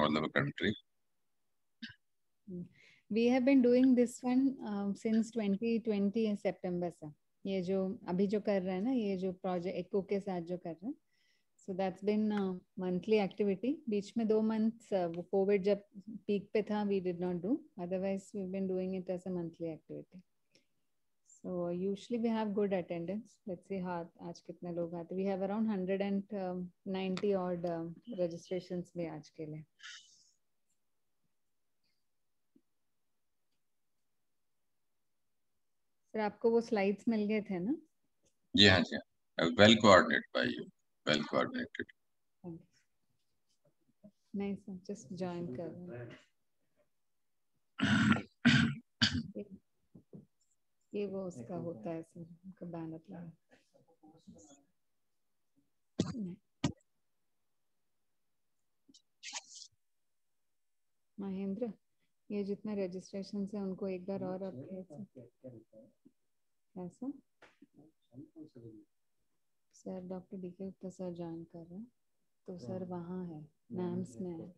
all over country. We have been doing this one um, since 2020 in September, sir. ये जो अभी जो कर रहे हैं ना ये जो प्रोजेक्ट एको के साथ जो कर रहे हैं so that's been monthly activity बीच में दो मंथ्स वो कोविड जब पीक पे था we did not do otherwise we been doing it as a monthly activity So usually we have good attendance. Let's see how आज कितने लोग आते. We have around 190 odd uh, registrations भी आज के लिए. सर आपको वो स्लाइड्स मिल गए थे ना? जी हाँ जी. Well coordinated by you. Well coordinated. नहीं सर, just join कर. ये, वो उसका होता है सर उनका बैनर लगा महेंद्र ये जितने रजिस्ट्रेशन है उनको एक बार और अपडेट कैसा? सर डॉक्टर डी के गुप्ता सर ज्वाइन कर रहे हैं। तो सर वहाँ है नैम्स में है।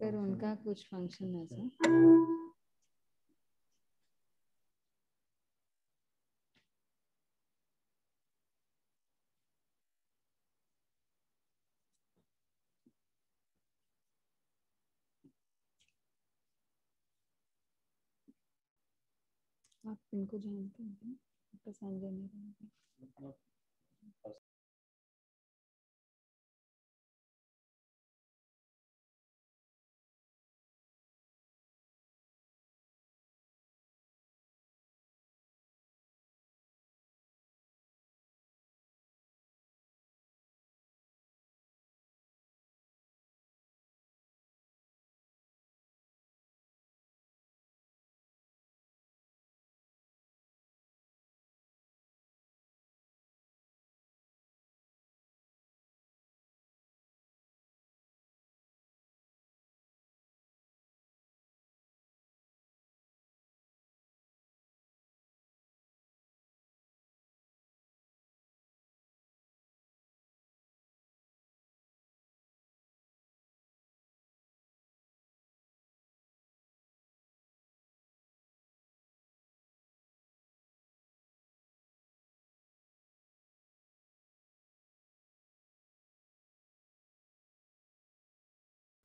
सर उनका कुछ फ़ंक्शन है सर आप इनको जानते हैं संजय नहीं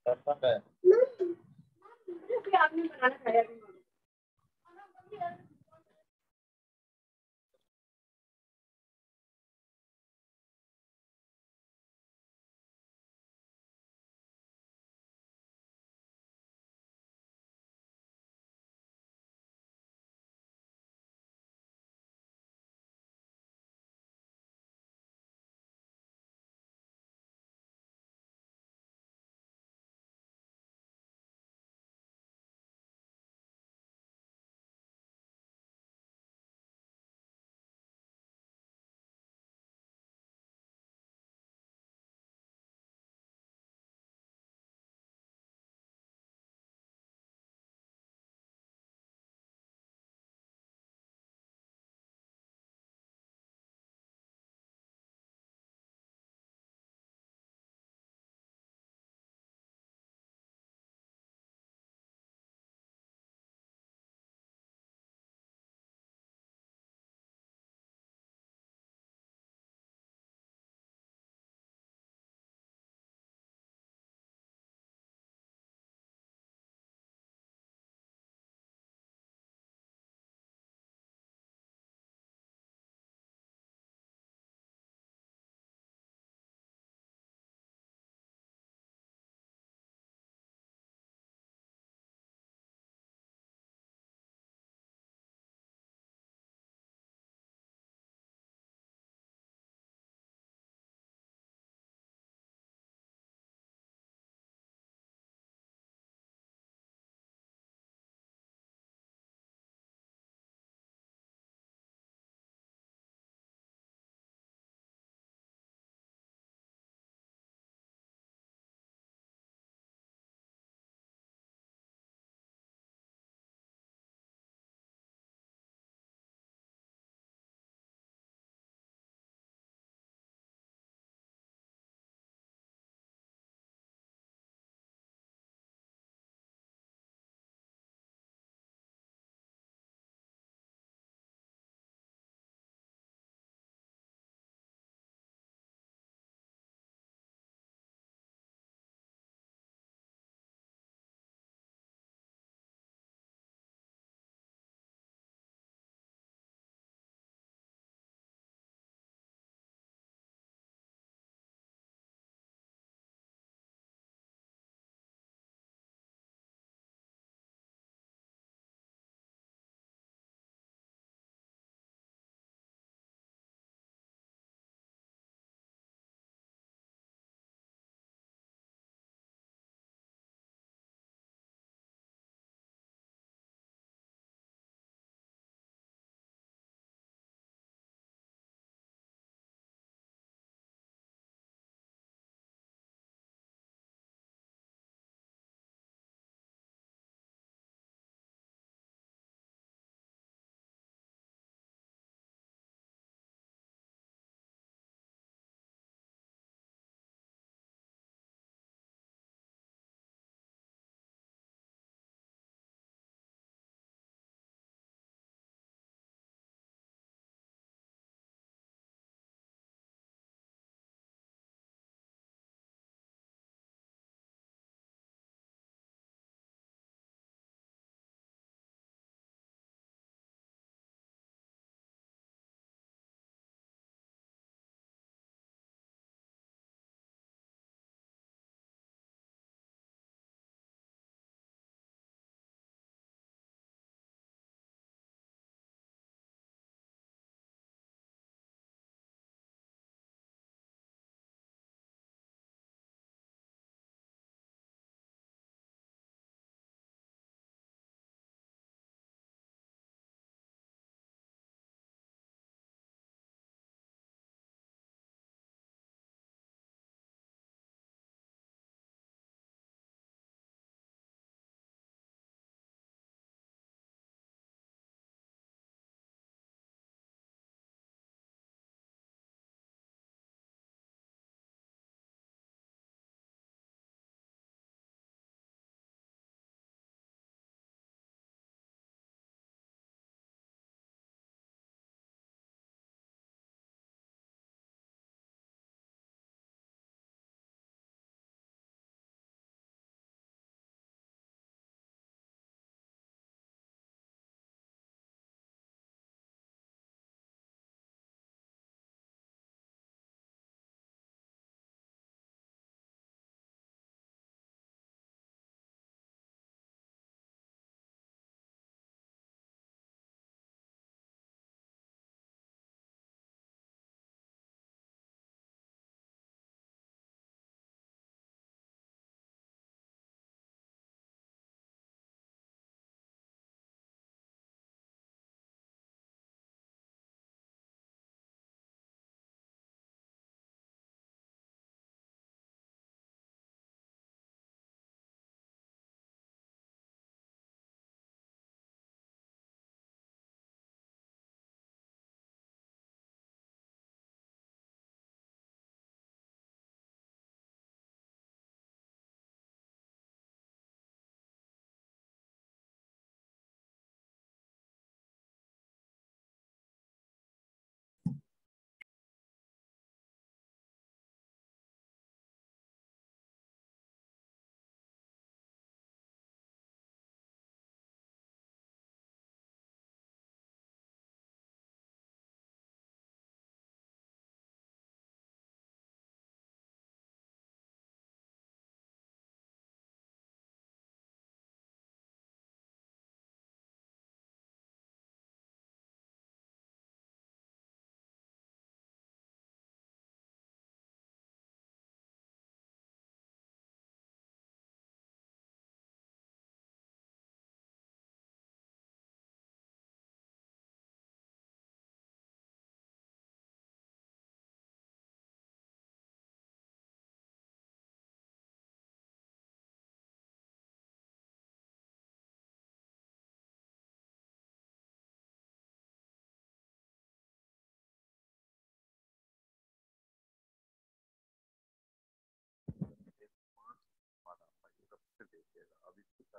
आपने बनाना खाया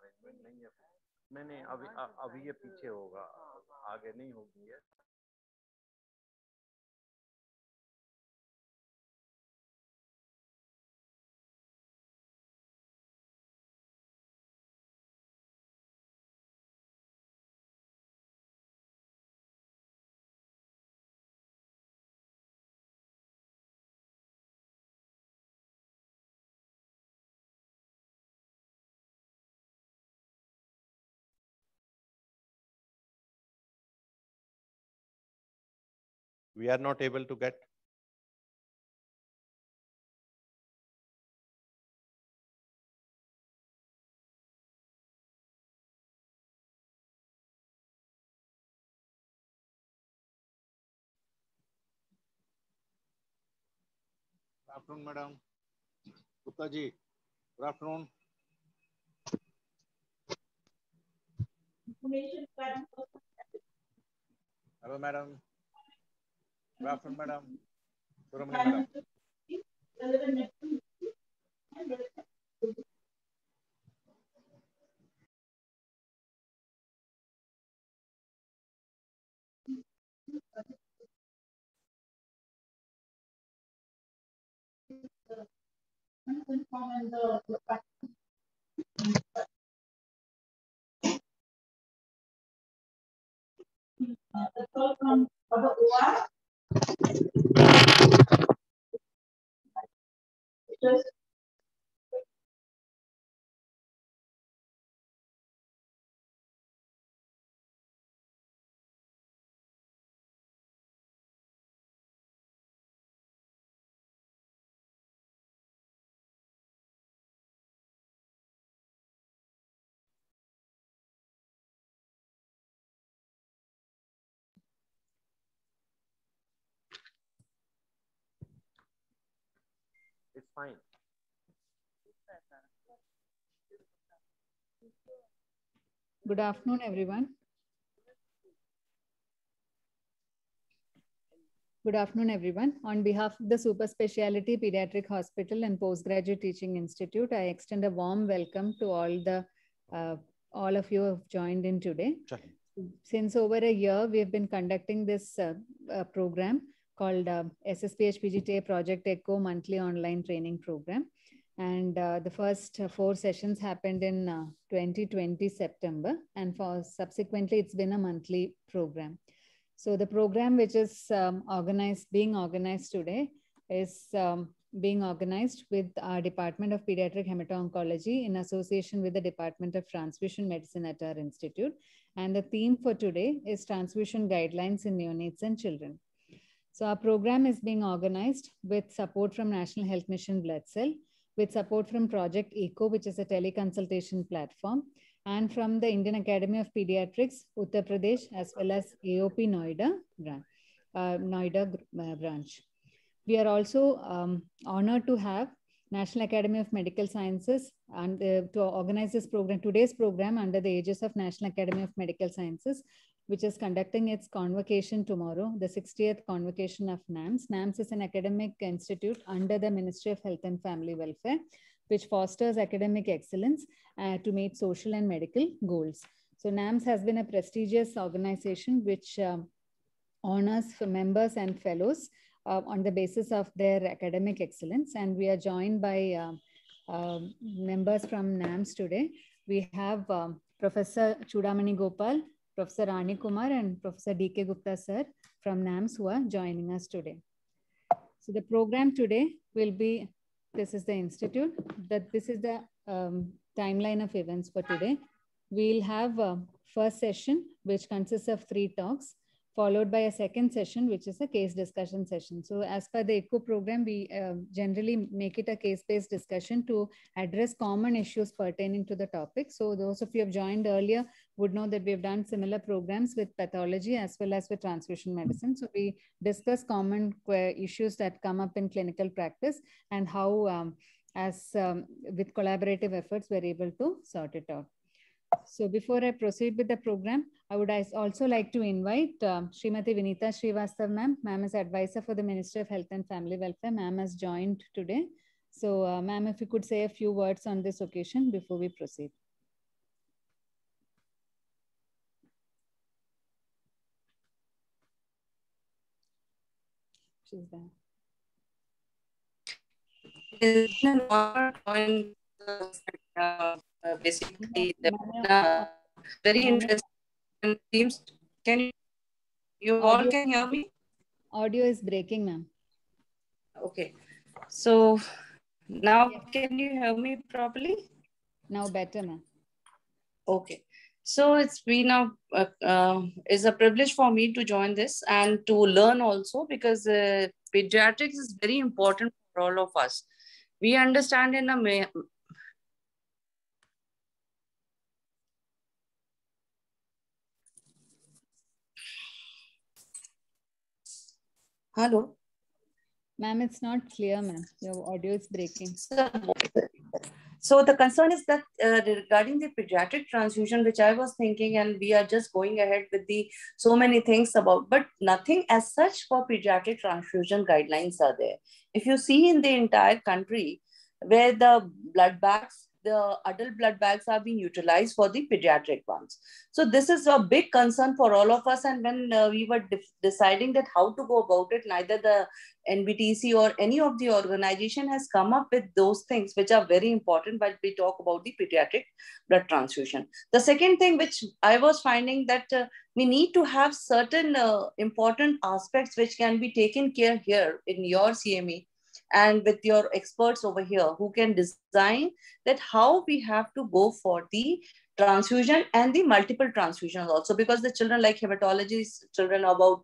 नहीं है। नहीं नहीं अभी अभी ये पीछे होगा आगे नहीं होगी ये। We are not able to get Good afternoon, madam. Gupta ji, good afternoon. Hello, madam. Good afternoon, madam. Suramani, madam. It's fine. Good afternoon, everyone. Good afternoon, everyone. On behalf of the Super Speciality Pediatric Hospital and Postgraduate Teaching Institute, I extend a warm welcome to all the uh, all of you who have joined in today. Sure. Since over a year, we have been conducting this uh, uh, program called uh, SSPHPGTI Project ECHO Monthly Online Training Program. And uh, the first uh, four sessions happened in uh, 2020 September, and for subsequently, it's been a monthly program. So the program which is um, organized, being organized today, is um, being organized with our Department of Pediatric Hemato-Oncology in association with the Department of Transfusion Medicine at our institute. And the theme for today is transfusion guidelines in neonates and children. So our program is being organized with support from National Health Mission Blood Cell, with support from Project ECHO, which is a teleconsultation platform, and from the Indian Academy of Pediatrics, Uttar Pradesh, as well as AOP Noida, branch, uh, Noida uh, branch. We are also um, honored to have National Academy of Medical Sciences and uh, to organize this program, today's program under the aegis of National Academy of Medical Sciences, which is conducting its convocation tomorrow, the 60th convocation of NAMS. NAMS is an academic institute under the Ministry of Health and Family Welfare, which fosters academic excellence uh, to meet social and medical goals. So NAMS has been a prestigious organization which um, honors members and fellows uh, on the basis of their academic excellence. And we are joined by uh, members from NAMS today. We have um, Professor Chudamani Gopal, Professor Rani Kumar, and Professor D.K. Gupta sir from NAMS who are joining us today. So the program today will be, this is the institute, that this is the um, timeline of events for today. We'll have a first session, which consists of three talks followed by a second session, which is a case discussion session. So as per the ECHO program, we uh, generally make it a case-based discussion to address common issues pertaining to the topic. So those of you have joined earlier would know that we've done similar programs with pathology as well as with transfusion medicine. So we discuss common issues that come up in clinical practice and how um, as um, with collaborative efforts, we're able to sort it out. So before I proceed with the program, I would also like to invite um, Srimati Vinita Srivastav ma'am. Ma'am is advisor for the Ministry of Health and Family Welfare. Ma'am has joined today. So uh, ma'am, if you could say a few words on this occasion before we proceed. She's uh, basically, the, uh, very interesting themes. Can you, you all can hear me? Audio is breaking, ma'am. Okay. So now can you hear me properly? Now better, ma'am. Okay. So it's been a uh, uh, is a privilege for me to join this and to learn also because uh, pediatrics is very important for all of us. We understand in a Hello. Ma'am, it's not clear, ma'am. Your audio is breaking. So the concern is that uh, regarding the pediatric transfusion, which I was thinking, and we are just going ahead with the so many things about, but nothing as such for pediatric transfusion guidelines are there. If you see in the entire country, where the blood banks the adult blood bags are being utilized for the pediatric ones. So this is a big concern for all of us. And when uh, we were de deciding that how to go about it, neither the NBTC or any of the organization has come up with those things which are very important while we talk about the pediatric blood transfusion. The second thing which I was finding that uh, we need to have certain uh, important aspects which can be taken care here in your CME and with your experts over here who can design that how we have to go for the transfusion and the multiple transfusions also. Because the children like hematology children about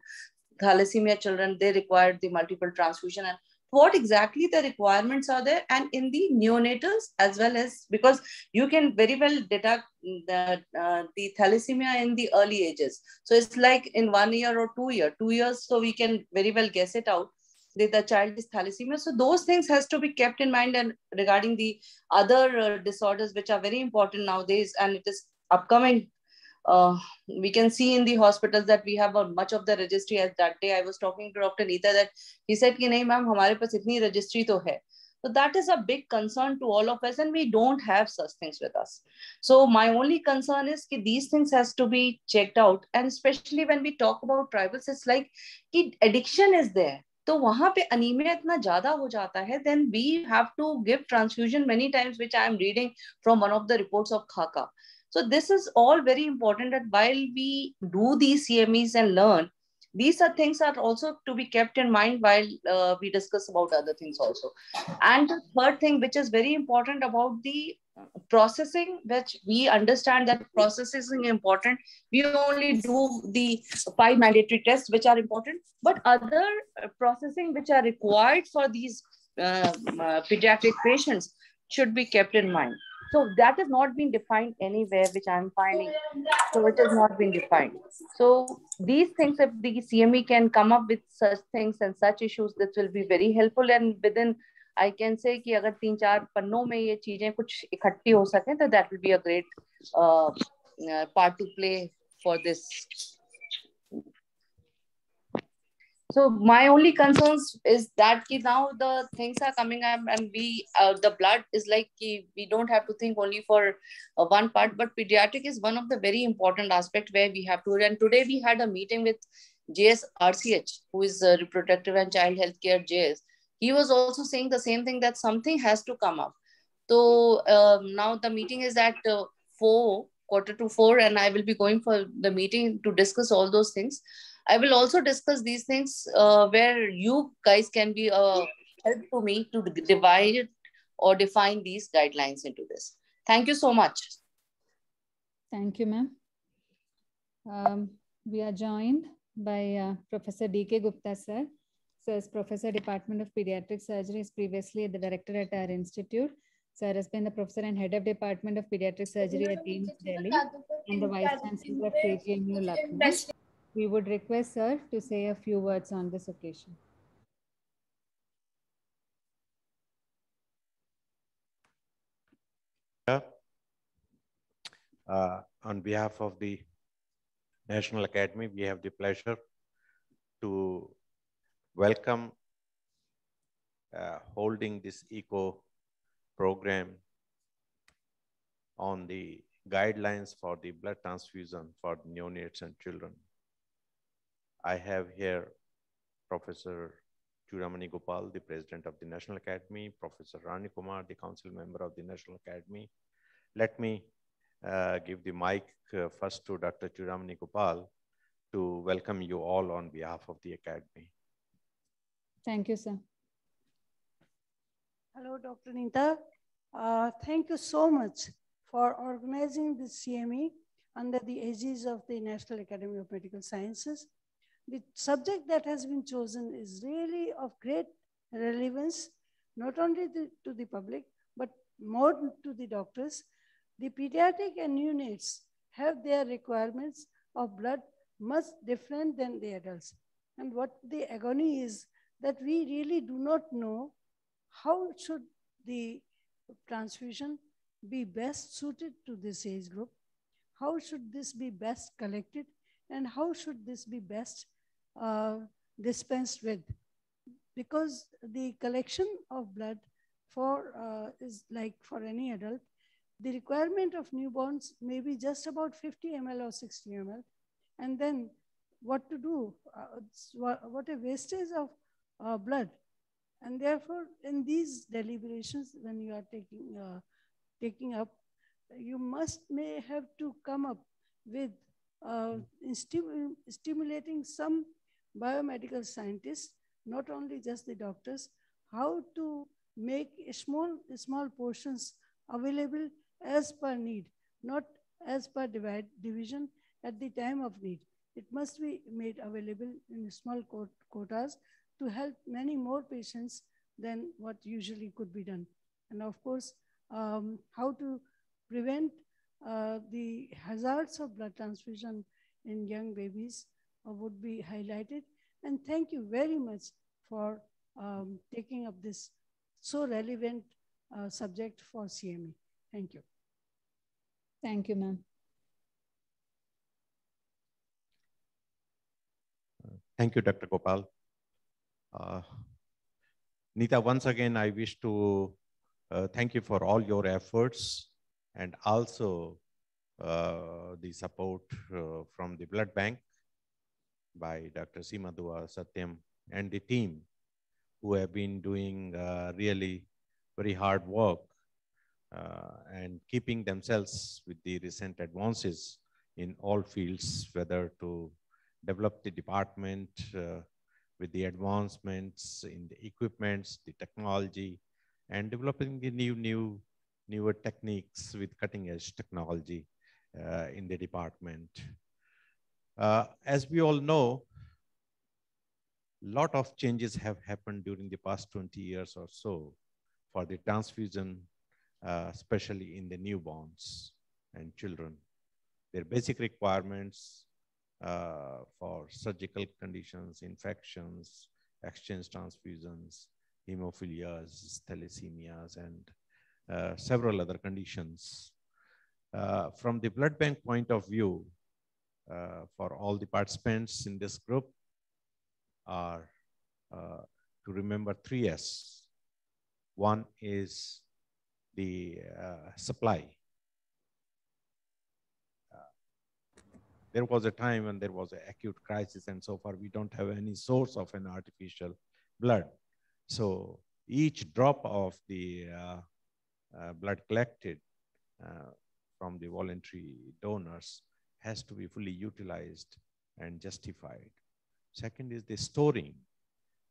thalassemia children they require the multiple transfusion. And what exactly the requirements are there? And in the neonatals as well as because you can very well detect the, uh, the thalassemia in the early ages. So it's like in one year or two year two years so we can very well guess it out that the child is thalassemia. So those things has to be kept in mind and regarding the other uh, disorders which are very important nowadays and it is upcoming. Uh, we can see in the hospitals that we have uh, much of the registry as that day I was talking to Dr. Nita that he said, ki, nahi, ma'am, humare paas itni registry to hai. So that is a big concern to all of us, and we don't have such things with us. So my only concern is that these things has to be checked out, and especially when we talk about tribals, it's like addiction is there. तो वहाँ पे anaemia इतना ज़्यादा हो जाता है then we have to give transfusion many times which I am reading from one of the reports of खाका so this is all very important that while we do these cmes and learn these are things that are also to be kept in mind while uh, we discuss about other things also. And the third thing which is very important about the processing which we understand that processing is important. We only do the five mandatory tests which are important but other processing which are required for these uh, uh, pediatric patients should be kept in mind so that has not been defined anywhere which i'm finding so it has not been defined so these things if the cme can come up with such things and such issues this will be very helpful and within I can say कि अगर तीन चार पन्नों में ये चीजें कुछ इकट्ठी हो सके तो that will be a great part two play for this so my only concerns is that ki now the things are coming up and we uh, the blood is like ki we don't have to think only for uh, one part but pediatric is one of the very important aspect where we have to and today we had a meeting with js rch who is a reproductive and child health care js he was also saying the same thing that something has to come up. So um, now the meeting is at uh, four, quarter to four, and I will be going for the meeting to discuss all those things. I will also discuss these things uh, where you guys can be a uh, help to me to divide or define these guidelines into this. Thank you so much. Thank you, ma'am. Um, we are joined by uh, Professor D.K. Gupta, sir. Sir is Professor, Department of Pediatric Surgery, is previously the director at our institute. Sir has been the professor and head of Department of Pediatric Surgery at AIIMS Delhi and the Vice Chancellor of KGMU Lucknow. We would request Sir to say a few words on this occasion. Uh, on behalf of the National Academy, we have the pleasure to welcome uh, holding this ECHO program on the guidelines for the blood transfusion for neonates and children. I have here Professor Churamani Gopal, the President of the National Academy, Professor Rani Kumar, the Council Member of the National Academy. Let me uh, give the mic uh, first to Dr. Churamani Gopal to welcome you all on behalf of the Academy. Thank you, sir. Hello, Dr. Nita. Uh, thank you so much for organizing this CME under the aegis of the National Academy of Medical Sciences. The subject that has been chosen is really of great relevance, not only the, to the public, but more to the doctors. The pediatric and neonates have their requirements of blood much different than the adults. And what the agony is that we really do not know how should the transfusion be best suited to this age group? How should this be best collected? And how should this be best uh, dispensed with? Because the collection of blood for uh, is like for any adult, the requirement of newborns may be just about 50 ml or 60 ml. And then what to do? Uh, what a wastage of uh, blood and therefore, in these deliberations, when you are taking, uh, taking up, you must may have to come up with uh, stimulating some biomedical scientists, not only just the doctors, how to make small, small portions available as per need, not as per divide, division at the time of need. It must be made available in small quotas to help many more patients than what usually could be done. And of course, um, how to prevent uh, the hazards of blood transfusion in young babies would be highlighted. And thank you very much for um, taking up this so relevant uh, subject for CME. Thank you. Thank you, ma'am. Thank you, Dr. Gopal. Uh, Nita, once again, I wish to uh, thank you for all your efforts and also uh, the support uh, from the blood bank by Dr. Seema Dua Satyam and the team who have been doing uh, really very hard work uh, and keeping themselves with the recent advances in all fields, whether to develop the department, uh, with the advancements in the equipments, the technology, and developing the new, new, newer techniques with cutting edge technology uh, in the department. Uh, as we all know, lot of changes have happened during the past 20 years or so for the transfusion, uh, especially in the newborns and children. Their basic requirements uh, for surgical conditions, infections, exchange transfusions, hemophilias, thalassemias, and uh, several other conditions. Uh, from the blood bank point of view, for all the participants in this group are uh, to remember three S. One is the uh, supply. there was a time when there was an acute crisis and so far we don't have any source of an artificial blood. So each drop of the uh, uh, blood collected uh, from the voluntary donors has to be fully utilized and justified. Second is the storing.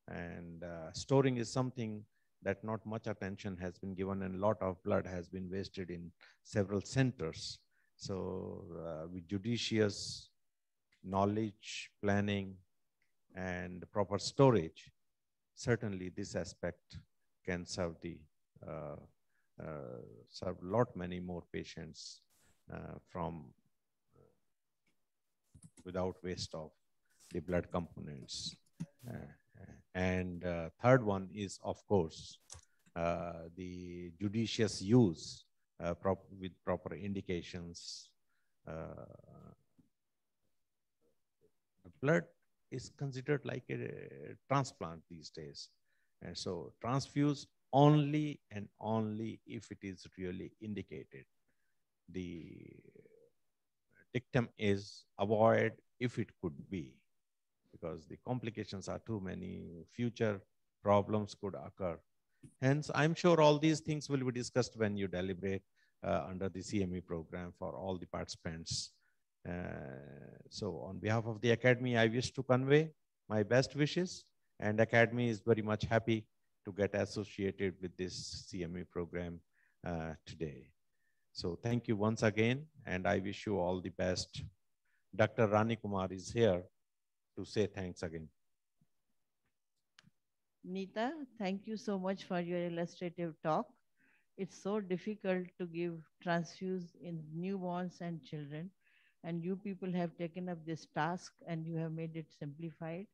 And uh, storing is something that not much attention has been given and a lot of blood has been wasted in several centers. So uh, with judicious knowledge, planning, and proper storage, certainly this aspect can serve the uh, uh, serve lot many more patients uh, from without waste of the blood components. Uh, and uh, third one is, of course, the judicious use uh, prop with proper indications. Uh, blood is considered like a, a transplant these days. And so transfuse only and only if it is really indicated. The dictum is avoid if it could be, because the complications are too many. Future problems could occur. Hence, I'm sure all these things will be discussed when you deliberate uh, under the CME program for all the participants. Uh, so on behalf of the Academy, I wish to convey my best wishes and Academy is very much happy to get associated with this CME program uh, today. So thank you once again, and I wish you all the best. Dr. Rani Kumar is here to say thanks again. Nita, thank you so much for your illustrative talk. It's so difficult to give transfuse in newborns and children, and you people have taken up this task and you have made it simplified.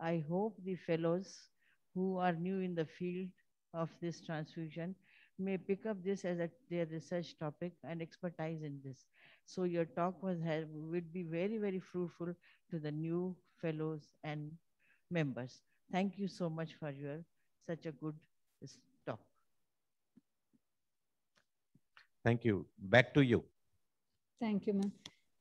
I hope the fellows who are new in the field of this transfusion may pick up this as a, their research topic and expertise in this. So your talk was would be very, very fruitful to the new fellows and members. Thank you so much for your such a good talk. Thank you. Back to you. Thank you, ma'am.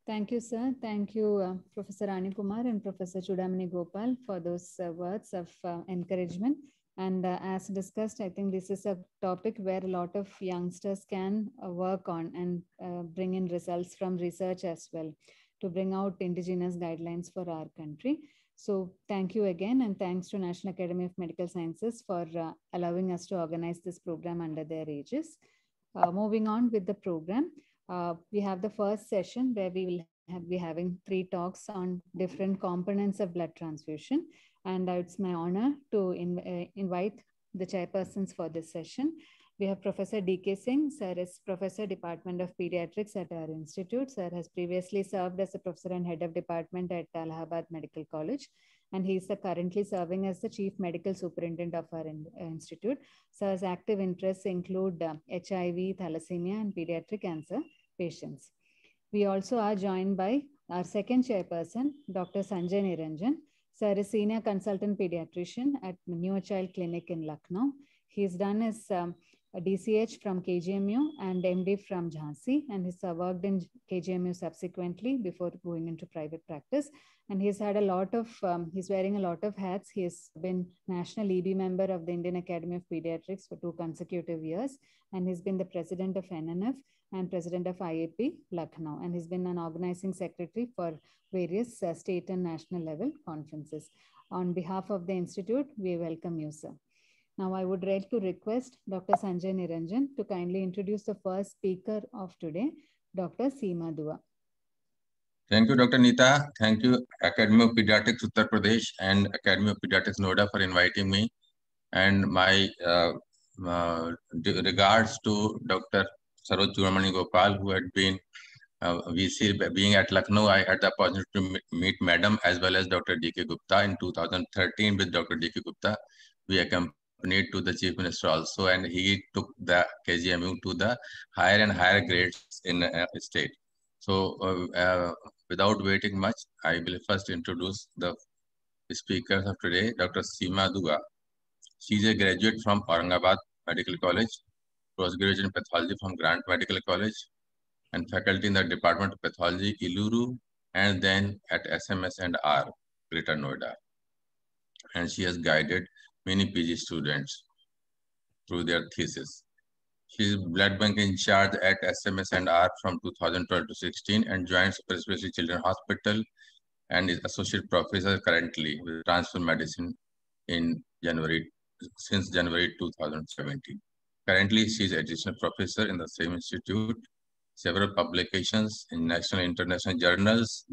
Thank you, sir. Thank you, uh, Professor Rani Kumar and Professor Chudamani Gopal for those uh, words of uh, encouragement. And uh, as discussed, I think this is a topic where a lot of youngsters can uh, work on and uh, bring in results from research as well to bring out indigenous guidelines for our country. So thank you again, and thanks to National Academy of Medical Sciences for allowing us to organize this program under their aegis. moving on with the program, uh, we have the first session where we will have, be having three talks on different components of blood transfusion. And it's my honor to in, uh, invite the chairpersons for this session. We have Professor D.K. Singh. Sir is Professor, Department of Pediatrics at our institute. Sir has previously served as a professor and head of department at Allahabad Medical College. And he's currently serving as the Chief Medical Superintendent of our in, uh, institute. Sir's active interests include uh, HIV, thalassemia, and pediatric cancer patients. We also are joined by our second chairperson, Dr. Sanjay Niranjan. Sir a senior consultant pediatrician at Neochild Clinic in Lucknow. He's done his um, DCH from KGMU and MD from Jhansi, and he's uh, worked in KGMU subsequently before going into private practice. And he's had a lot of, um, he's wearing a lot of hats. He's been national EB member of the Indian Academy of Pediatrics for two consecutive years, and he's been the president of NNF and president of IAP Lucknow. And he's been an organizing secretary for various uh, state and national level conferences. On behalf of the Institute, we welcome you, sir. Now, I would like to request Dr. Sanjay Niranjan to kindly introduce the first speaker of today, Dr. Seema Dua. Thank you, Dr. Nita. Thank you, Academy of Pediatrics Uttar Pradesh and Academy of Pediatrics Noida for inviting me. And my uh, uh, regards to Dr. Saroj Chudamani Gopal, who had been uh, VC being at Lucknow, I had the opportunity to meet Madam as well as Dr. D.K. Gupta in 2013 with Dr. D.K. Gupta. We accompanied to the Chief Minister also, and he took the KGMU to the higher and higher grades in uh, state. So uh, uh, without waiting much, I will first introduce the speakers of today, Dr. Seema Dua. She is a graduate from Aurangabad Medical College postgraduate in pathology from Grant Medical College and faculty in the Department of Pathology, iluru and then at SMS and R, Greater Noida. And she has guided many PG students through their thesis. She is blood bank in charge at SMS and R from 2012 to 16 and joins Specialty Children's Hospital and is associate professor currently with transfer medicine in January since January 2017. Currently, she is adjunct professor in the same institute. Several publications in national and international journals.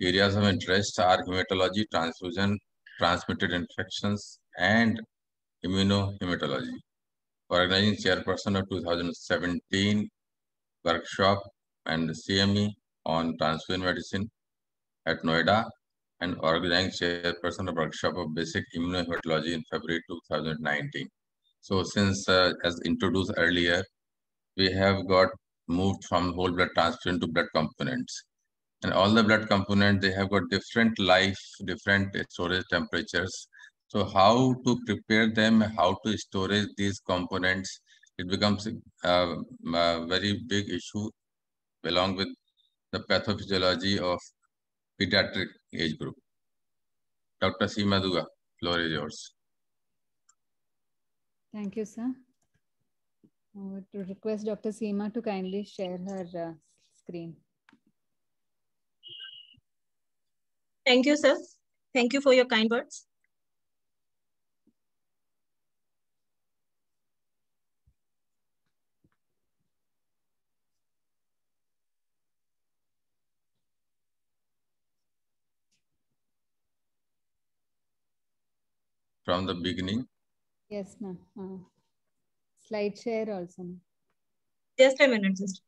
Areas of interest are hematology, transfusion, transmitted infections, and immunohematology. Organizing chairperson of 2017 workshop and CME on transfusion medicine at Noida and organizing chairperson of workshop of basic immunohematology in February 2019. So since, uh, as introduced earlier, we have got moved from whole blood transfusion to blood components. And all the blood components, they have got different life, different storage temperatures. So how to prepare them, how to storage these components, it becomes a, a very big issue along with the pathophysiology of pediatric age group. Dr. Seema Dua, floor is yours. Thank you, sir. Uh, to request Dr. Seema to kindly share her uh, screen. Thank you, sir. Thank you for your kind words. From the beginning. Yes, ma'am. Uh, slide share also. Just a minute, sister.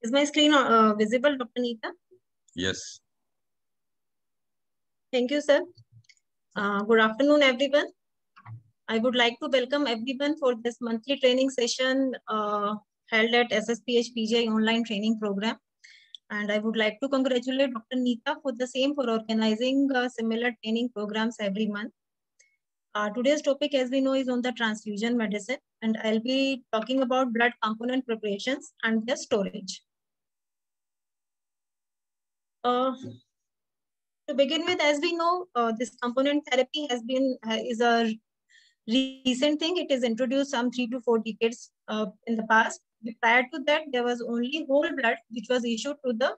Is my screen uh, visible, Dr. Nita? Yes. Thank you, sir. Uh, good afternoon, everyone. I would like to welcome everyone for this monthly training session uh, held at SSPH PGI online training program. And I would like to congratulate Dr. Nita for the same for organizing uh, similar training programs every month. Uh, today's topic, as we know, is on the transfusion medicine, and I'll be talking about blood component preparations and their storage. Uh, to begin with, as we know, uh, this component therapy has been uh, is a recent thing. It is introduced some three to four decades uh, in the past. Prior to that, there was only whole blood which was issued to the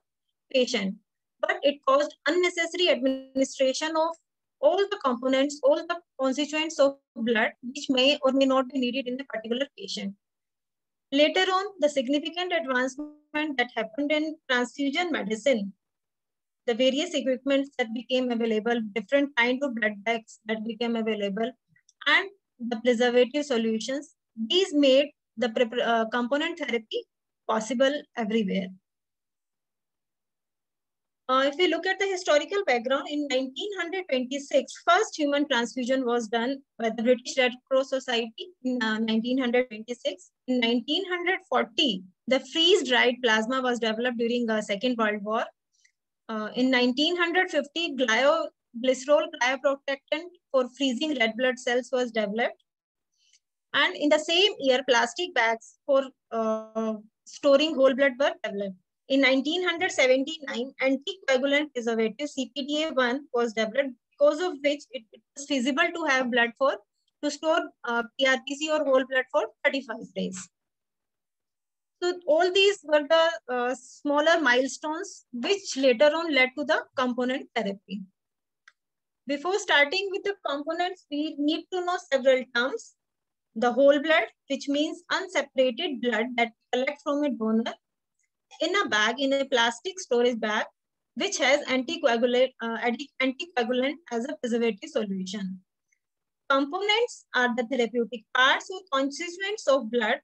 patient, but it caused unnecessary administration of all the components, all the constituents of blood, which may or may not be needed in the particular patient. Later on, the significant advancement that happened in transfusion medicine the various equipments that became available, different kind of blood bags that became available, and the preservative solutions. These made the uh, component therapy possible everywhere. Uh, if we look at the historical background, in 1926, first human transfusion was done by the British Red Cross Society in uh, 1926. In 1940, the freeze-dried plasma was developed during the Second World War. Uh, in 1950, glyo, glycerol cryoprotectant for freezing red blood cells was developed. And in the same year, plastic bags for uh, storing whole blood were developed. In 1979, anticoagulant preservative CPDA1 was developed because of which it, it was feasible to have blood for to store uh, PRBC or whole blood for 35 days. So all these were the uh, smaller milestones which later on led to the component therapy. Before starting with the components, we need to know several terms. The whole blood, which means unseparated blood that collect from a donor in a bag, in a plastic storage bag, which has anticoagulant, uh, anticoagulant as a preservative solution. Components are the therapeutic parts or constituents of blood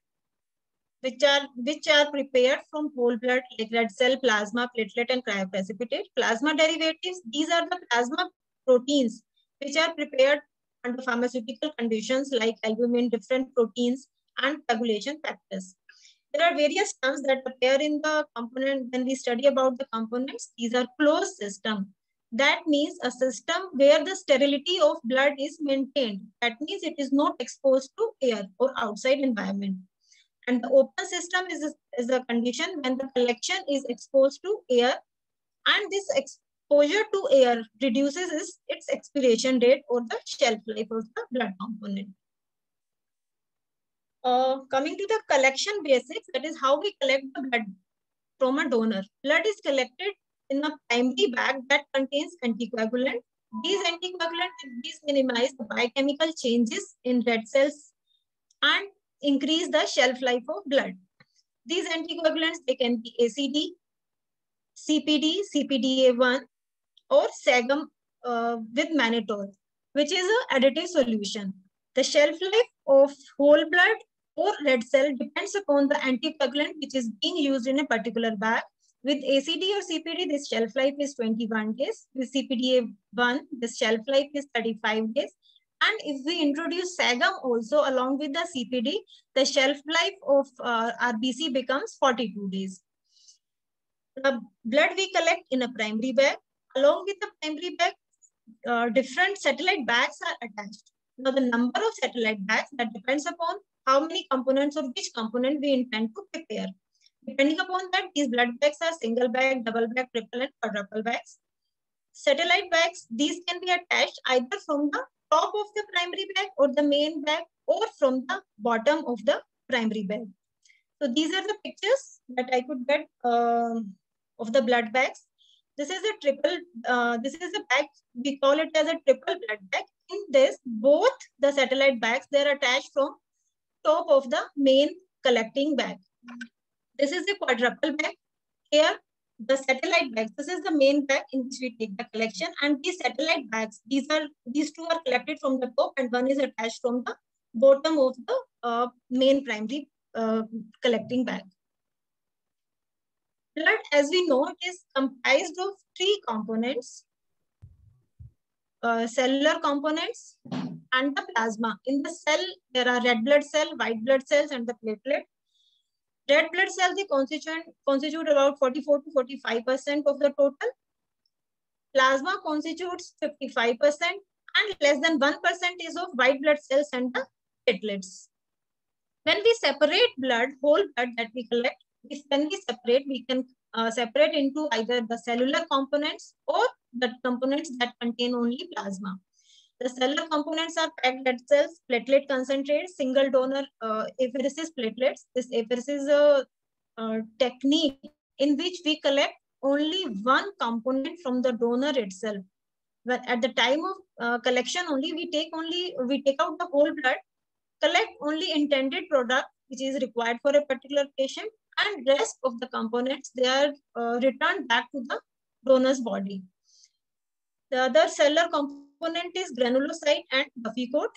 which are which are prepared from whole blood like red cell plasma platelet and cryoprecipitate. Plasma derivatives these are the plasma proteins which are prepared under pharmaceutical conditions like albumin different proteins and coagulation factors. There are various terms that appear in the component. When we study about the components these are closed system. That means a system where the sterility of blood is maintained. That means it is not exposed to air or outside environment and the open system is a, is a condition when the collection is exposed to air and this exposure to air reduces its, its expiration date or the shelf life of the blood component. Uh, coming to the collection basics, that is how we collect the blood from a donor. Blood is collected in a primary bag that contains anticoagulant. These anticoagulants these minimize the biochemical changes in red cells and increase the shelf life of blood. These anticoagulants, they can be ACD, CPD, CPDA1, or SAGM uh, with mannitol, which is an additive solution. The shelf life of whole blood or red cell depends upon the anticoagulant which is being used in a particular bag. With ACD or CPD, this shelf life is 21 days. With CPDA1, this shelf life is 35 days. And if we introduce SAGM also along with the CPD, the shelf life of uh, RBC becomes 42 days. The blood we collect in a primary bag. Along with the primary bag, uh, different satellite bags are attached. Now the number of satellite bags that depends upon how many components or which component we intend to prepare. Depending upon that, these blood bags are single bag, double bag, triple and quadruple bags. Satellite bags, these can be attached either from the top of the primary bag or the main bag or from the bottom of the primary bag. So these are the pictures that I could get uh, of the blood bags. This is a triple, uh, this is a bag, we call it as a triple blood bag. In this, both the satellite bags, they're attached from top of the main collecting bag. This is a quadruple bag. Here, the satellite bags. This is the main bag in which we take the collection. And these satellite bags, these are these two are collected from the top and one is attached from the bottom of the uh, main primary uh, collecting bag. Blood, as we know, it is comprised of three components. Uh, cellular components and the plasma. In the cell, there are red blood cell, white blood cells, and the platelet. Red blood cells, they constitute, constitute about 44 to 45% of the total. Plasma constitutes 55% and less than 1% is of white blood cells and the platelets. When we separate blood, whole blood that we collect, when we separate, we can uh, separate into either the cellular components or the components that contain only plasma. The cellular components are packed blood cells, platelet concentrate, single donor uh, apheresis platelets. This apheresis is a, a technique in which we collect only one component from the donor itself. But at the time of uh, collection only, we take only, we take out the whole blood, collect only intended product which is required for a particular patient and rest of the components, they are uh, returned back to the donor's body. The other cellular component is granulocyte and buffy coat.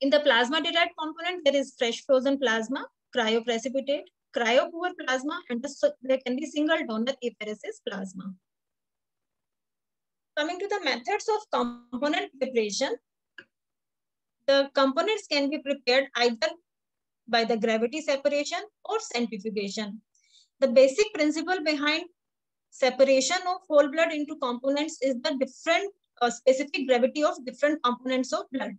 In the plasma-derived component, there is fresh frozen plasma, cryoprecipitate, cryopoor plasma, and the, there can be single donor apheresis plasma. Coming to the methods of component preparation, the components can be prepared either by the gravity separation or centrifugation. The basic principle behind separation of whole blood into components is the different uh, specific gravity of different components of blood.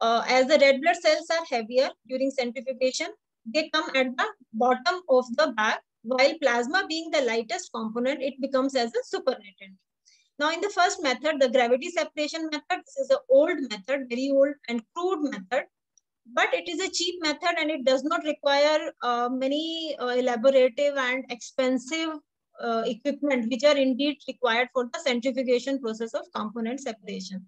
Uh, as the red blood cells are heavier during centrifugation, they come at the bottom of the bag, while plasma being the lightest component, it becomes as a supernatant. Now, in the first method, the gravity separation method, this is an old method, very old and crude method, but it is a cheap method and it does not require uh, many uh, elaborative and expensive uh, equipment which are indeed required for the centrifugation process of component separation.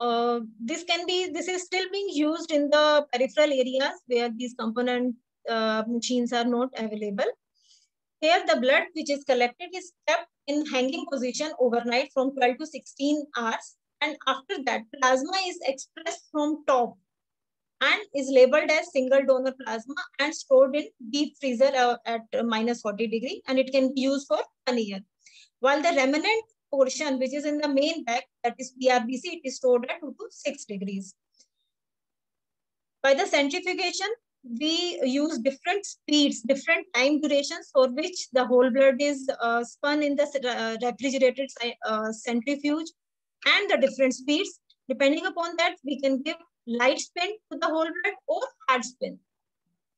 Uh, this can be, this is still being used in the peripheral areas where these component uh, machines are not available. Here the blood which is collected is kept in hanging position overnight from 12 to 16 hours. And after that plasma is expressed from top and is labeled as single donor plasma and stored in deep freezer uh, at minus 40 degree and it can be used for one year. While the remnant portion which is in the main bag that is PRBC it is stored at 2 to 6 degrees. By the centrifugation we use different speeds, different time durations for which the whole blood is uh, spun in the uh, refrigerated uh, centrifuge and the different speeds. Depending upon that, we can give light spin to the whole blood or hard spin.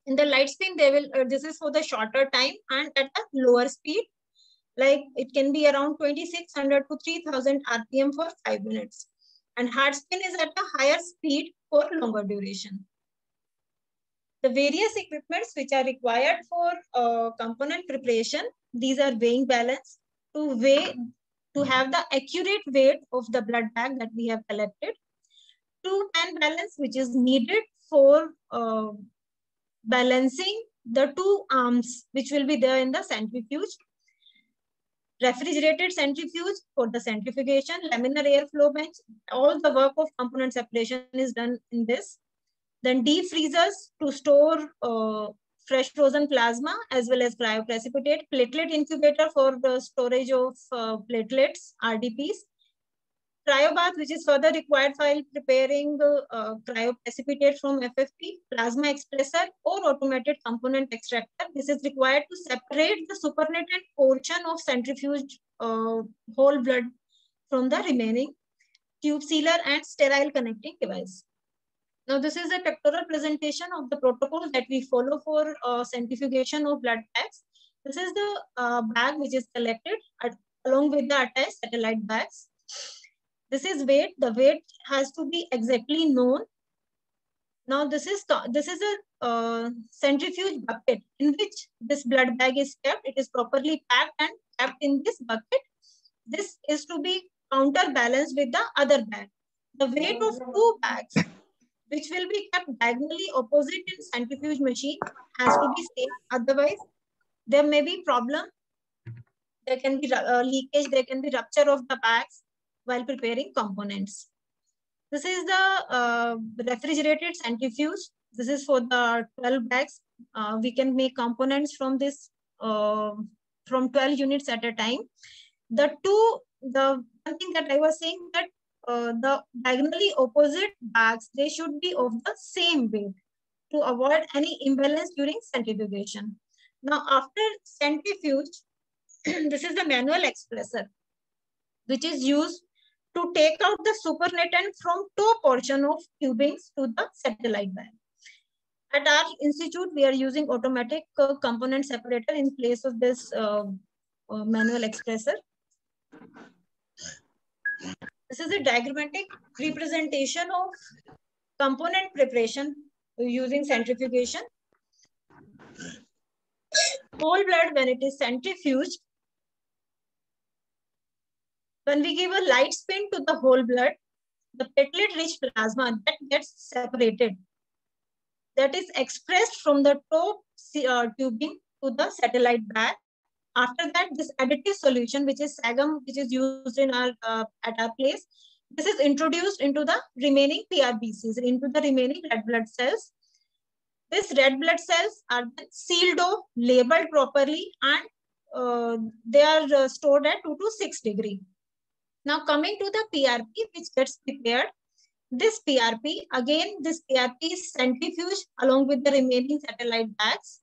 In the light spin, they will, uh, this is for the shorter time and at a lower speed. Like it can be around 2600 to 3000 RPM for five minutes. And hard spin is at a higher speed for longer duration. The various equipments which are required for uh, component preparation, these are weighing balance to weigh, to have the accurate weight of the blood bag that we have collected two hand balance which is needed for uh, balancing the two arms which will be there in the centrifuge. Refrigerated centrifuge for the centrifugation, laminar airflow bench, all the work of component separation is done in this. Then deep freezers to store uh, fresh frozen plasma as well as cryoprecipitate, platelet incubator for the storage of uh, platelets, RDPs, Cryobath, which is further required while preparing uh, cryoprecipitate from FFP, plasma expressor, or automated component extractor. This is required to separate the supernatant portion of centrifuge uh, whole blood from the remaining tube sealer and sterile connecting device. Now, this is a pictorial presentation of the protocol that we follow for uh, centrifugation of blood bags. This is the uh, bag which is collected at, along with the attached satellite bags. This is weight. The weight has to be exactly known. Now, this is this is a uh, centrifuge bucket in which this blood bag is kept. It is properly packed and kept in this bucket. This is to be counterbalanced with the other bag. The weight of two bags, which will be kept diagonally opposite in centrifuge machine, has to be same. Otherwise, there may be problem. There can be uh, leakage. There can be rupture of the bags while preparing components. This is the uh, refrigerated centrifuge. This is for the 12 bags. Uh, we can make components from this uh, from 12 units at a time. The two, the one thing that I was saying that uh, the diagonally opposite bags, they should be of the same weight to avoid any imbalance during centrifugation. Now, after centrifuge, this is the manual expressor, which is used to take out the supernatant from two portion of tubings to the satellite band. At our institute, we are using automatic uh, component separator in place of this uh, uh, manual expressor. This is a diagrammatic representation of component preparation using centrifugation. Whole blood, when it is centrifuged, when we give a light spin to the whole blood, the platelet-rich plasma that gets separated, that is expressed from the top uh, tubing to the satellite bag. After that, this additive solution, which is SAGM, which is used in our uh, at our place, this is introduced into the remaining PRBCs, into the remaining red blood cells. These red blood cells are sealed off, labeled properly, and uh, they are uh, stored at 2 to 6 degree. Now coming to the PRP which gets prepared, this PRP, again this PRP is centrifuged along with the remaining satellite bags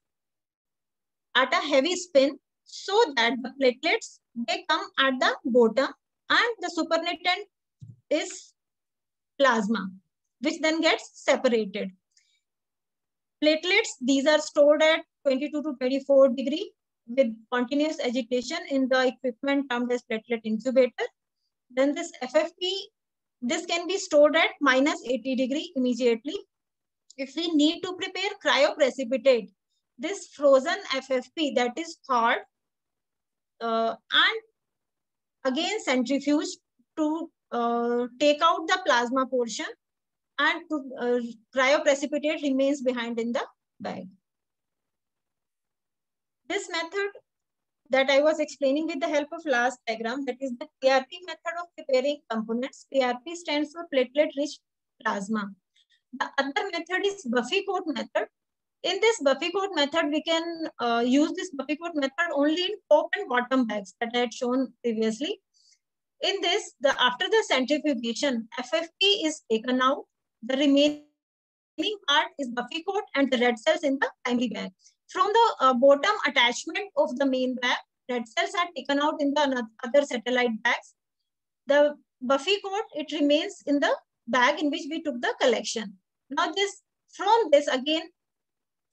at a heavy spin so that the platelets, they come at the bottom and the supernatant is plasma, which then gets separated. Platelets, these are stored at 22 to 24 degree with continuous agitation in the equipment termed as platelet incubator. Then this FFP, this can be stored at minus 80 degree immediately. If we need to prepare cryoprecipitate, this frozen FFP that is thawed uh, and again centrifuge to uh, take out the plasma portion and to uh, cryoprecipitate remains behind in the bag. This method that I was explaining with the help of last diagram, that is the PRP method of preparing components. PRP stands for platelet-rich plasma. The other method is Buffy coat method. In this Buffy coat method, we can uh, use this Buffy coat method only in top and bottom bags that I had shown previously. In this, the after the centrifugation, FFP is taken out. The remaining part is Buffy coat and the red cells in the primary bag. From the uh, bottom attachment of the main bag, red cells are taken out in the other satellite bags. The Buffy coat, it remains in the bag in which we took the collection. Now this, from this again,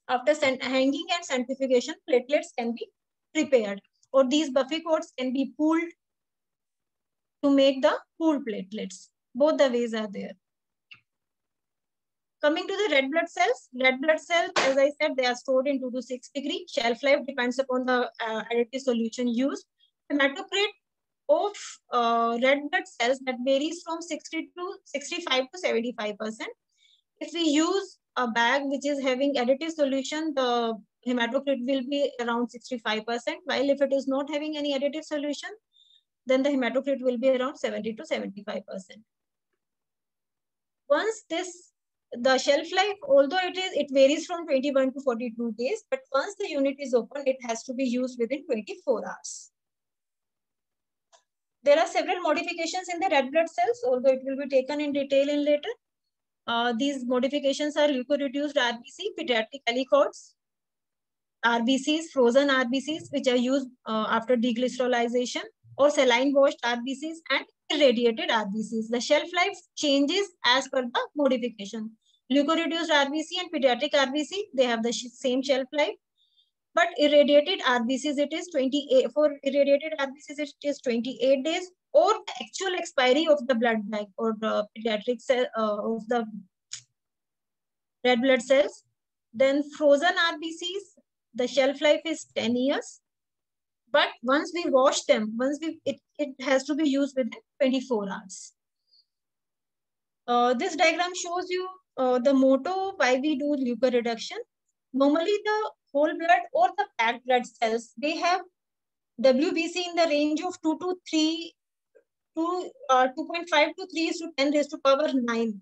after hanging and centrifugation, platelets can be prepared or these Buffy coats can be pooled to make the pooled platelets. Both the ways are there. Coming to the red blood cells, red blood cells, as I said, they are stored in 2 to 6 degree. Shelf life depends upon the uh, additive solution used. Hematocrit of uh, red blood cells that varies from 60 to 65 to 75 percent. If we use a bag which is having additive solution, the hematocrit will be around 65 percent. While if it is not having any additive solution, then the hematocrit will be around 70 to 75 percent. Once this the shelf life, although it is, it varies from 21 to 42 days, but once the unit is open, it has to be used within 24 hours. There are several modifications in the red blood cells, although it will be taken in detail in later. Uh, these modifications are leukoreduced RBC, pediatric aliquots, RBCs, frozen RBCs, which are used uh, after deglycerolization, or saline washed RBCs and irradiated RBCs. The shelf life changes as per the modification. Leukoreduced RBC and pediatric RBC, they have the same shelf life. But irradiated RBCs, it is 28, for irradiated RBCs, it is 28 days or the actual expiry of the blood bag or the pediatric cell uh, of the red blood cells. Then frozen RBCs, the shelf life is 10 years. But once we wash them, once we it, it has to be used within 24 hours. Uh, this diagram shows you uh, the motto why we do leukoreduction. Normally the whole blood or the packed blood cells, they have WBC in the range of 2 to 3, 2, uh, 2.5 to 3 is to 10 raised to power 9,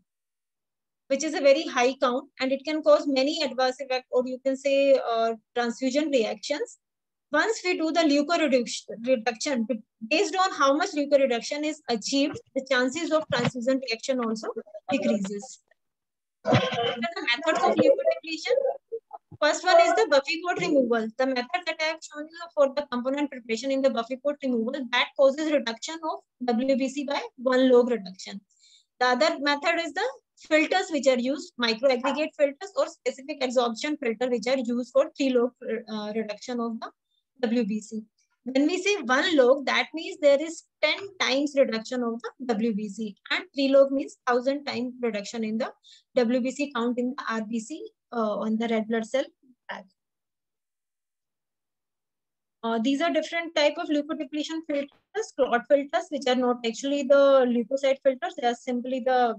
which is a very high count and it can cause many adverse effects or you can say uh, transfusion reactions. Once we do the leukoreduction, based on how much leukoreduction is achieved, the chances of transfusion reaction also decreases. The methods of leukodepletion, First one is the buffy coat removal. The method that I have shown you for the component preparation in the buffy coat removal that causes reduction of WBC by one log reduction. The other method is the filters which are used, micro aggregate filters or specific adsorption filter which are used for three log uh, reduction of the WBC. When we say one log, that means there is 10 times reduction of the WBC and three log means 1000 times reduction in the WBC count in the RBC uh, on the red blood cell. Uh, these are different type of leukodepletion filters, clot filters, which are not actually the leukocyte filters. They are simply the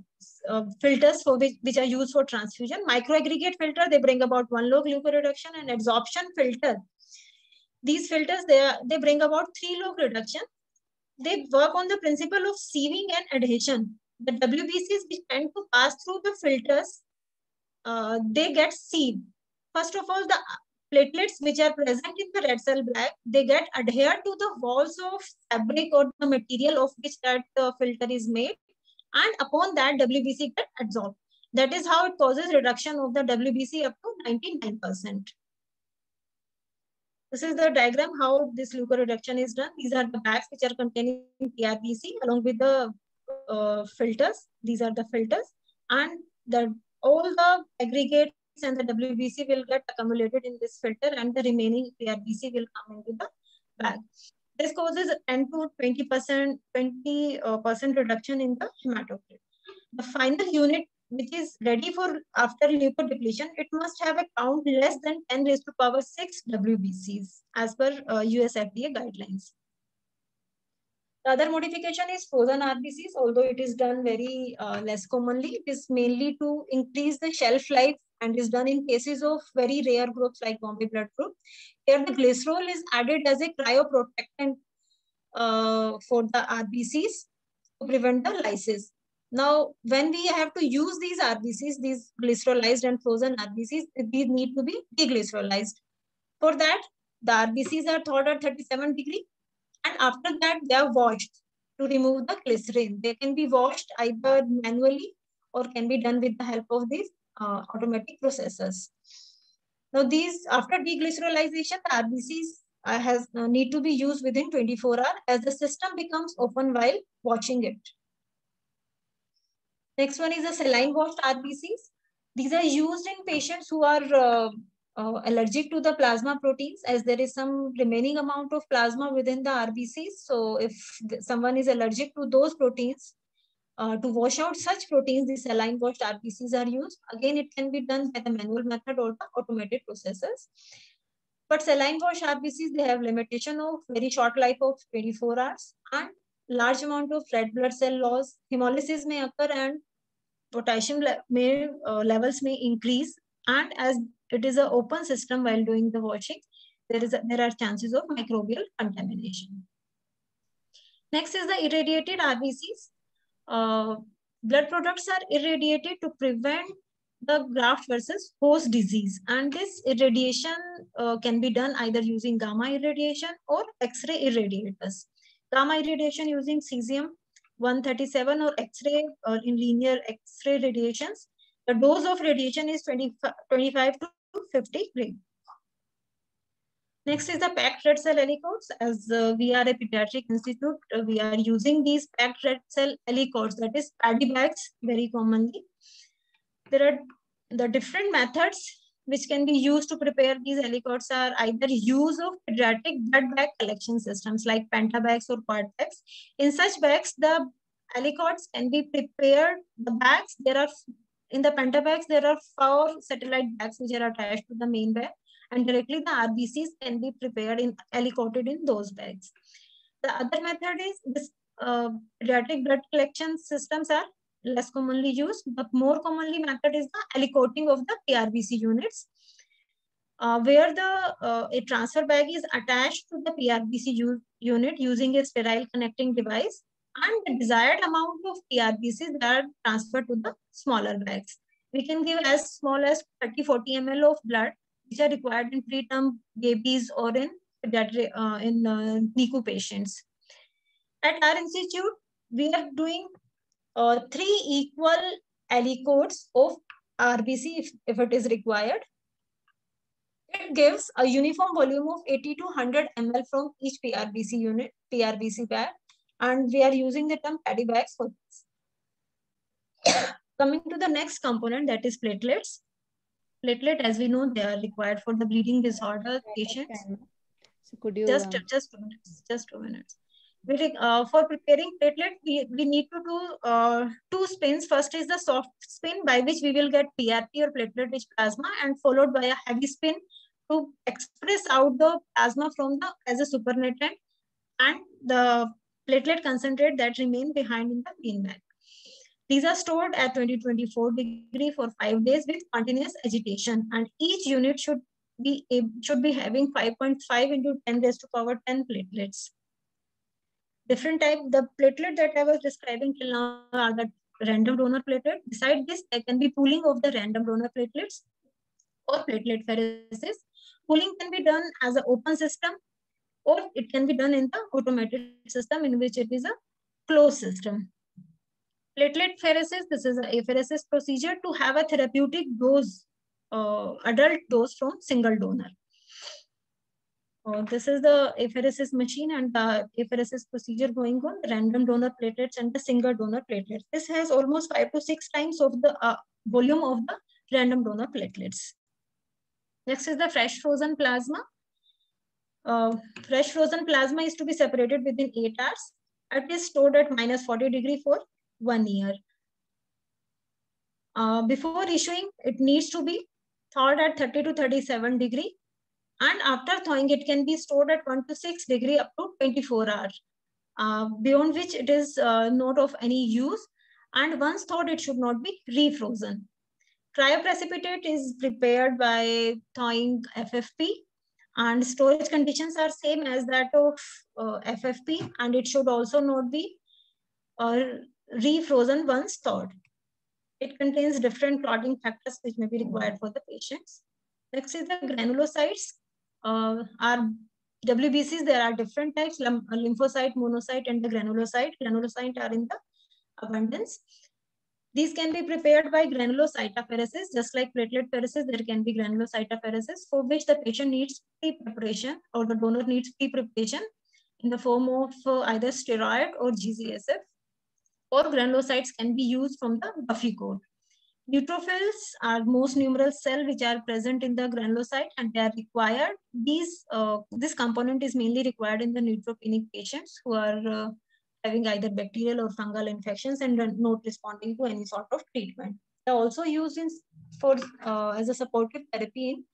uh, filters for which, which are used for transfusion. Microaggregate filter, they bring about one log leukoreduction and adsorption filter. These filters, they, are, they bring about three log reduction. They work on the principle of sieving and adhesion. The WBCs which tend to pass through the filters uh, they get sieved. First of all, the platelets which are present in the red cell bag, they get adhered to the walls of fabric or the material of which that uh, filter is made. And upon that, WBC get absorbed. That is how it causes reduction of the WBC up to 99%. This is the diagram how this leukoreduction is done. These are the bags which are containing PRBC along with the uh, filters. These are the filters. And the all the aggregates and the WBC will get accumulated in this filter and the remaining PRBC will come into the bag. This causes 10 to 20%, 20 uh, percent reduction in the hematocrit. The final unit which is ready for after leukodepletion, it must have a count less than 10 raised to power 6 WBCs as per uh, US FDA guidelines. The other modification is frozen RBCs, although it is done very uh, less commonly. It is mainly to increase the shelf life and is done in cases of very rare groups like Bombay blood group. Here the glycerol is added as a cryoprotectant uh, for the RBCs to prevent the lysis. Now, when we have to use these RBCs, these glycerolized and frozen RBCs, these need to be deglycerolized. For that, the RBCs are thawed at 37 degree and after that, they are washed to remove the glycerin. They can be washed either manually or can be done with the help of these uh, automatic processors. Now these, after deglycerolization, the RBCs uh, has uh, need to be used within 24 hours as the system becomes open while watching it. Next one is the saline washed RBCs. These are used in patients who are uh, uh, allergic to the plasma proteins as there is some remaining amount of plasma within the RBCs. So if someone is allergic to those proteins, uh, to wash out such proteins, the saline washed RBCs are used. Again, it can be done by the manual method or the automated processes. But saline washed RBCs, they have limitation of very short life of 24 hours and large amount of red blood cell loss. Hemolysis may occur and potassium le may, uh, levels may increase. And as it is an open system while doing the washing, there, is a, there are chances of microbial contamination. Next is the irradiated RBCs. Uh, blood products are irradiated to prevent the graft versus host disease. And this irradiation uh, can be done either using gamma irradiation or X-ray irradiators. Gamma irradiation using cesium 137 or X-ray or in linear X-ray radiations. The dose of radiation is 20, 25 to 50 gram. Next is the packed red cell aliquots. As uh, we are a pediatric institute, uh, we are using these packed red cell aliquots, that is paddy bags very commonly. There are the different methods which can be used to prepare these aliquots are either use of pediatric blood bag collection systems like pentabags or bags. In such bags, the aliquots can be prepared. The bags, there are, in the pentabags, there are four satellite bags which are attached to the main bag and directly the RBCs can be prepared in aliquoted in those bags. The other method is this uh, pediatric blood collection systems are less commonly used. but more commonly method is the aliquoting of the PRBC units, uh, where the uh, a transfer bag is attached to the PRBC unit using a sterile connecting device, and the desired amount of PRBCs are transferred to the smaller bags. We can give as small as 30-40 ml of blood, which are required in preterm babies or in uh, in uh, NICU patients. At our institute, we are doing uh, three equal aliquots of RBC if, if it is required. It gives a uniform volume of 80 to 100 ml from each PRBC unit, PRBC bag, and we are using the term paddy bags for this. Coming to the next component, that is platelets. Platelet, as we know, they are required for the bleeding disorder patients. So could you just um, just two minutes, just two minutes uh, for preparing platelet, we, we need to do uh, two spins. First is the soft spin by which we will get PRP or platelet-rich plasma and followed by a heavy spin to express out the plasma from the as a supernatant and the platelet concentrate that remain behind in the bean bag. These are stored at 2024 degree for five days with continuous agitation and each unit should be should be having 5.5 into 10 raised to power 10 platelets different type, the platelet that I was describing till now are the random donor platelet. Beside this, there can be pooling of the random donor platelets or platelet pheresis. Pooling can be done as an open system or it can be done in the automated system in which it is a closed system. Platelet pheresis, this is a apheresis procedure to have a therapeutic dose, uh, adult dose from single donor. Uh, this is the apheresis machine and the apheresis procedure going on, random donor platelets and the single donor platelets. This has almost five to six times of the uh, volume of the random donor platelets. Next is the fresh frozen plasma. Uh, fresh frozen plasma is to be separated within eight hours. It is stored at minus 40 degree for one year. Uh, before issuing, it needs to be thawed at 30 to 37 degree and after thawing, it can be stored at 1 to 6 degree up to 24 hours, uh, beyond which it is uh, not of any use. And once thawed, it should not be refrozen. Cryoprecipitate is prepared by thawing FFP and storage conditions are same as that of uh, FFP and it should also not be uh, refrozen once thawed. It contains different clotting factors which may be required for the patients. Next is the granulocytes uh, are WBCs, there are different types, lymphocyte, monocyte, and the granulocyte. Granulocyte are in the abundance. These can be prepared by granulocytopheresis, just like platelet pheresis, there can be granulocytopheresis, for which the patient needs pre-preparation or the donor needs pre-preparation in the form of uh, either steroid or GCSF, or granulocytes can be used from the Buffy coat. Neutrophils are most numerous cell which are present in the granulocyte and they are required. These, uh, this component is mainly required in the neutropenic patients who are uh, having either bacterial or fungal infections and not responding to any sort of treatment. They're also used in, for, uh, as a supportive therapy in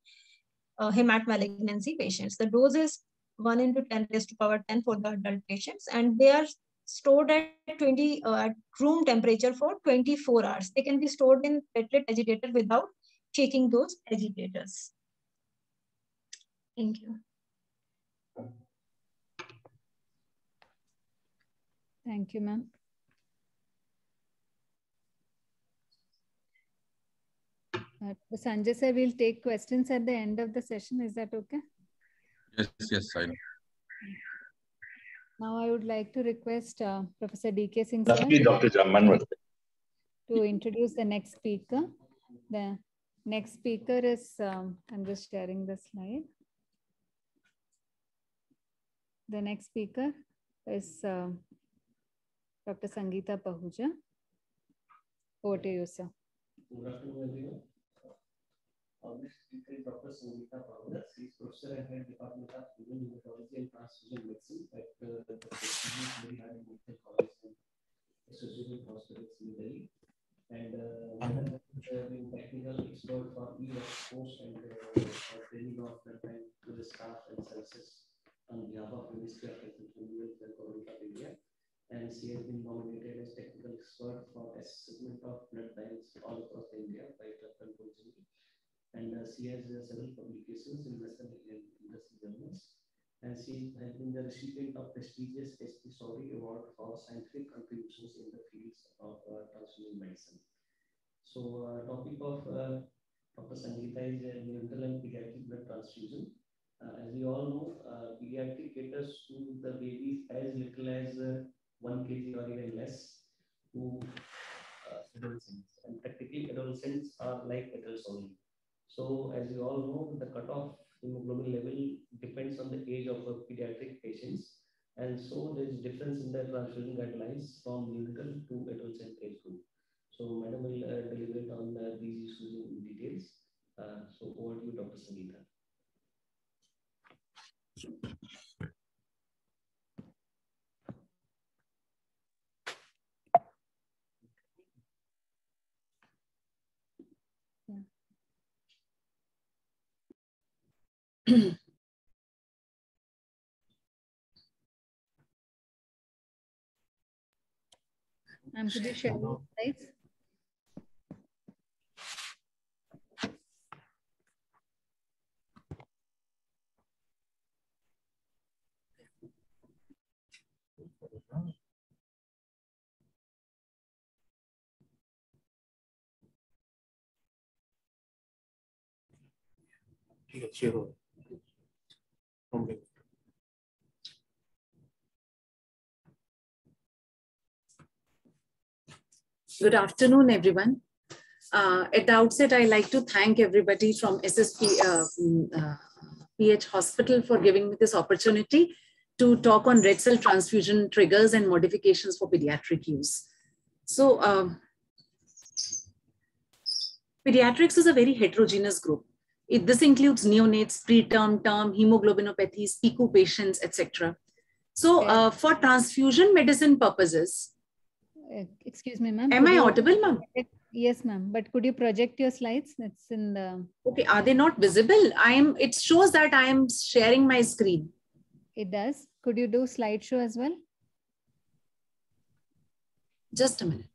uh, hemat malignancy patients. The dose is 1 into 10 raised to power 10 for the adult patients and they are stored at 20 uh, at room temperature for 24 hours. They can be stored in platelet agitator without shaking those agitators. Thank you. Thank you, ma'am. Uh, Sanjay sir, we'll take questions at the end of the session. Is that okay? Yes, yes, I know. Now I would like to request uh, Professor D.K. Singh sir Dr. Jaman. to introduce the next speaker. The next speaker is, um, I'm just sharing the slide. The next speaker is uh, Dr. Sangeeta Pahuja. Over to you, sir. Next speaker is Dr. Sangeeta Pahuja. She is professor and head department of immunohematology and transfusion medicine at uh, the Lady Hardinge Medical College and Associated Hospitals, New Delhi. And uh, has been technical expert for e post and uh, training of time to the staff and services on behalf of Ministry of Health and Family Welfare of India. And she has been nominated as technical expert for assessment of blood banks all across India by Dr. Gojini. And uh, she has uh, several publications in Western Indian industry journals. And she has been the recipient of prestigious S.P. Sori Award for scientific contributions in the fields of uh, transfusion medicine. So, uh, topic of uh, Dr. Sangeeta is uh, neonatal and pediatric blood transfusion. Uh, as we all know, uh, pediatric caters to the babies as little as uh, 1 kg or even less to adolescents. And practically adolescents are like adults only. So as you all know, the cutoff hemoglobin level depends on the age of a pediatric patients. And so there is difference in the transfusion guidelines from neonatal to adolescent age group. So madam will uh, deliberate on uh, these issues in details. Uh, so over to you, Dr. Sangeeta. I'm going to share the. Good afternoon, everyone. Uh, at the outset, I'd like to thank everybody from SSP uh, mm, uh, PH Hospital for giving me this opportunity to talk on red cell transfusion triggers and modifications for pediatric use. So, um, pediatrics is a very heterogeneous group. It, this includes neonates, preterm, term, hemoglobinopathies, PICU patients, etc. So, uh, for transfusion medicine purposes, Uh, Excuse me, ma'am. am could I you audible, ma'am? Yes, ma'am. But could you project your slides? It's in the, Okay, are they not visible? I am. It shows that I am sharing my screen. it does. Could you do slideshow as well? Just a minute.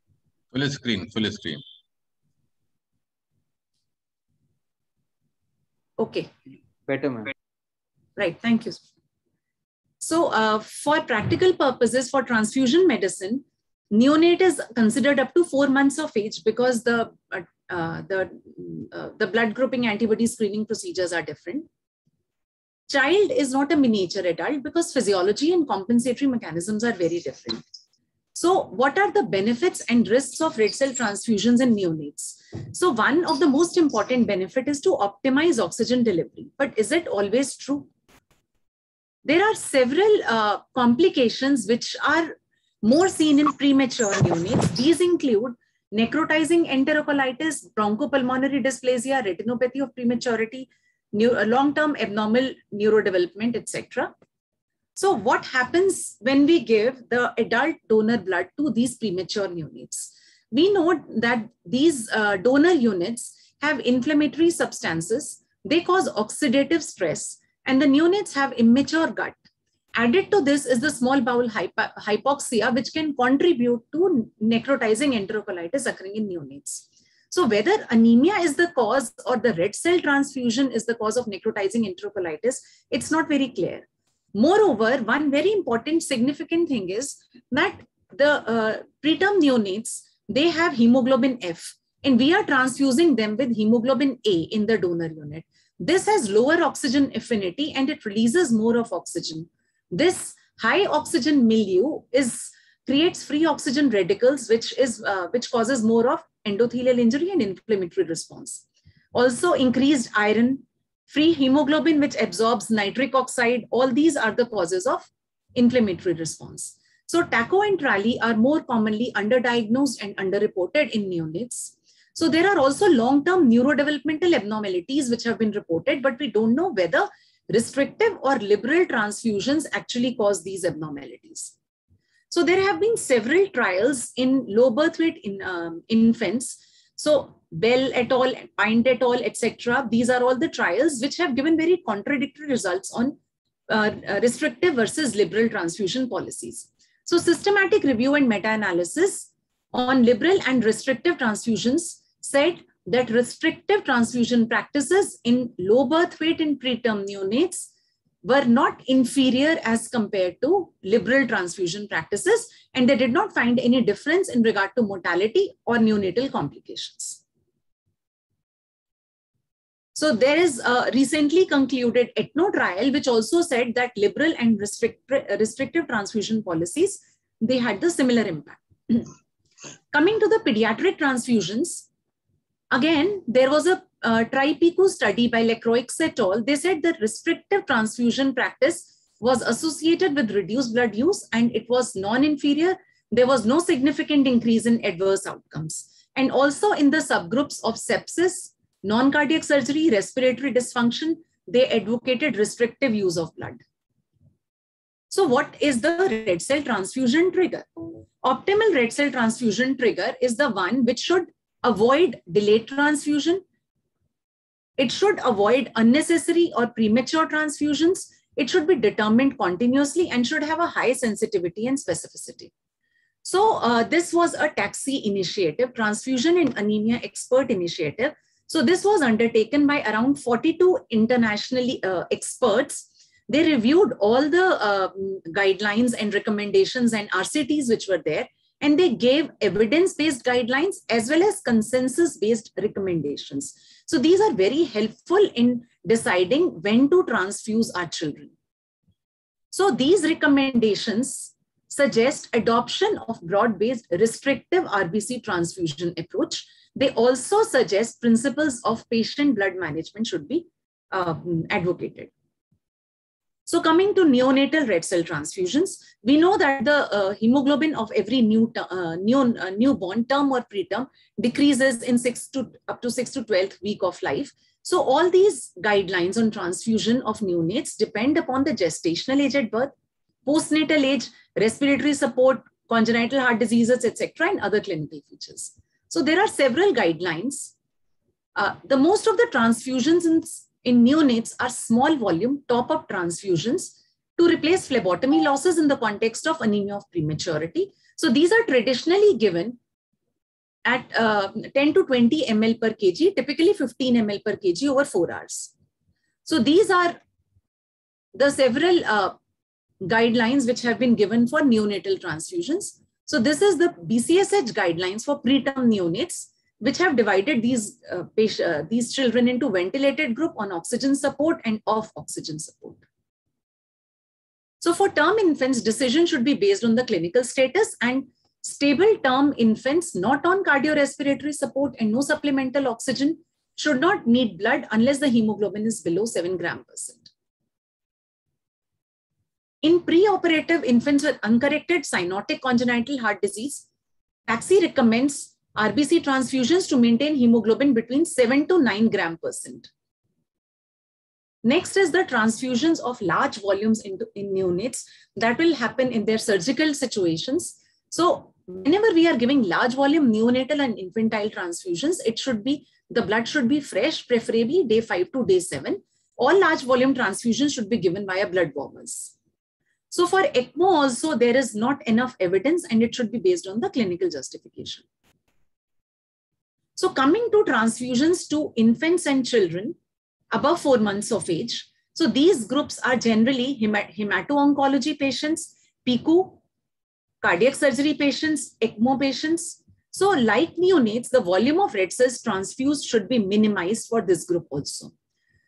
Full screen, full screen. Okay. Better, ma'am. Right, thank you. So uh, for practical purposes for transfusion medicine, neonate is considered up to four months of age because the, uh, uh, the, uh, the blood grouping antibody screening procedures are different. Child is not a miniature adult because physiology and compensatory mechanisms are very different. So what are the benefits and risks of red cell transfusions in neonates? So one of the most important benefit is to optimize oxygen delivery. But is it always true? There are several uh, complications which are more seen in premature neonates. These include necrotizing enterocolitis, bronchopulmonary dysplasia, retinopathy of prematurity, uh, long-term abnormal neurodevelopment, etc. So what happens when we give the adult donor blood to these premature neonates? We know that these uh, donor units have inflammatory substances. They cause oxidative stress and the neonates have immature gut. Added to this is the small bowel hypo- hypoxia, which can contribute to necrotizing enterocolitis occurring in neonates. So whether anemia is the cause or the red cell transfusion is the cause of necrotizing enterocolitis, it's not very clear. Moreover, one very important significant thing is that the uh, preterm neonates, they have hemoglobin F and we are transfusing them with hemoglobin A in the donor unit. This has lower oxygen affinity and it releases more of oxygen. This high oxygen milieu is creates free oxygen radicals, which is uh, which causes more of endothelial injury and inflammatory response. Also increased iron, free hemoglobin, which absorbs nitric oxide. All these are the causes of inflammatory response. So TACO and TRALI are more commonly underdiagnosed and underreported in neonates. So there are also long-term neurodevelopmental abnormalities which have been reported, but we don't know whether restrictive or liberal transfusions actually cause these abnormalities. So there have been several trials in low birth weight in um, infants. So Bell et al., Pint et al., etc. These are all the trials which have given very contradictory results on uh, uh, restrictive versus liberal transfusion policies. So systematic review and meta-analysis on liberal and restrictive transfusions said that restrictive transfusion practices in low birth weight in preterm neonates were not inferior as compared to liberal transfusion practices, and they did not find any difference in regard to mortality or neonatal complications. So there is a recently concluded ETTNO trial, which also said that liberal and restrict, restrictive transfusion policies, they had the similar impact. Coming to the pediatric transfusions, again, there was a uh, TRIPICU study by Lacroix et al. They said that restrictive transfusion practice was associated with reduced blood use and it was non-inferior. There was no significant increase in adverse outcomes. And also in the subgroups of sepsis, non-cardiac surgery, respiratory dysfunction, they advocated restrictive use of blood. So what is the red cell transfusion trigger? Optimal red cell transfusion trigger is the one which should avoid delayed transfusion. It should avoid unnecessary or premature transfusions. It should be determined continuously and should have a high sensitivity and specificity. So uh, this was a TAXI initiative, Transfusion and Anemia Expert Initiative, so this was undertaken by around 42 internationally uh, experts. They reviewed all the uh, guidelines and recommendations and RCTs which were there, and they gave evidence-based guidelines as well as consensus-based recommendations. So these are very helpful in deciding when to transfuse our children. So these recommendations suggest adoption of broad-based restrictive RBC transfusion approach they also suggest principles of patient blood management should be uh, advocated. So coming to neonatal red cell transfusions, we know that the uh, hemoglobin of every new uh, new uh, newborn term or preterm decreases in six to up to six to 12th week of life. So all these guidelines on transfusion of neonates depend upon the gestational age at birth, postnatal age, respiratory support, congenital heart diseases, etc., and other clinical features. So there are several guidelines. Uh, the most of the transfusions in, in neonates are small volume top-up transfusions to replace phlebotomy losses in the context of anemia of prematurity. So these are traditionally given at uh, 10 to 20 ml per kg, typically 15 ml per kg over four hours. So these are the several uh, guidelines which have been given for neonatal transfusions. So this is the BCSH guidelines for preterm neonates, which have divided these, uh, patient, uh, these children into ventilated group on oxygen support and off oxygen support. So for term infants, decision should be based on the clinical status and stable term infants not on cardiorespiratory support and no supplemental oxygen should not need blood unless the hemoglobin is below 7 gram percent. In preoperative infants with uncorrected cyanotic congenital heart disease, TAXI recommends RBC transfusions to maintain hemoglobin between 7 to 9 gram percent. Next is the transfusions of large volumes in, in neonates that will happen in their surgical situations. So whenever we are giving large volume neonatal and infantile transfusions, it should be, the blood should be fresh, preferably day five to day seven. All large volume transfusions should be given via blood warmers. So for ECMO also, there is not enough evidence and it should be based on the clinical justification. So coming to transfusions to infants and children above four months of age. So these groups are generally hemato-oncology patients, PICU, cardiac surgery patients, ECMO patients. So like neonates, the volume of red cells transfused should be minimized for this group also.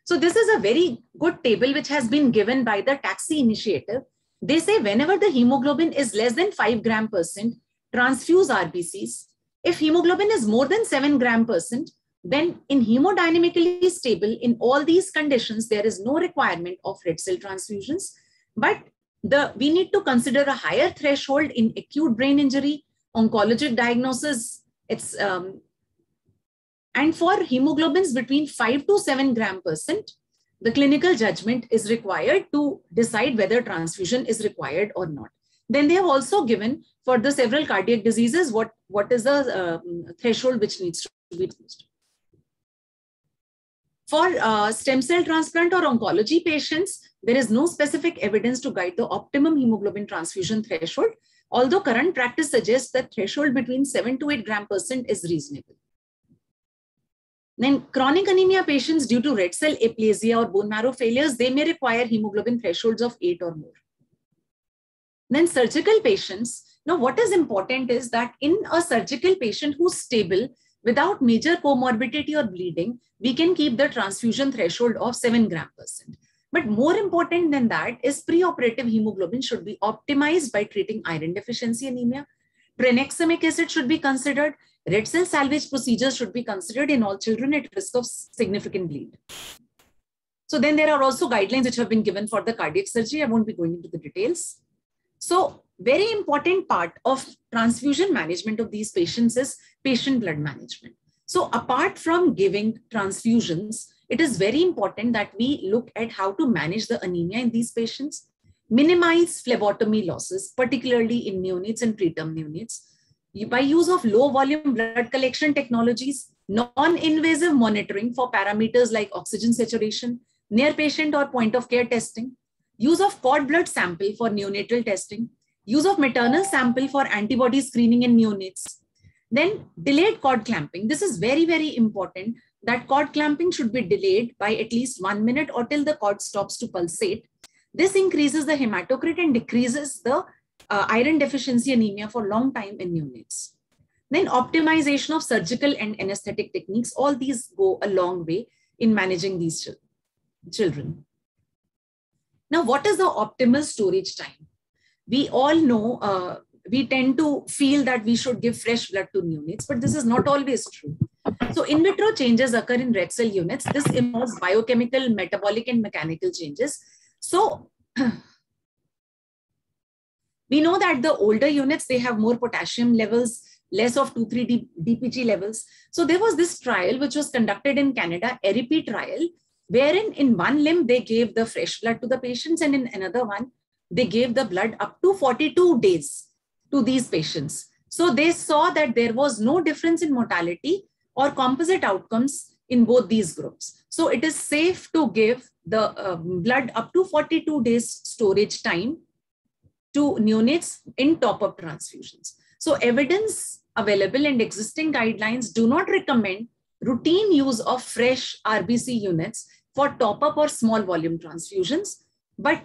So this is a very good table which has been given by the TAXI initiative They say whenever the hemoglobin is less than 5 gram percent, transfuse RBCs. If hemoglobin is more than 7 gram percent, then in hemodynamically stable, in all these conditions, there is no requirement of red cell transfusions. But the we need to consider a higher threshold in acute brain injury, oncologic diagnosis. It's um, and for hemoglobins between 5 to 7 gram percent, the clinical judgment is required to decide whether transfusion is required or not. Then they have also given for the several cardiac diseases what, what is the uh, threshold which needs to be used. For uh, stem cell transplant or oncology patients, there is no specific evidence to guide the optimum hemoglobin transfusion threshold, although current practice suggests that threshold between 7 to 8 gram percent is reasonable. Then chronic anemia patients due to red cell aplasia or bone marrow failures, they may require hemoglobin thresholds of 8 or more. Then surgical patients, now what is important is that in a surgical patient who's stable without major comorbidity or bleeding, we can keep the transfusion threshold of 7 gram percent. But more important than that is preoperative hemoglobin should be optimized by treating iron deficiency anemia. Tranexamic acid should be considered Red cell salvage procedures should be considered in all children at risk of significant bleed. So then there are also guidelines which have been given for the cardiac surgery. I won't be going into the details. So very important part of transfusion management of these patients is patient blood management. So apart from giving transfusions, it is very important that we look at how to manage the anemia in these patients, minimize phlebotomy losses, particularly in neonates and preterm neonates, by use of low volume blood collection technologies, non-invasive monitoring for parameters like oxygen saturation, near patient or point of care testing, use of cord blood sample for neonatal testing, use of maternal sample for antibody screening in neonates. Then delayed cord clamping. This is very, very important that cord clamping should be delayed by at least one minute or till the cord stops to pulsate. This increases the hematocrit and decreases the uh, iron deficiency anemia for long time in neonates. Then optimization of surgical and anesthetic techniques, all these go a long way in managing these ch children. Now, what is the optimal storage time? We all know, uh, we tend to feel that we should give fresh blood to neonates, but this is not always true. So in vitro changes occur in red cell units. This involves biochemical, metabolic, and mechanical changes. So we know that the older units, they have more potassium levels, less of 2,3 DPG levels. So there was this trial which was conducted in Canada, ARIPI trial, wherein in one limb they gave the fresh blood to the patients and in another one, they gave the blood up to 42 days to these patients. So they saw that there was no difference in mortality or composite outcomes in both these groups. So it is safe to give the uh, blood up to 42 days storage time to neonates in top-up transfusions. So evidence available and existing guidelines do not recommend routine use of fresh RBC units for top-up or small volume transfusions, but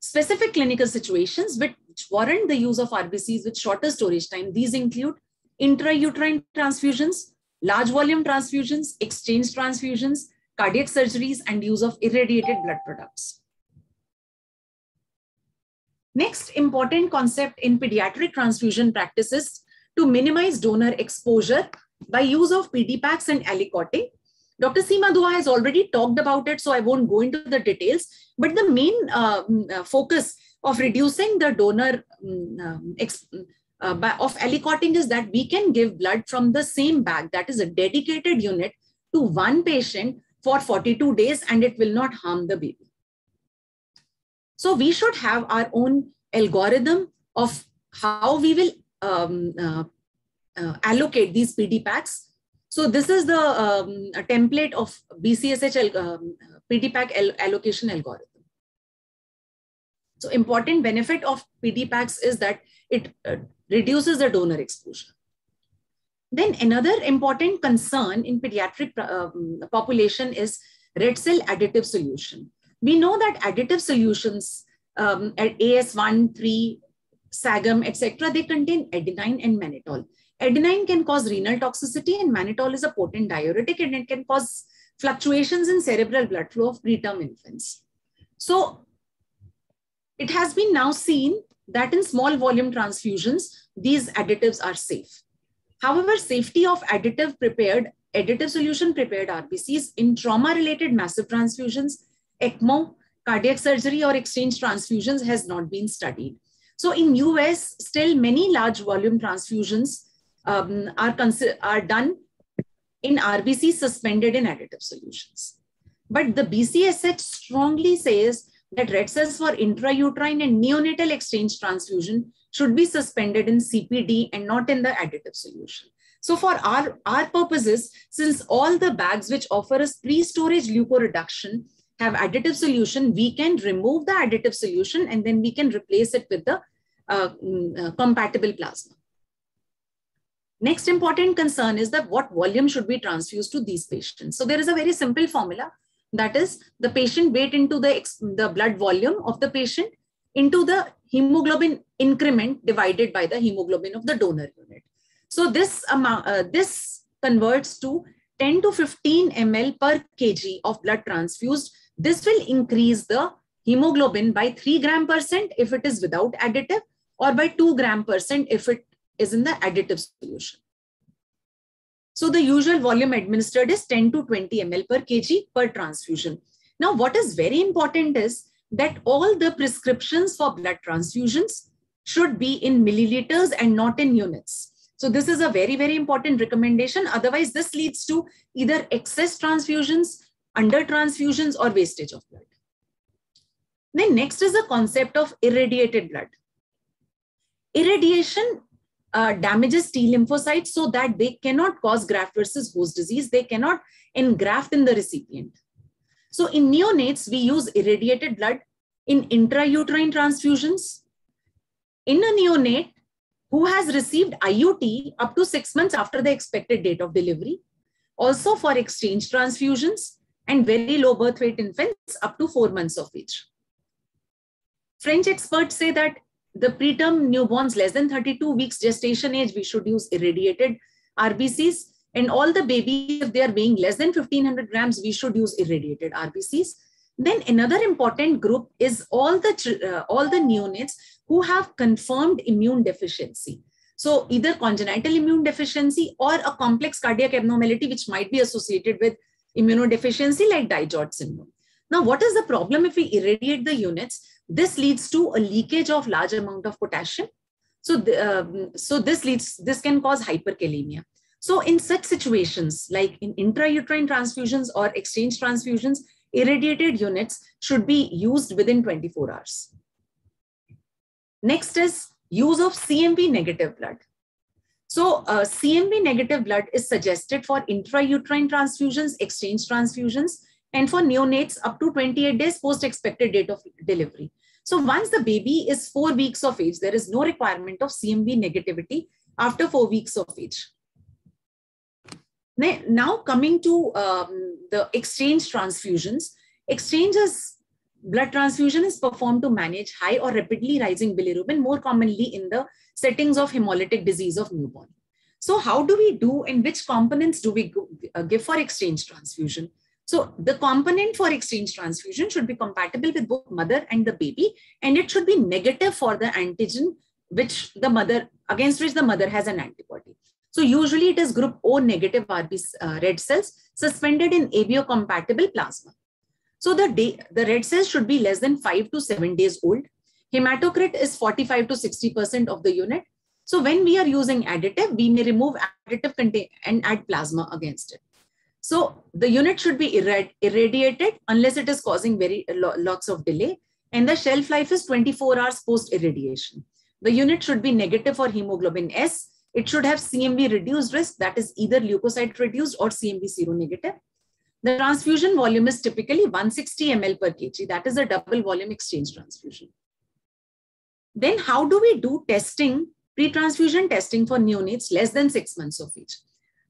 specific clinical situations which warrant the use of RBCs with shorter storage time. These include intrauterine transfusions, large volume transfusions, exchange transfusions, cardiac surgeries, and use of irradiated blood products. Next important concept in pediatric transfusion practices to minimize donor exposure by use of PD packs and aliquoting. Dr. Seema Dua has already talked about it, so I won't go into the details. But the main uh, mm, uh focus of reducing the donor um, uh, of aliquoting is that we can give blood from the same bag, that is a dedicated unit, to one patient for 42 days and it will not harm the baby. So we should have our own algorithm of how we will um, uh, uh, allocate these PD packs. So this is the um, template of BCSH um, PD pack allocation algorithm. So important benefit of PD packs is that it uh, reduces the donor exposure. Then another important concern in pediatric um, population is red cell additive solution we know that additive solutions um, at AS1, 3, SAGM, etc., they contain adenine and mannitol. Adenine can cause renal toxicity and mannitol is a potent diuretic and it can cause fluctuations in cerebral blood flow of preterm infants. So it has been now seen that in small volume transfusions, these additives are safe. However, safety of additive prepared, additive solution prepared RBCs in trauma-related massive transfusions, ECMO, cardiac surgery or exchange transfusions has not been studied. So in US, still many large volume transfusions um, are, are done in RBC suspended in additive solutions. But the BCSH strongly says that red cells for intrauterine and neonatal exchange transfusion should be suspended in CPD and not in the additive solution. So for our, our purposes, since all the bags which offer us pre-storage leukoreduction have additive solution, we can remove the additive solution and then we can replace it with the uh, mm, uh, compatible plasma. Next important concern is that what volume should be transfused to these patients. So there is a very simple formula that is the patient weight into the, the blood volume of the patient into the hemoglobin increment divided by the hemoglobin of the donor unit. So this amount, uh, this converts to 10 to 15 ml per kg of blood transfused. This will increase the hemoglobin by 3 gram percent if it is without additive or by 2 gram percent if it is in the additive solution. So the usual volume administered is 10 to 20 ml per kg per transfusion. Now, what is very important is that all the prescriptions for blood transfusions should be in milliliters and not in units. So this is a very, very important recommendation. Otherwise, this leads to either excess transfusions, under transfusions, or wastage of blood. Then next is the concept of irradiated blood. Irradiation uh, damages T lymphocytes so that they cannot cause graft versus host disease. They cannot engraft in the recipient. So in neonates, we use irradiated blood in intrauterine transfusions. In a neonate who has received IUT up to six months after the expected date of delivery, also for exchange transfusions and very low birth weight infants up to four months of age. French experts say that the preterm newborns less than 32 weeks gestation age, we should use irradiated RBCs. And all the babies, if they are weighing less than 1500 grams, we should use irradiated RBCs. Then another important group is all the, uh, all the neonates who have confirmed immune deficiency. So either congenital immune deficiency or a complex cardiac abnormality, which might be associated with immunodeficiency like DiGeorge syndrome. Now, what is the problem if we irradiate the units? This leads to a leakage of large amount of potassium. So, the, um, so this leads, this can cause hyperkalemia. So in such situations, like in intrauterine transfusions or exchange transfusions, irradiated units should be used within 24 hours. Next is use of CMV negative blood. So uh, CMV negative blood is suggested for intrauterine transfusions, exchange transfusions, and for neonates up to 28 days post expected date of delivery. So once the baby is four weeks of age, there is no requirement of CMV negativity after four weeks of age. Now coming to um, the exchange transfusions, exchanges blood transfusion is performed to manage high or rapidly rising bilirubin, more commonly in the settings of hemolytic disease of newborn. So how do we do and which components do we uh, give for exchange transfusion? So the component for exchange transfusion should be compatible with both mother and the baby, and it should be negative for the antigen which the mother against which the mother has an antibody. So usually it is group O negative RB uh, red cells suspended in ABO compatible plasma. So the, day, the red cells should be less than five to seven days old. Hematocrit is 45 to 60% of the unit. So when we are using additive, we may remove additive contain and add plasma against it. So the unit should be irrad irradiated unless it is causing very lots of delay. And the shelf life is 24 hours post irradiation. The unit should be negative for hemoglobin S. It should have CMV reduced risk, that is either leukocyte reduced or CMV seronegative. The transfusion volume is typically 160 ml per kg. That is a double volume exchange transfusion. Then how do we do testing, pre-transfusion testing for neonates less than six months of age?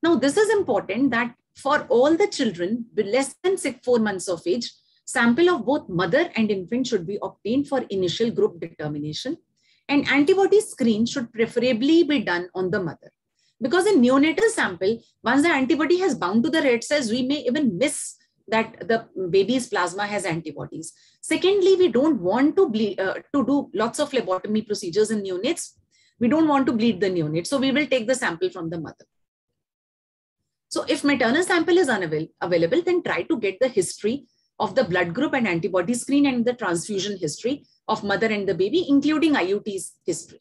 Now, this is important that for all the children less than six, four months of age, sample of both mother and infant should be obtained for initial group determination. And antibody screen should preferably be done on the mother. Because in neonatal sample, once the antibody has bound to the red cells, we may even miss that the baby's plasma has antibodies. Secondly, we don't want to bleed, uh, to do lots of phlebotomy procedures in neonates. We don't want to bleed the neonate. So we will take the sample from the mother. So if maternal sample is unavailable, then try to get the history of the blood group and antibody screen and the transfusion history of mother and the baby, including IUT's history.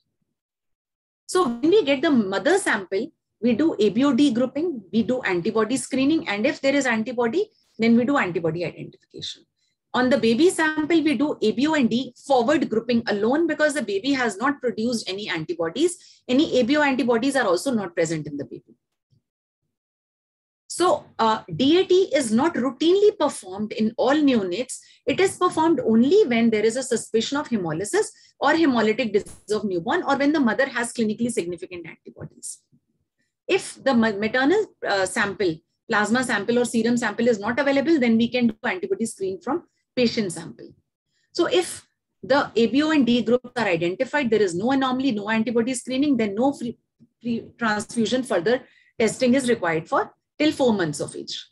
So when we get the mother sample, we do ABOD grouping, we do antibody screening, and if there is antibody, then we do antibody identification. On the baby sample, we do ABO and D forward grouping alone because the baby has not produced any antibodies. Any ABO antibodies are also not present in the baby. So uh, DAT is not routinely performed in all neonates. It is performed only when there is a suspicion of hemolysis or hemolytic disease of newborn or when the mother has clinically significant antibodies. If the maternal uh, sample, plasma sample or serum sample is not available, then we can do antibody screen from patient sample. So if the ABO and D groups are identified, there is no anomaly, no antibody screening, then no free, free transfusion further testing is required for till four months of age.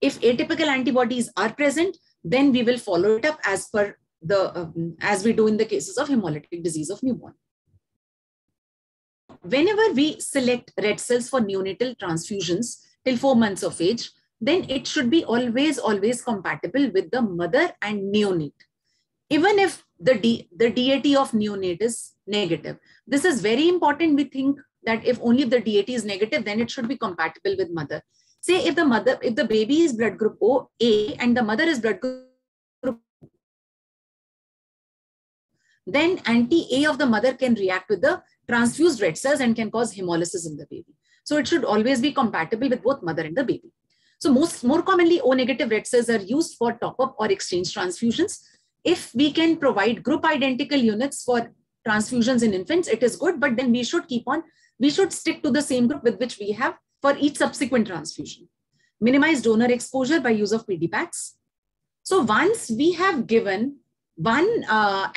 If atypical antibodies are present, then we will follow it up as per the um, as we do in the cases of hemolytic disease of newborn. Whenever we select red cells for neonatal transfusions till four months of age, then it should be always, always compatible with the mother and neonate. Even if the, D, the DAT of neonate is negative. This is very important. We think that if only if the DAT is negative, then it should be compatible with mother. Say if the mother, if the baby is blood group O, A, and the mother is blood group, then anti-A of the mother can react with the transfused red cells and can cause hemolysis in the baby. So it should always be compatible with both mother and the baby. So most more commonly O negative red cells are used for top up or exchange transfusions. If we can provide group identical units for transfusions in infants, it is good, but then we should keep on we should stick to the same group with which we have for each subsequent transfusion. Minimize donor exposure by use of PD packs. So once we have given one uh,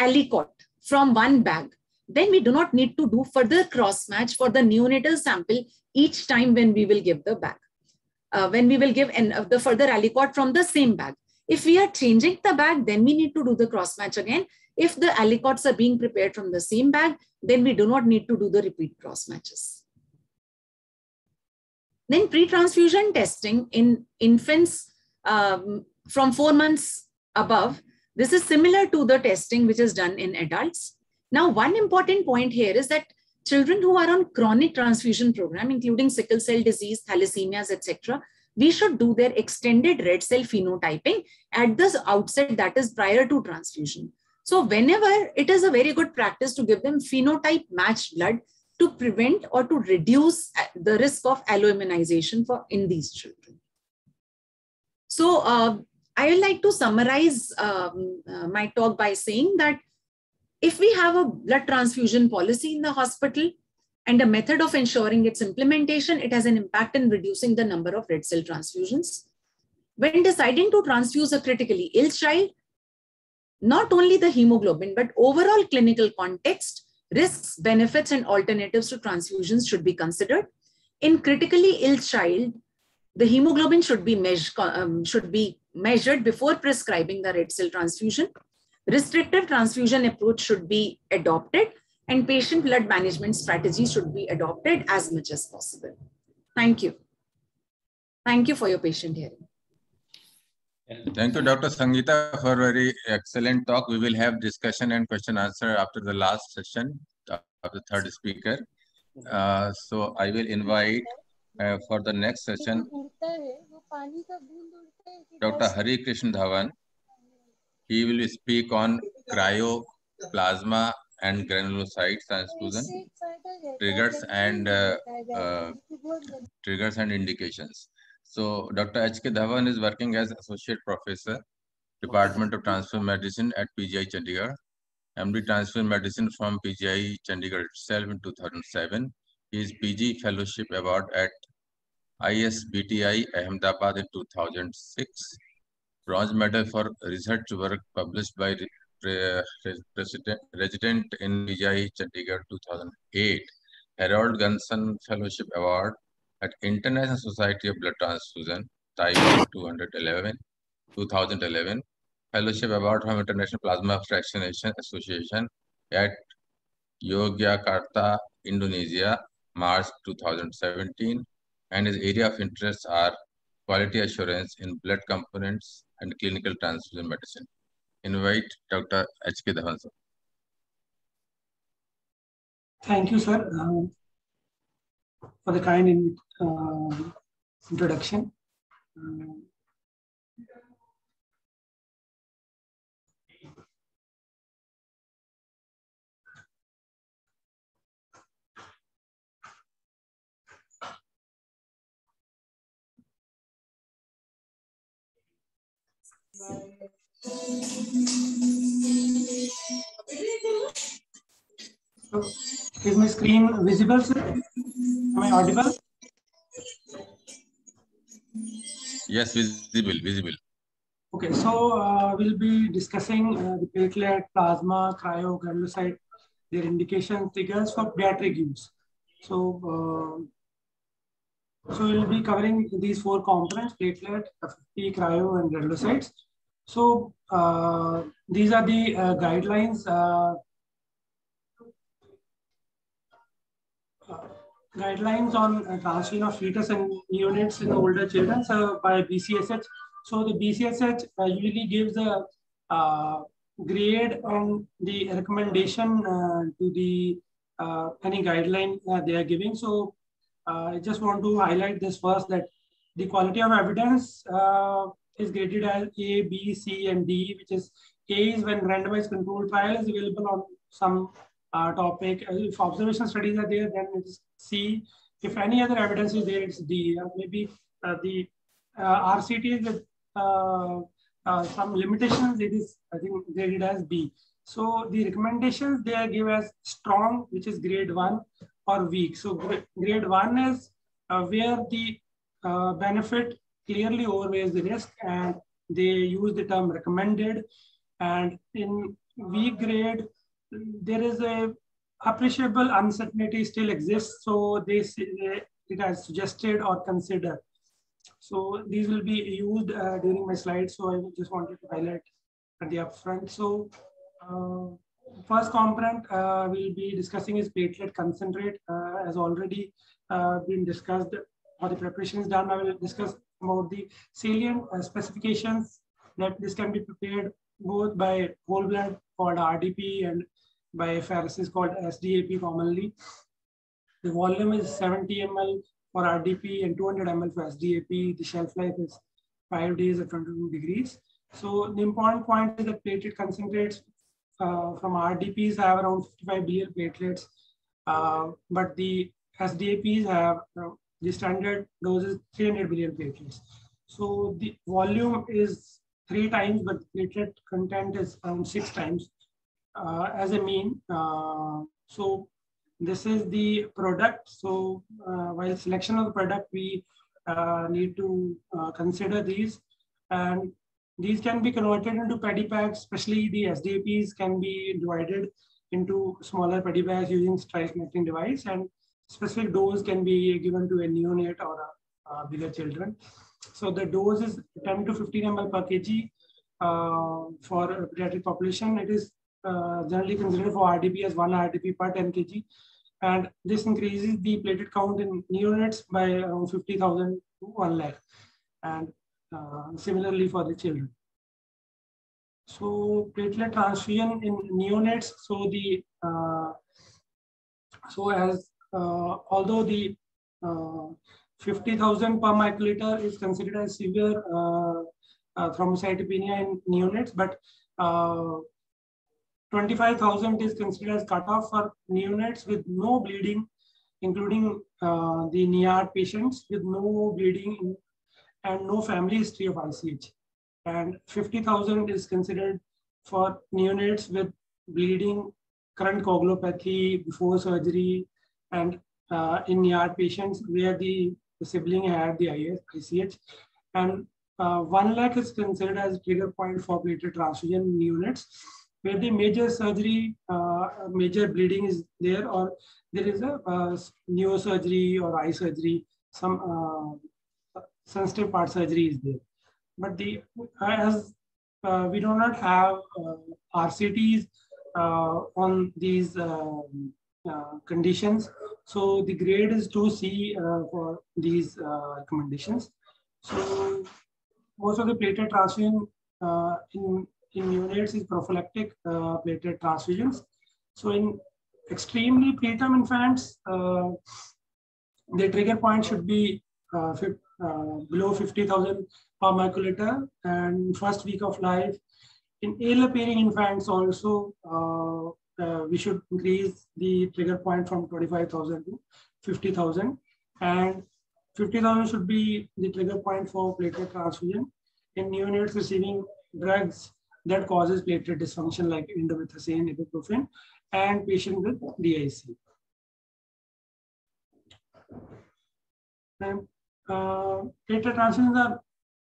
from one bag, then we do not need to do further cross match for the neonatal sample each time when we will give the bag. Uh, when we will give an, uh, the further aliquot from the same bag. If we are changing the bag, then we need to do the cross match again. If the aliquots are being prepared from the same bag, then we do not need to do the repeat cross matches. Then pre-transfusion testing in infants um, from four months above, this is similar to the testing which is done in adults. Now, one important point here is that children who are on chronic transfusion program, including sickle cell disease, thalassemias, etc., we should do their extended red cell phenotyping at the outset, that is prior to transfusion. So whenever it is a very good practice to give them phenotype matched blood to prevent or to reduce the risk of alloimmunization for in these children. So uh, I would like to summarize um, uh, my talk by saying that if we have a blood transfusion policy in the hospital and a method of ensuring its implementation, it has an impact in reducing the number of red cell transfusions. When deciding to transfuse a critically ill child, not only the hemoglobin, but overall clinical context, risks, benefits, and alternatives to transfusions should be considered. In critically ill child, the hemoglobin should be, measured, um, should be measured before prescribing the red cell transfusion. Restrictive transfusion approach should be adopted and patient blood management strategies should be adopted as much as possible. Thank you. Thank you for your patient hearing. Thank you, Dr. Sangeeta, for very excellent talk. We will have discussion and question answer after the last session of the third speaker. Uh, so I will invite uh, for the next session Dr. Hari Krishna Dhawan. He will speak on cryoplasma and granulocyte transfusion triggers and uh, uh, triggers and indications. So Dr. H.K. Dhawan is working as Associate Professor, Department of Transfusion Medicine at PGI Chandigarh. MD Transfusion Medicine from PGI Chandigarh itself in 2007. His PG Fellowship Award at ISBTI Ahmedabad in 2006. Bronze Medal for research work published by President, resident in PGI Chandigarh 2008. Harold Gunson Fellowship Award at International Society of Blood Transfusion type 211, 2011. Fellowship Award from International Plasma Fractionation Association at Yogyakarta, Indonesia, March 2017. And his area of interests are quality assurance in blood components and clinical transfusion medicine. Invite Dr. H.K. Dhawan. Thank you, sir, um, for the kind in, uh, introduction. Um, is my screen visible, sir? Am I audible? Yes, visible, visible. Okay, so uh, we'll be discussing uh, the platelet, plasma, cryo, granulocyte, their indication triggers for pediatric use. So, uh, so we'll be covering these four components, platelet, FFP, cryo, and granulocytes. So uh, these are the uh, guidelines guidelines on uh, transfusion of fetus and neonates in older children so by BCSH. So the BCSH uh, usually gives a uh, grade on the recommendation uh, to the uh, any guideline they are giving. So I just want to highlight this first that the quality of evidence is graded as A, B, C, and D, which is A is when randomized control trial is available on some uh, topic. If observation studies are there, then it's C. If any other evidence is there, it's D. Uh, maybe uh, the uh, RCT with uh, uh, some limitations, it is, I think, graded as B. So the recommendations they are given as strong, which is grade one, or weak. So grade one is where the benefit clearly overweighs the risk and they use the term recommended. And in weak grade, there is a appreciable uncertainty still exists. So say it has suggested or considered. So these will be used uh, during my slides. So I just wanted to highlight at the upfront. So uh, first component uh, we'll be discussing is platelet concentrate uh, as already uh, been discussed or the preparation is done. I will discuss about the salient uh, specifications that this can be prepared both by whole blood called RDP and by pheresis called SDAP commonly. The volume is 70 ml for RDP and 200 ml for SDAP. The shelf life is five days at 22 degrees. So the important point is that platelet concentrates uh, from RDPs have around 55 billion platelets, uh, but the SDAPs have uh, the standard dose is 300 billion platelets. So the volume is three times, but platelet content is around six times uh, as a mean. Uh, so this is the product. So uh, while selection of the product, we uh, need to uh, consider these. And these can be converted into paddy packs, especially the SDAPs can be divided into smaller paddy bags using strice making device. And specific dose can be given to a neonate or a, a bigger children. So the dose is 10 to 15 ml per kg uh, for pediatric population. It is uh, generally considered for RDP as one RDP per 10 kg. And this increases the platelet count in neonates by around 50,000 to 1 lakh. And uh, similarly for the children. So platelet transfusion in neonates. So the uh, so as uh, although the uh, 50,000 per microliter is considered as severe uh, thrombocytopenia in neonates, but 25,000 is considered as cutoff for neonates with no bleeding, including uh, the NAIT patients with no bleeding and no family history of ICH. And 50,000 is considered for neonates with bleeding, current coagulopathy before surgery, and uh, in NAIT patients where the, sibling had the ICH. And uh, 1 lakh is considered as trigger point for platelet transfusion units, where the major surgery, uh, major bleeding is there, or there is a uh, neurosurgery or eye surgery, some uh, sensitive part surgery is there. But the as uh, we do not have uh, RCTs uh, on these um, uh, conditions, so the grade is 2C uh, for these uh, recommendations. So most of the platelet transfusion in in units is prophylactic platelet transfusions. So in extremely preterm infants, the trigger point should be uh, uh, below 50,000 per microliter and first week of life. In ill appearing infants also, uh, uh, we should increase the trigger point from 25,000 to 50,000 and 50,000 should be the trigger point for platelet transfusion in neonates receiving drugs that causes platelet dysfunction like indomethacin, ibuprofen, and patient with DIC. And uh, platelet transfusions are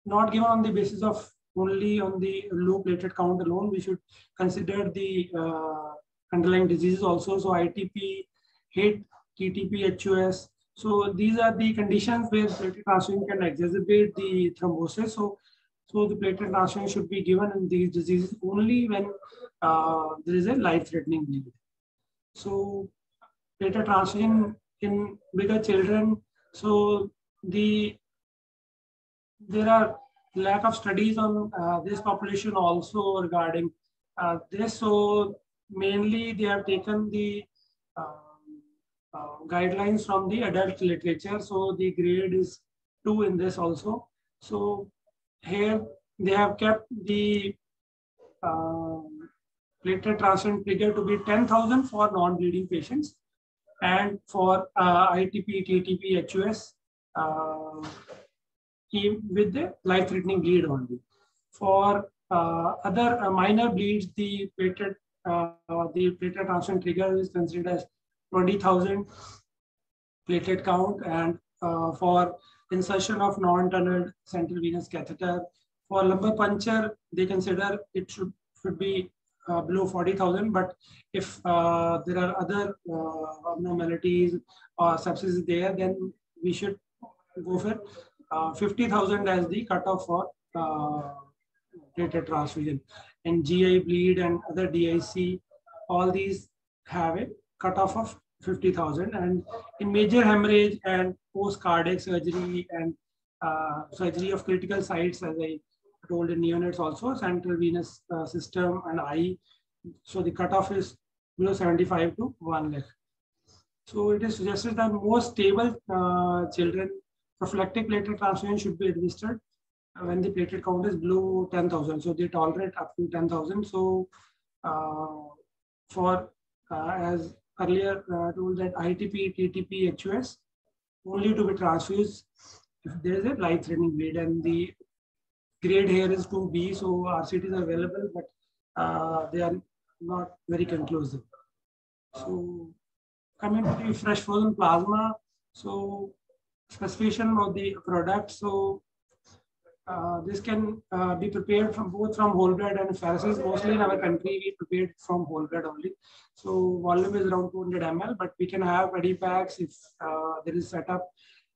not given on the basis of only on the low platelet count alone. We should consider the uh, underlying diseases also. So ITP, HIT, TTP, HUS. So these are the conditions where platelet transfusion can exacerbate the thrombosis. So, so the platelet transfusion should be given in these diseases only when uh, there is a life-threatening bleed. So platelet transfusion in bigger children. So the there are lack of studies on uh, this population also regarding uh, this. So mainly they have taken the um, uh, guidelines from the adult literature. So the grade is two in this also. So here they have kept the um, platelet transfusion trigger to be 10,000 for non-bleeding patients and for uh, ITP, TTP, HUS uh, with the life-threatening bleed only. For uh, other uh, minor bleeds, the platelet uh, the platelet transfusion trigger is considered as 20,000 platelet count and uh, for insertion of non-tunneled central venous catheter. For lumbar puncture, they consider it should, should be uh, below 40,000. But if uh, there are other uh, abnormalities or sepsis there, then we should go for uh, 50,000 as the cutoff for uh, platelet transfusion. And GI bleed and other DIC, all these have a cutoff of 50,000. And in major hemorrhage and post-cardiac surgery and uh, surgery of critical sites, as I told in neonates also, central venous uh, system and eye. So the cutoff is below 75 to 1 lakh. So it is suggested that most stable uh, children, prophylactic platelet transfusion should be administered when the platelet count is below 10,000. So they tolerate up to 10,000. So uh, for, uh, as earlier uh, told that ITP, TTP, HUS, only to be transfused if there is a life-threatening bleed and the grade here is 2B, so RCTs are available, but uh, they are not very conclusive. So coming to the fresh frozen plasma, so specification of the product. So uh, this can uh, be prepared from both from whole blood and apheresis. Mostly in our country, we prepared from whole blood only. So volume is around 200 ml, but we can have ready packs if uh, there is setup.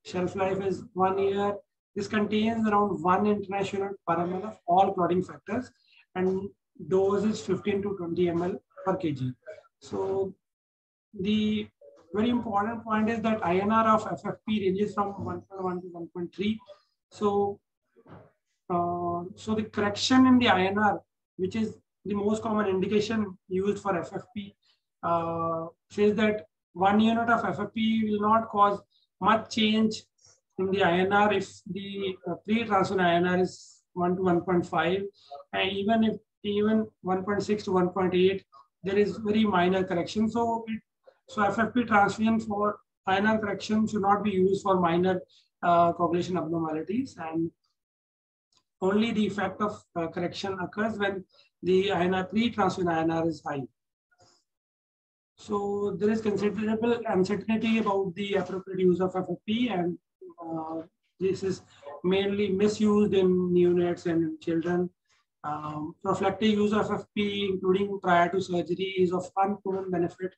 Shelf life is one year this contains around one international ml of all clotting factors and dose is 15 to 20 ml per kg. So the very important point is that INR of FFP ranges from 1.1 to 1.3. So, uh, so the correction in the INR, which is the most common indication used for FFP, uh, says that one unit of FFP will not cause much change in the INR if the uh, pre-transfer INR is 1 to 1.5 and even if even 1.6 to 1.8 there is very minor correction. So it, so FFP transfusion for INR correction should not be used for minor uh, coagulation abnormalities. And only the effect of uh, correction occurs when the INR pre-transfusion INR is high. So there is considerable uncertainty about the appropriate use of FFP and uh, this is mainly misused in neonates and children. Um, prophylactic use of FFP, including prior to surgery, is of unproven benefit.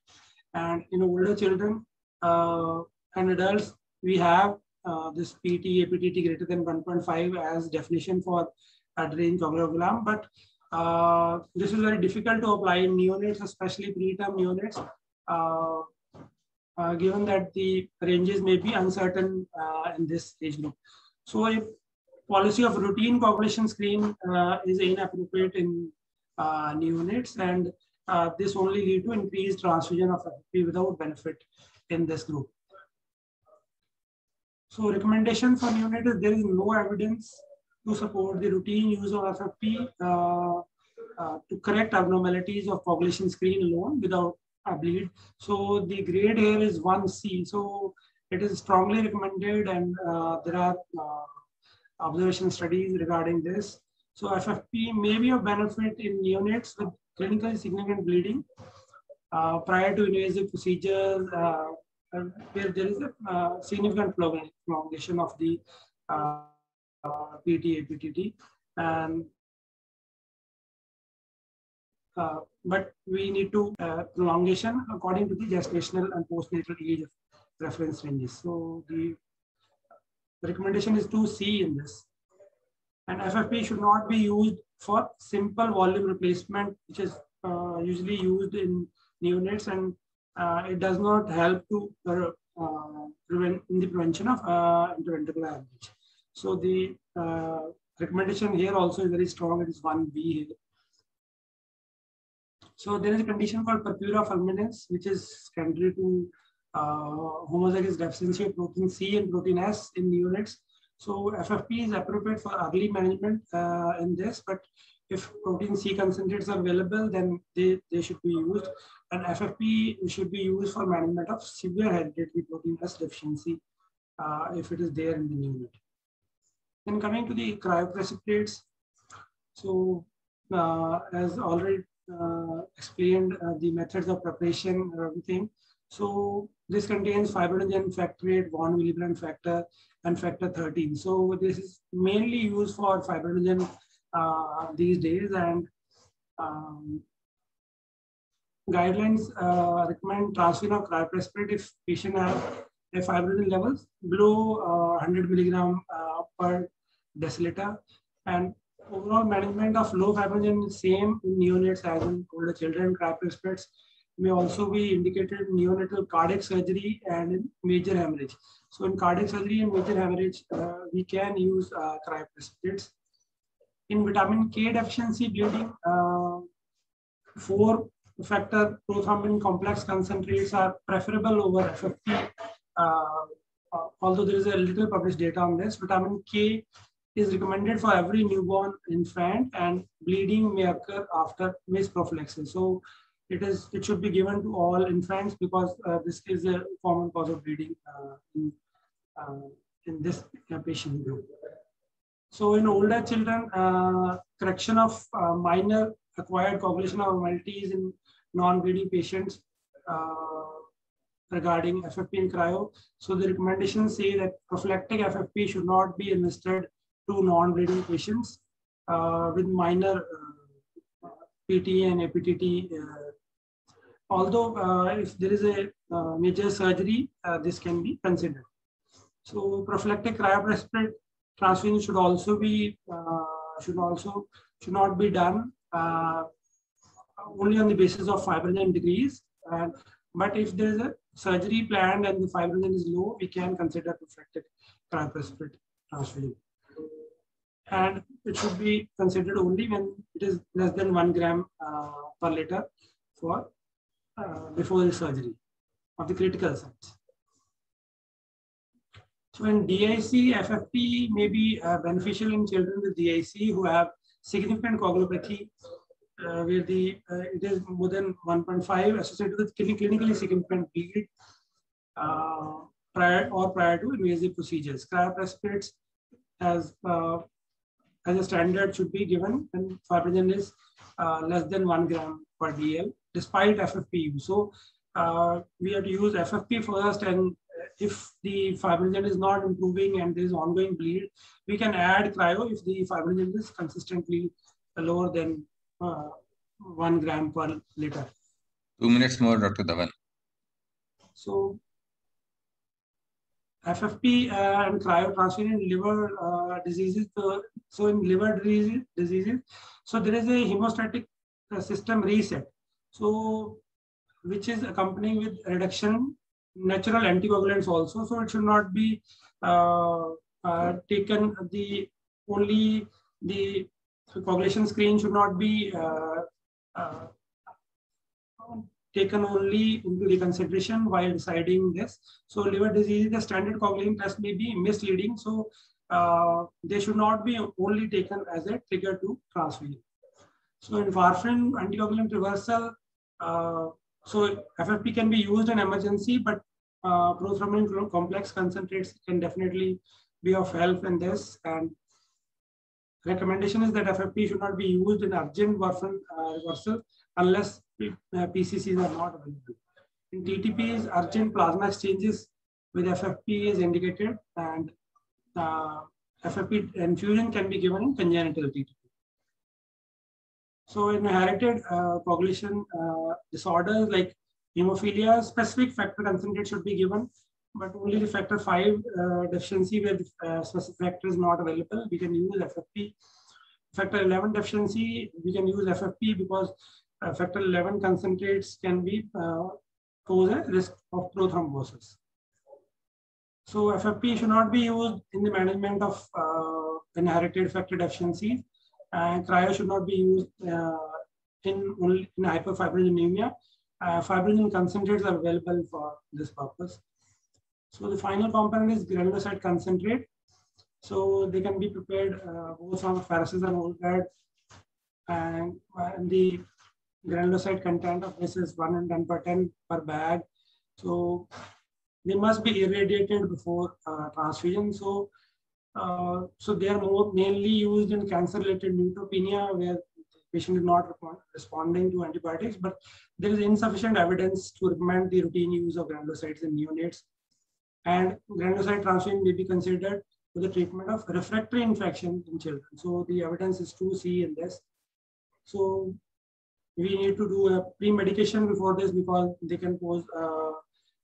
And in older children uh, and adults, we have uh, this PT, APTT greater than 1.5 as definition for adrenaline but uh, this is very difficult to apply in neonates, especially preterm neonates, uh, uh, given that the ranges may be uncertain uh, in this age group. So a policy of routine coagulation screen is inappropriate in neonates and this only lead to increased transfusion of FFP without benefit in this group. So recommendation for neonates, there is no evidence to support the routine use of FFP uh, uh, to correct abnormalities of coagulation screen alone without a bleed. So the grade here is 1C. So it is strongly recommended and uh, there are uh, observation studies regarding this. So FFP may be of benefit in neonates with clinically significant bleeding uh, prior to invasive procedures uh, where there is a significant prolongation of the uh, PT, APTT. And uh, but we need to uh, prolongation according to the gestational and postnatal age reference ranges. So the, recommendation is to C in this. And FFP should not be used for simple volume replacement, which is uh, usually used in neonates, and uh, it does not help to uh, prevent in the prevention of interventricular hemorrhage. So the uh, recommendation here also is very strong. It is 1B here. So there is a condition called purpura fulminans, which is secondary to uh, homozygous deficiency of protein C and protein S in neonates. So FFP is appropriate for early management uh, in this, but if protein C concentrates are available, then they, they should be used. And FFP should be used for management of severe hereditary protein S deficiency uh, if it is there in the unit. Then coming to the cryoprecipitates. So uh, as already uh, explained uh, the methods of preparation and everything. So this contains fibrinogen factor 8, von Willebrand factor, and factor 13. So this is mainly used for fibrinogen these days and um, guidelines uh, recommend transfer of cryoprecipitate if patient have a fibrinogen levels below uh, 100 milligram uh, per deciliter. And overall management of low fibrinogen is same in neonates as in older children. Cryoprecipitate may also be indicated in neonatal cardiac surgery and in major hemorrhage. So in cardiac surgery and major hemorrhage, uh, we can use uh, cryoprecipitates. In vitamin K deficiency bleeding, uh, four factor prothrombin complex concentrates are preferable over FFP. Uh, uh, although there is a little published data on this, vitamin K is recommended for every newborn infant and bleeding may occur after missed prophylaxis. So it is it should be given to all infants because uh, this is a common cause of bleeding uh, in, uh, in this patient group. So in older children, uh, correction of uh, minor acquired coagulation abnormalities in non-bleeding patients uh, regarding FFP and cryo. So the recommendations say that prophylactic FFP should not be administered to non-bleeding patients uh, with minor uh, PT and APTT. Uh, although if there is a major surgery, this can be considered. So prophylactic cryoprecipitate transfusion should also be should also should not be done only on the basis of fibrinogen degrees. And, but if there is a surgery planned and the fibrinogen is low, we can consider prophylactic cryoprecipitate transfusion and it should be considered only when it is less than one gram uh, per liter for uh, before the surgery of the critical sites. So in DIC, FFP may be uh, beneficial in children with DIC who have significant coagulopathy, uh, where the uh, it is more than 1.5 associated with clinically significant bleed uh, prior or prior to invasive procedures. Cryoprecipitates as as a standard should be given when fibrinogen is uh, less than one gram per DL despite FFP use. So uh, we have to use FFP first and if the fibrinogen is not improving and there is ongoing bleed, we can add cryo if the fibrinogen is consistently lower than uh, one gram per liter. Two minutes more, Dr. Dhawan. So FFP uh, and cryotransfusion in liver uh, diseases. So, so in liver diseases, diseases, so there is a hemostatic uh, system reset. So which is accompanying with reduction natural anticoagulants also. So it should not be uh, uh, taken the only the coagulation screen should not be uh, uh, taken only into the consideration while deciding this. So liver disease, the standard coagulating test may be misleading. So uh, they should not be only taken as a trigger to transfusion. So in warfarin anticoagulant reversal, uh, so FFP can be used in emergency, but uh, prothrombin complex concentrates can definitely be of help in this. And recommendation is that FFP should not be used in urgent warfarin uh, reversal unless uh, PCCs are not available. In TTPs, urgent plasma exchanges with FFP is indicated and uh, FFP infusion can be given in congenital TTP. So in inherited uh, uh, disorders like hemophilia, specific factor concentrate should be given, but only the factor 5 uh, deficiency where uh, specific factor is not available, we can use FFP. Factor 11 deficiency, we can use FFP because uh, factor 11 concentrates can be uh, pose a risk of prothrombosis. So FFP should not be used in the management of uh, inherited factor deficiencies and cryo should not be used uh, in, only in hyperfibrinogenemia. Uh, fibrinogen concentrates are available for this purpose. So the final component is granulocyte concentrate. So they can be prepared uh, both from pheresis and whole and, and the granulocyte content of this is 1 and 10 per 10 per bag. So they must be irradiated before uh, transfusion. So, uh, so they are more mainly used in cancer-related neutropenia where patient is not responding to antibiotics, but there is insufficient evidence to recommend the routine use of granulocytes in neonates. And granulocyte transfusion may be considered for the treatment of refractory infection in children. So the evidence is 2C in this. So we need to do a pre-medication before this because they can pose uh,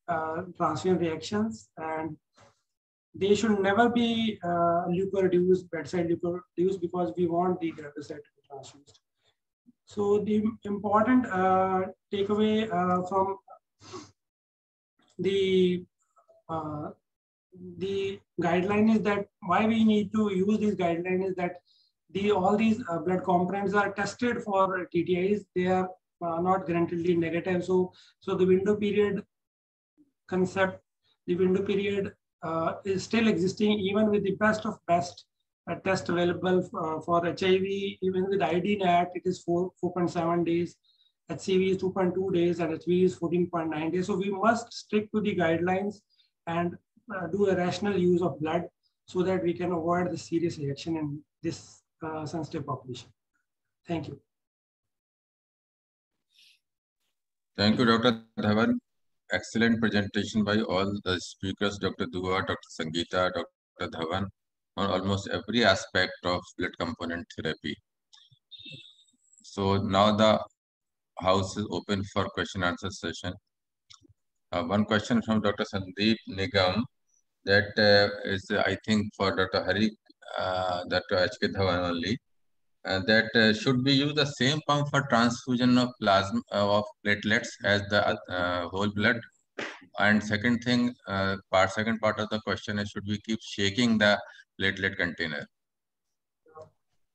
uh, transient reactions and they should never be uh, bedside leukoreduced because we want the granulocyte to be transfused. So the important uh, takeaway uh, from the uh, the guideline is that why we need to use this guideline is that the all these uh, blood components are tested for TTIs. They are uh, not guaranteedly negative. So, so the window period concept, the window period uh, is still existing even with the best of best uh, test available uh, for HIV. Even with ID-NAT, it is 4, 4.7 days. HCV is 2.2 days and HBV is 14.9 days. So we must stick to the guidelines and uh, do a rational use of blood so that we can avoid the serious reaction in this uh, sensitive population. Thank you. Thank you, Dr. Dhawan. Excellent presentation by all the speakers, Dr. Dua, Dr. Sangeeta, Dr. Dhawan, on almost every aspect of blood component therapy. So now the house is open for question answer session. Uh, one question from Dr. Sandeep Nigam that uh, is, I think, for Dr. Hari uh, that H.K. Dhawan only, uh, that uh, should we use the same pump for transfusion of plasma of platelets as the whole blood? And second thing, part second part of the question is, should we keep shaking the platelet container?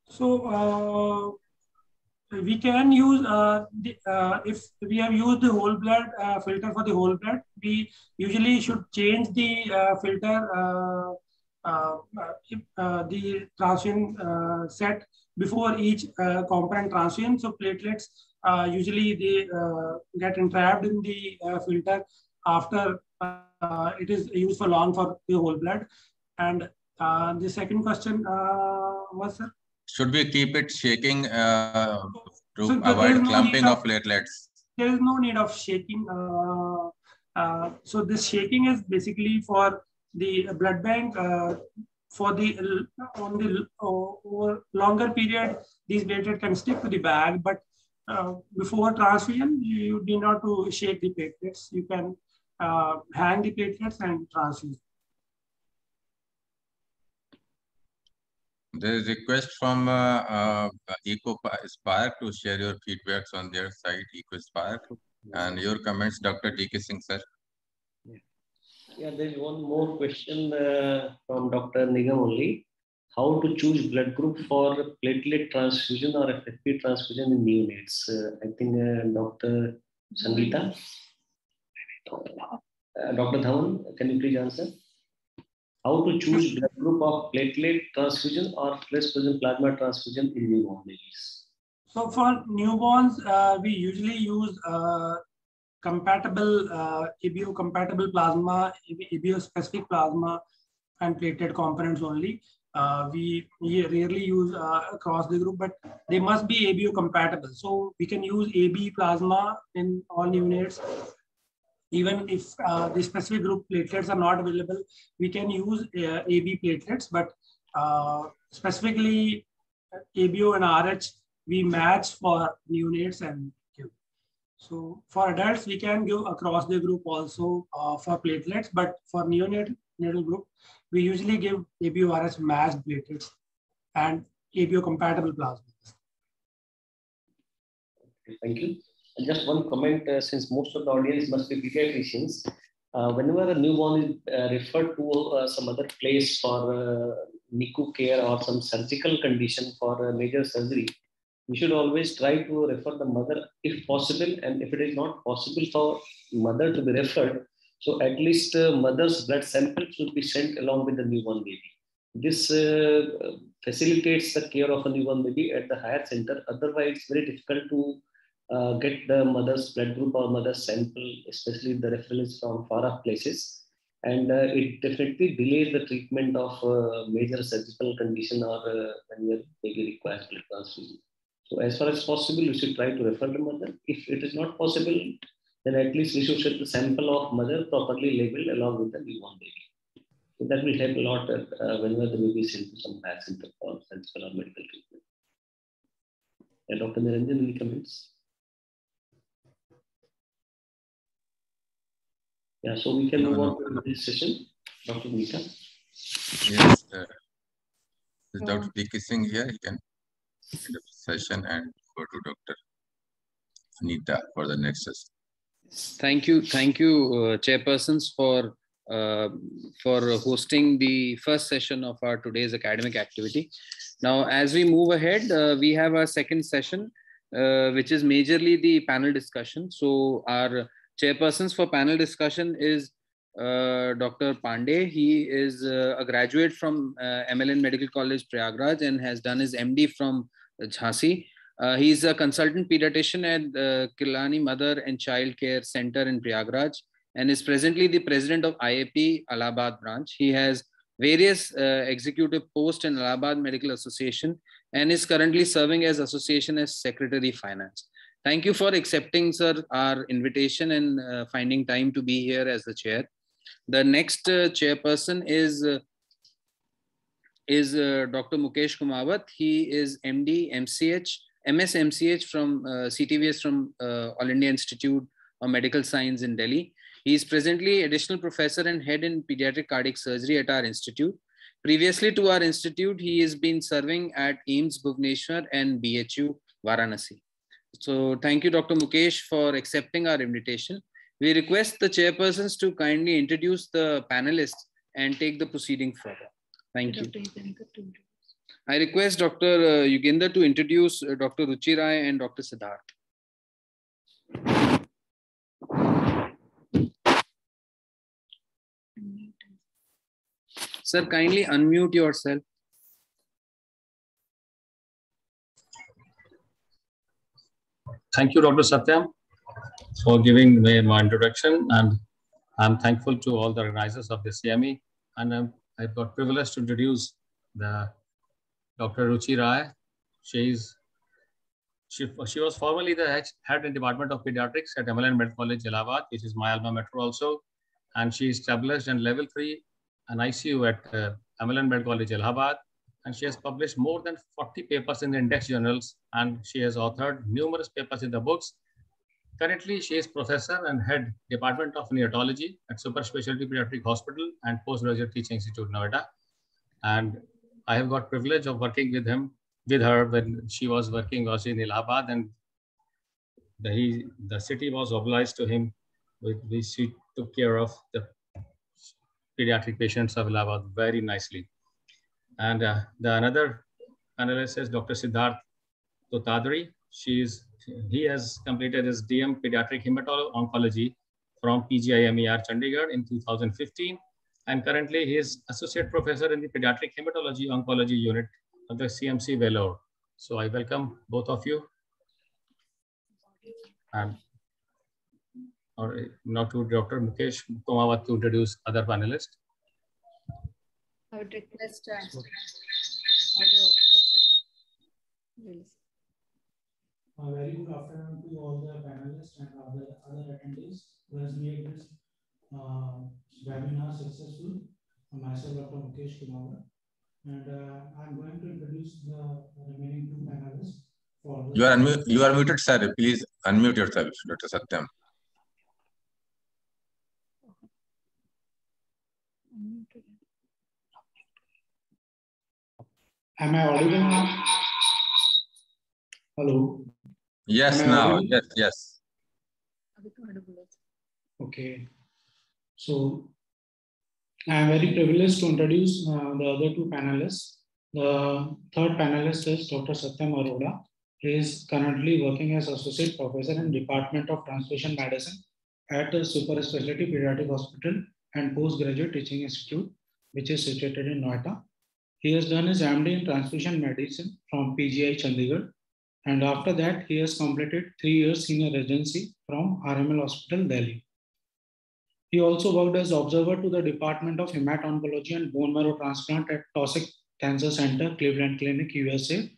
So we can use uh, the, uh, if we have used the whole blood uh, filter for the whole blood we usually should change the filter uh, uh, the transfusion uh, set before each component transfusion. So platelets usually they get entrapped in the filter after it is used for long for the whole blood. And the second question was, sir? Should we keep it shaking to so avoid clumping no of, of, platelets? There is no need of shaking. Uh, so this shaking is basically for the blood bank uh, for the on the over longer period, these platelets can stick to the bag, but uh, before transfusion, you need not to shake the platelets. You can uh, hang the platelets and transfuse. There is a request from uh, uh, Eco Spark to share your feedbacks on their site, Eco Spark, and your comments, Dr. D.K. Singh, sir. Yeah, there's one more question uh, from Dr. Nigam only. How to choose blood group for platelet transfusion or FFP transfusion in neonates? Uh, I think Dr. Sangeeta. Uh, Dr. Dhawan, can you please answer? How to choose blood group of platelet transfusion or plasma plasma transfusion in newborn babies? So for newborns, uh, we usually use uh, compatible uh, ABO compatible plasma, ABO specific plasma, and platelet components only. Uh, we, we rarely use uh, across the group, but they must be ABO compatible. So we can use AB plasma in all neonates even if uh, the specific group platelets are not available, we can use uh, AB platelets, but uh, specifically ABO and RH, we match for neonates and give. So for adults, we can give across the group also uh, for platelets, but for neonatal group, we usually give ABO RH matched platelets and ABO compatible plasma. Thank you just one comment, uh, since most of the audience must be pediatricians, uh, whenever a newborn is uh, referred to uh, some other place for uh, NICU care or some surgical condition for major surgery, we should always try to refer the mother if possible. And if it is not possible for mother to be referred, so at least uh, mother's blood sample should be sent along with the newborn baby. This facilitates the care of a newborn baby at the higher center. Otherwise, it's very difficult to uh, get the mother's blood group or mother's sample, especially the reference from far off places. And uh, it definitely delays the treatment of uh, major surgical condition or uh, when your baby requires blood transfusion. So as far as possible, we should try to refer the mother. If it is not possible, then at least we should set the sample of mother properly labeled along with the newborn baby. So that will help a lot uh, whenever the baby is into some center for surgical or medical treatment. Yeah, Dr. Niranjan, any comments? Yeah, so we can move on to this session. Dr. Nita. Yes, uh, Dr. D.K. Singh here. He can end the session and go to Dr. Nita for the next session. Thank you, thank you, uh, chairpersons, for uh, for hosting the first session of our today's academic activity. Now, as we move ahead, uh, we have our second session, uh, which is majorly the panel discussion. So our chairpersons for panel discussion is uh, Dr. Pandey. He is uh, a graduate from uh, MLN Medical College, Prayagraj, and has done his MD from Jhansi. Uh, he's a consultant pediatrician at the Kilani Mother and Child Care Center in Prayagraj and is presently the president of IAP Allahabad branch. He has various uh, executive posts in Allahabad Medical Association and is currently serving as association as secretary finance. Thank you for accepting, sir, our invitation and uh, finding time to be here as the chair. The next uh, chairperson is uh, is uh, Dr. Mukesh Kumawat. He is MD, MCH, MS MCH from uh, CTVS from uh, All India Institute of Medical Science in Delhi. He is presently additional professor and head in pediatric cardiac surgery at our institute. Previously to our institute, he has been serving at AIIMS Bhubaneswar and BHU Varanasi. So thank you, Dr. Mukesh, for accepting our invitation. We request the chairpersons to kindly introduce the panelists and take the proceeding further. Thank you. I request Dr. Uh, to introduce uh, Dr. Ruchi Rai and Dr. Siddharth. Sir, kindly unmute yourself. Thank you, Dr. Satyam, for giving me my introduction. And I'm thankful to all the organizers of the CME. And I'm, I've got privilege to introduce the Dr. Ruchi Rai. She's she, she was formerly the head in Department of Pediatrics at MLN Medical College, Allahabad, which is my alma mater also. And she established in level three NICU at uh, MLN Medical College, Allahabad and she has published more than 40 papers in the index journals and she has authored numerous papers in the books. Currently, she is professor and head Department of Neonatology at Super Specialty Pediatric Hospital and Postgraduate Teaching Institute, Noida. And I have got privilege of working with him, with her when she was working was in Allahabad and the, he, the city was obliged to him. We, she took care of the pediatric patients of Allahabad very nicely. And uh, the another analyst is Dr. Siddharth Totadri. She is, he has completed his DM pediatric hematology Oncology from PGIMER Chandigarh in 2015. And currently he is associate professor in the pediatric hematology oncology unit of the CMC Vellore. So I welcome both of you. And or now to Dr. Mukesh Kumawat to introduce other panelists. I would request uh, A very good afternoon to all the panelists and other, other attendees who has made this uh, webinar successful. Myself, Dr. Mukesh Kumar, and uh, I'm going to introduce the remaining two panelists. For you are unmute, you are muted, sir. Please unmute yourself, Dr. Satyam. Am I audible now? Hello. Yes, now. Audible? Yes, yes. Okay. So I am very privileged to introduce uh, the other two panelists. The third panelist is Dr. Satyam Arora. He is currently working as Associate Professor in Department of Transfusion Medicine at the Super Specialty Pediatric Hospital and Postgraduate Teaching Institute, which is situated in Noida. He has done his MD in Transfusion Medicine from PGI Chandigarh. And after that, he has completed three years senior residency from RML Hospital, Delhi. He also worked as observer to the Department of Hemato-Oncology and Bone Marrow Transplant at Taussig Cancer Center, Cleveland Clinic, USA.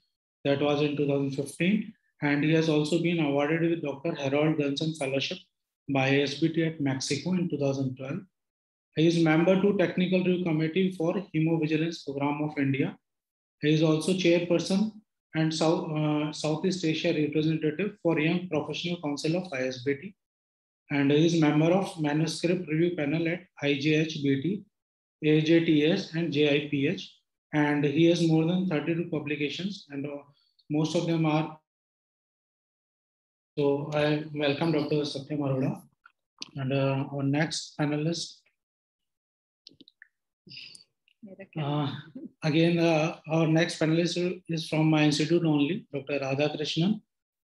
That was in 2015. And he has also been awarded with Dr. Harold Gunson Fellowship by ISBT at Mexico in 2012. He is member to Technical Review Committee for Hemovigilance Program of India. He is also chairperson and South, uh, Southeast Asia representative for Young Professional Council of ISBT and he is member of manuscript review panel at IJHBT, AJTS, and JIPH. And he has more than 32 publications, and uh, most of them are. So I welcome Dr. Satyam Arora. And uh, our next panelist. Uh, again, uh, our next panelist is from my institute only, Dr. Radha Krishnan.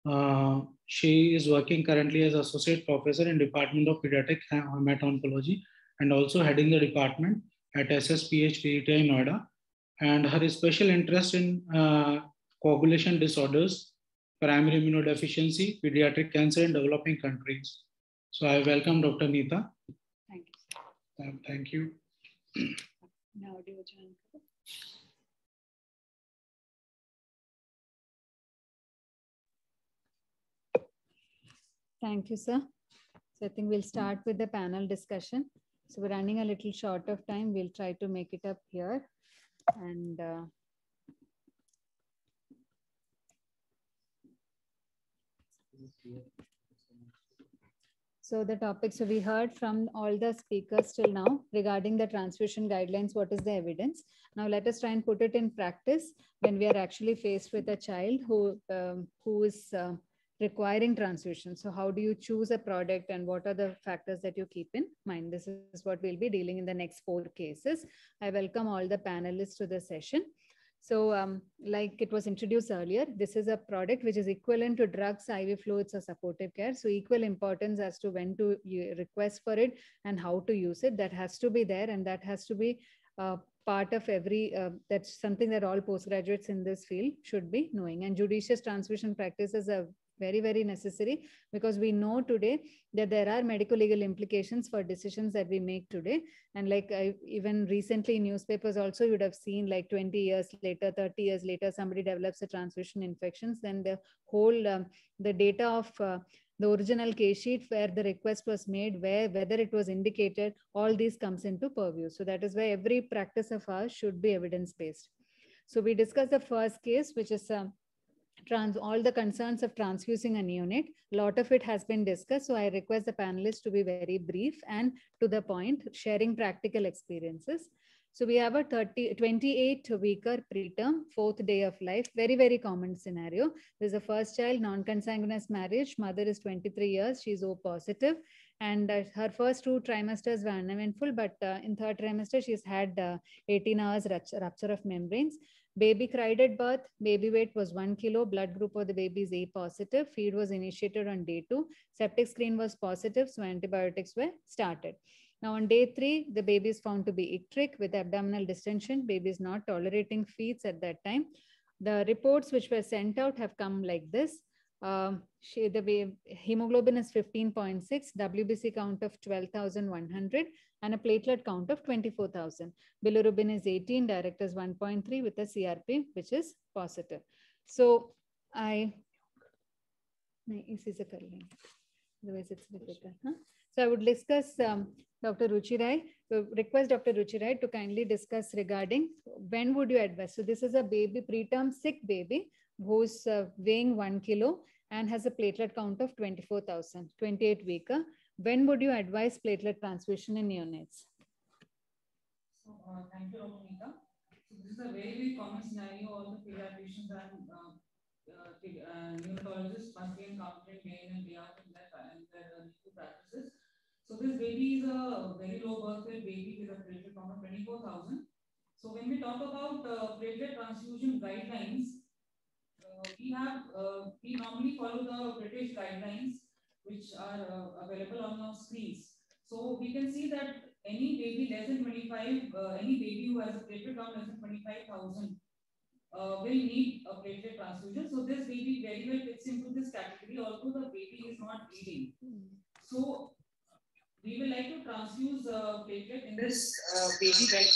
Uh, she is working currently as associate professor in Department of Pediatric Hemato-Oncology and also heading the department at SSPHPGTI Noida. And her special interest in uh, coagulation disorders, primary immunodeficiency, pediatric cancer in developing countries. So I welcome Dr. Nita. Thank you. Um, thank you. Now do you Thank you, sir. So I think we'll start with the panel discussion. So we're running a little short of time. We'll try to make it up here. And uh, So the topic, so we heard from all the speakers till now regarding the transfusion guidelines, what is the evidence? Now let us try and put it in practice when we are actually faced with a child who, um, who is uh, requiring transfusion. So how do you choose a product and what are the factors that you keep in mind? This is what we'll be dealing in the next four cases. I welcome all the panelists to the session. So um, like it was introduced earlier, this is a product which is equivalent to drugs, IV fluids or supportive care. So equal importance as to when to request for it and how to use it. That has to be there and that has to be uh, part of every, uh, that's something that all postgraduates in this field should be knowing. And judicious transfusion practices are very, very necessary because we know today that there are medical legal implications for decisions that we make today. And like I, even recently newspapers also, you would have seen like 20 years later, 30 years later, somebody develops a transmission infections, then the whole, um, the data of uh, the original case sheet where the request was made, where whether it was indicated, all these comes into purview. So that is why every practice of ours should be evidence-based. So we discussed the first case, which is uh, trans all the concerns of transfusing a unit. A lot of it has been discussed. So I request the panelists to be very brief and to the point, sharing practical experiences. So we have a 30, 28 weeker preterm, fourth day of life. Very, very common scenario. There's a first child, non-consanguineous marriage. Mother is 23 years. She's O positive. And uh, her first two trimesters were uneventful, but uh, in third trimester, she's had uh, 18 hours rupture of membranes. Baby cried at birth. Baby weight was one kilo. Blood group of the baby is A positive. Feed was initiated on day two. Septic screen was positive, so antibiotics were started. Now on day three, the baby is found to be icteric with abdominal distension. Baby is not tolerating feeds at that time. The reports which were sent out have come like this. Um, she, the hemoglobin is 15.6, WBC count of 12,100, and a platelet count of 24,000. Bilirubin is 18, direct is 1.3 with a CRP, which is positive. So I, this is a curling, otherwise it's difficult. Huh? So I would discuss um, Dr. Ruchi Rai, request Dr. Ruchi Rai to kindly discuss regarding when would you advise. So this is a baby, preterm sick baby who's uh, weighing one kilo and has a platelet count of 24,000, 28 weeker. When would you advise platelet transfusion in neonates? So, uh, thank you, Romanita. So this is a very, very common scenario. All the pediatricians and uh, uh, uh, neonatologists must be encountering day in and day out in their, in their uh, practices. So this baby is a very low birth weight baby with a platelet count of 24,000. So when we talk about uh, platelet transfusion guidelines, uh, we have uh, we normally follow the British guidelines which are uh, available on our screens. So we can see that any baby less than 25, uh, any baby who has a platelet count less than 25,000 uh, will need a platelet transfusion. So this baby very well fits into this category, although the baby is not bleeding. So we will like to transfuse uh, platelet in this uh, baby right.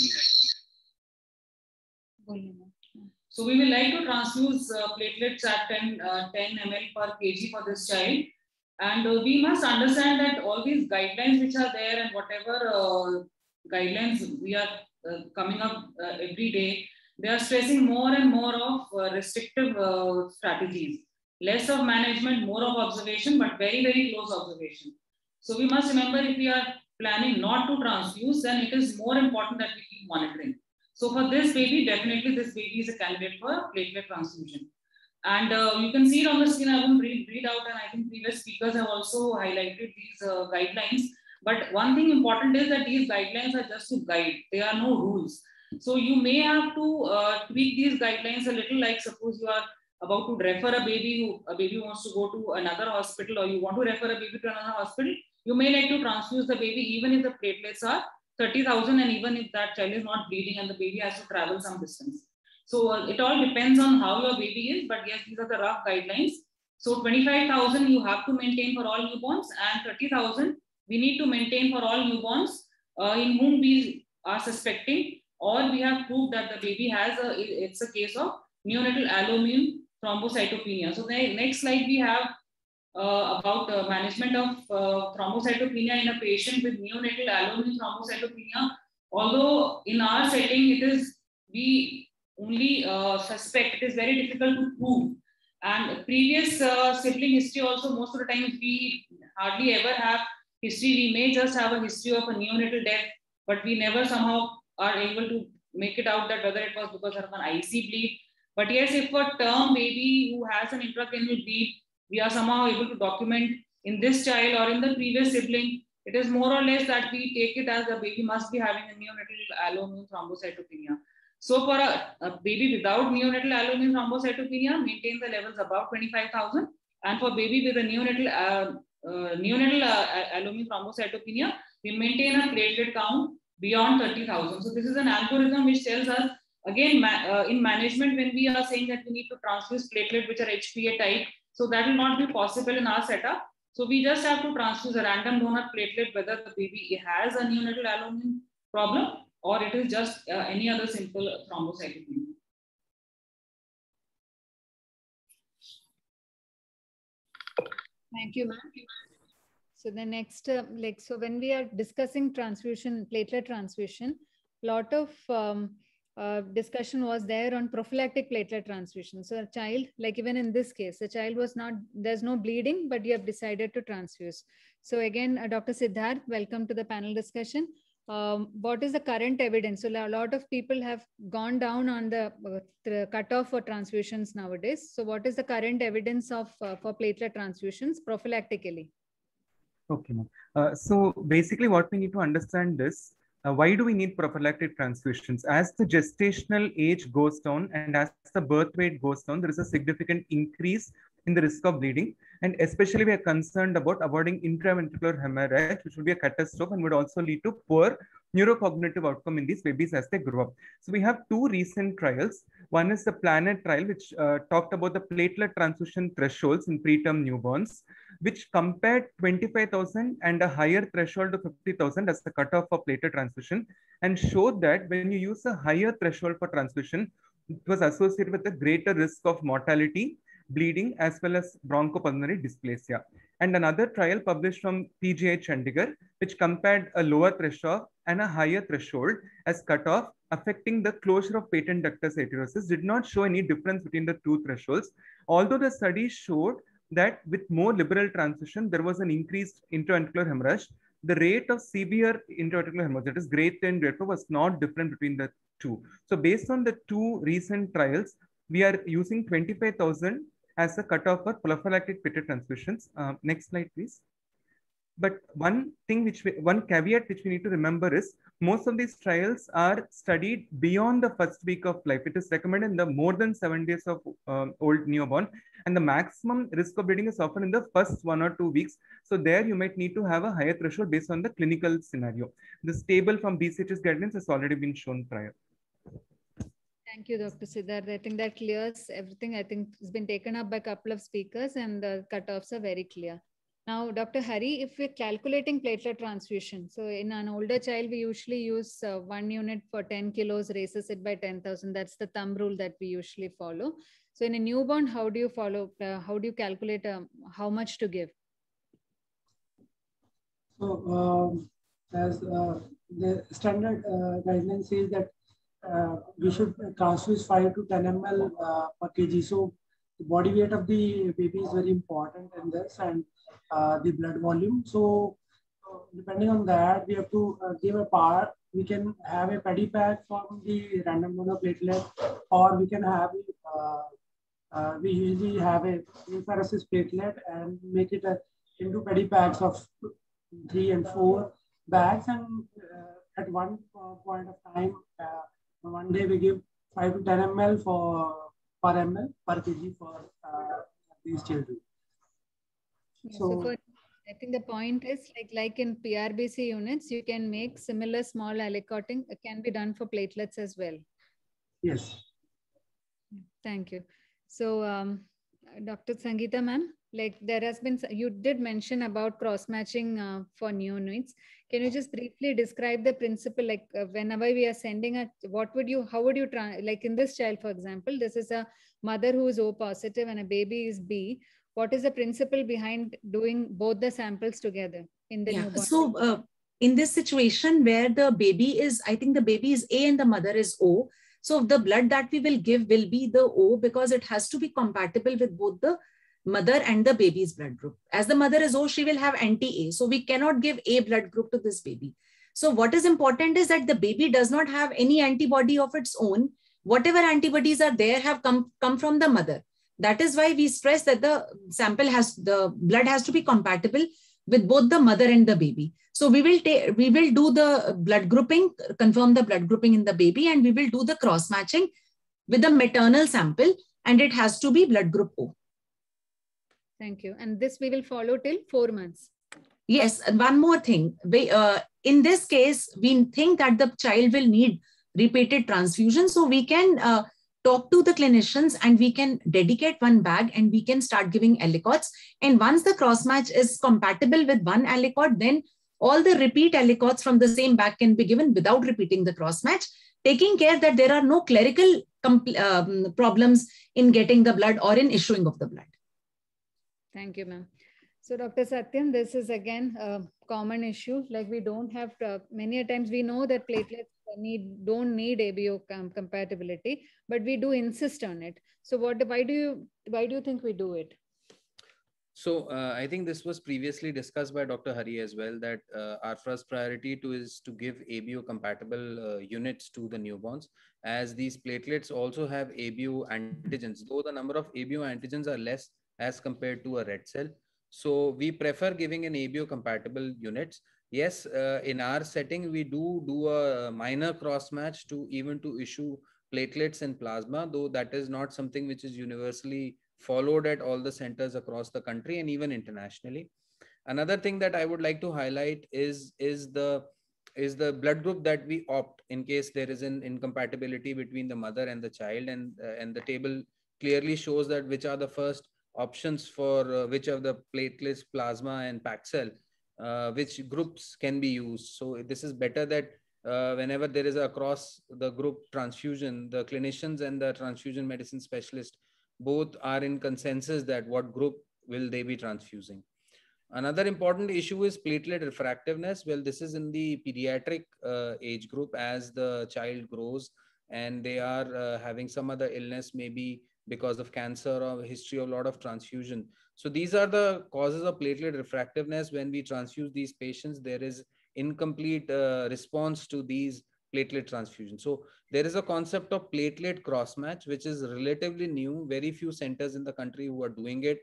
So we will like to transfuse uh, platelets at 10, uh, 10 ml per kg for this child. And uh, we must understand that all these guidelines which are there and whatever uh, guidelines we are uh, coming up uh, every day, they are stressing more and more of restrictive strategies. Less of management, more of observation, but very, very close observation. So we must remember if we are planning not to transfuse, then it is more important that we keep monitoring. So for this baby, definitely this baby is a candidate for platelet transfusion. And uh, you can see it on the screen, I won't read, read out, and I think previous speakers have also highlighted these uh, guidelines. But one thing important is that these guidelines are just to guide, they are no rules. So you may have to uh, tweak these guidelines a little, like suppose you are about to refer a baby who a baby wants to go to another hospital or you want to refer a baby to another hospital, you may like to transfuse the baby even if the platelets are 30,000 and even if that child is not bleeding and the baby has to travel some distance. So it all depends on how your baby is, but yes, these are the rough guidelines. So 25,000 you have to maintain for all newborns and 30,000 we need to maintain for all newborns uh, in whom we are suspecting or we have proved that the baby has a, it's a case of neonatal alloimmune thrombocytopenia. So the next slide we have uh, about uh, management of uh, thrombocytopenia in a patient with neonatal alloimmune thrombocytopenia. Although in our setting it is we only uh, suspect, it is very difficult to prove. And previous uh, sibling history also most of the time, we hardly ever have history. We may just have a history of a neonatal death, but we never somehow are able to make it out that whether it was because of an IC bleed but yes, if a term baby who has an intracranial bleed, we are somehow able to document in this child or in the previous sibling, it is more or less that we take it as the baby must be having a neonatal alloimmune thrombocytopenia. So for a, a baby without neonatal alloimmune thrombocytopenia, maintain the levels above 25,000. And for baby with a neonatal, uh, uh, neonatal uh, alloimmune thrombocytopenia, we maintain a platelet count beyond 30,000. So this is an algorithm which tells us Again, ma uh, in management, when we are saying that we need to transfuse platelet which are HPA type, so that will not be possible in our setup. So we just have to transfuse a random donor platelet whether the baby has a neonatal alloimmune problem or it is just uh, any other simple thrombocytopenia. Thank you, ma'am. So the next, uh, like, so when we are discussing transfusion, platelet transfusion, lot of um, uh, discussion was there on prophylactic platelet transfusion. So a child, like even in this case, the child was not, there's no bleeding, but you have decided to transfuse. So again, uh, Dr. Siddharth, welcome to the panel discussion. Um, what is the current evidence? So a lot of people have gone down on the, uh, the cutoff for transfusions nowadays. So what is the current evidence of uh, for platelet transfusions prophylactically? Okay. Uh, so basically what we need to understand is, uh, why do we need prophylactic transfusions? As the gestational age goes down and as the birth weight goes down, there is a significant increase in the risk of bleeding. And especially we are concerned about avoiding intraventricular hemorrhage, which would be a catastrophe and would also lead to poor neurocognitive outcome in these babies as they grow up. So we have two recent trials. One is the PLANET trial, which uh, talked about the platelet transfusion thresholds in preterm newborns, which compared 25,000 and a higher threshold of 50,000 as the cutoff for platelet transfusion and showed that when you use a higher threshold for transfusion, it was associated with a greater risk of mortality bleeding as well as bronchopulmonary dysplasia. And another trial published from PGI Chandigarh, which compared a lower threshold and a higher threshold as cutoff affecting the closure of patent ductus arteriosus did not show any difference between the two thresholds. Although the study showed that with more liberal transition, there was an increased intraventricular hemorrhage. The rate of severe intraventricular hemorrhage, that is grade 10, grade 4, was not different between the two. So based on the two recent trials, we are using 25,000 as a cutoff for prophylactic platelet transfusions. Uh, next slide, please. But one thing which we, one caveat which we need to remember is most of these trials are studied beyond the first week of life. It is recommended in the more than seven days of um, old newborn, and the maximum risk of bleeding is often in the first one or two weeks. So there you might need to have a higher threshold based on the clinical scenario. This table from BCSH guidelines has already been shown prior. Thank you, Dr. Siddharth. I think that clears everything. I think it's been taken up by a couple of speakers and the cutoffs are very clear. Now, Dr. Hari, if we're calculating platelet transfusion, so in an older child, we usually use uh, one unit for 10 kilos, raises it by 10,000. That's the thumb rule that we usually follow. So in a newborn, how do you follow, uh, how do you calculate um, how much to give? So um, as uh, the standard uh, guideline says that we should transfuse 5 to 10 ml uh, per kg. So the body weight of the baby is very important in this and uh, the blood volume. So depending on that, we have to give a part. We can have a pedi pack from the random donor platelet or we can have uh, we usually have a apheresis platelet and make it a, into pedi packs of three and four bags and uh, at one point of time uh, one day we give 5 to 10 ml for per ml per kg for uh, these children. Yeah, so, so for, I think the point is like like in PRBC units, you can make similar small aliquoting. It can be done for platelets as well. Yes. Thank you. So, um, Dr. Sangeeta, ma'am, like there has been, you did mention about cross matching uh, for neonates. Can you just briefly describe the principle? Like uh, whenever we are sending a, what would you, how would you try, like in this child, for example, this is a mother who is O positive and a baby is B. What is the principle behind doing both the samples together in the yeah. So uh, in this situation where the baby is, I think the baby is A and the mother is O. So the blood that we will give will be the O because it has to be compatible with both the mother and the baby's blood group. As the mother is O, she will have anti-A. So we cannot give A blood group to this baby. So what is important is that the baby does not have any antibody of its own. Whatever antibodies are there have come, come from the mother. That is why we stress that the sample has, the blood has to be compatible with both the mother and the baby. So we will take, we will do the blood grouping, confirm the blood grouping in the baby, and we will do the cross matching with the maternal sample, and it has to be blood group O. Thank you. And this we will follow till four months. Yes, and one more thing. We, uh, in this case, we think that the child will need repeated transfusion. So we can uh, talk to the clinicians and we can dedicate one bag and we can start giving aliquots. And once the cross match is compatible with one aliquot, then all the repeat aliquots from the same bag can be given without repeating the cross match, taking care that there are no clerical um, problems in getting the blood or in issuing of the blood. Thank you, ma'am. So Dr. Satyam, this is again a common issue. Like we don't have, to, many a times we know that platelets need don't need ABO com compatibility, but we do insist on it. So what, why do you, why do you think we do it? So uh, I think this was previously discussed by Dr. Hari as well, that uh, our first priority to is to give ABO compatible uh, units to the newborns, as these platelets also have ABO antigens, though the number of ABO antigens are less as compared to a red cell. So we prefer giving an ABO compatible units. Yes, uh, in our setting, we do do a minor cross match to even to issue platelets and plasma, though that is not something which is universally followed at all the centers across the country and even internationally. Another thing that I would like to highlight is, is the is the blood group that we opt in case there is an incompatibility between the mother and the child and uh, and the table clearly shows that which are the first options for uh, which of the platelets plasma and cell uh, which groups can be used so this is better that uh, whenever there is a across the group transfusion the clinicians and the transfusion medicine specialist both are in consensus that what group will they be transfusing. Another important issue is platelet refractoriness. Well, this is in the pediatric uh, age group as the child grows and they are uh, having some other illness, maybe because of cancer or history of a lot of transfusion. So these are the causes of platelet refractoriness. When we transfuse these patients, there is incomplete uh, response to these platelet transfusion. So there is a concept of platelet cross match, which is relatively new. Very few centers in the country who are doing it.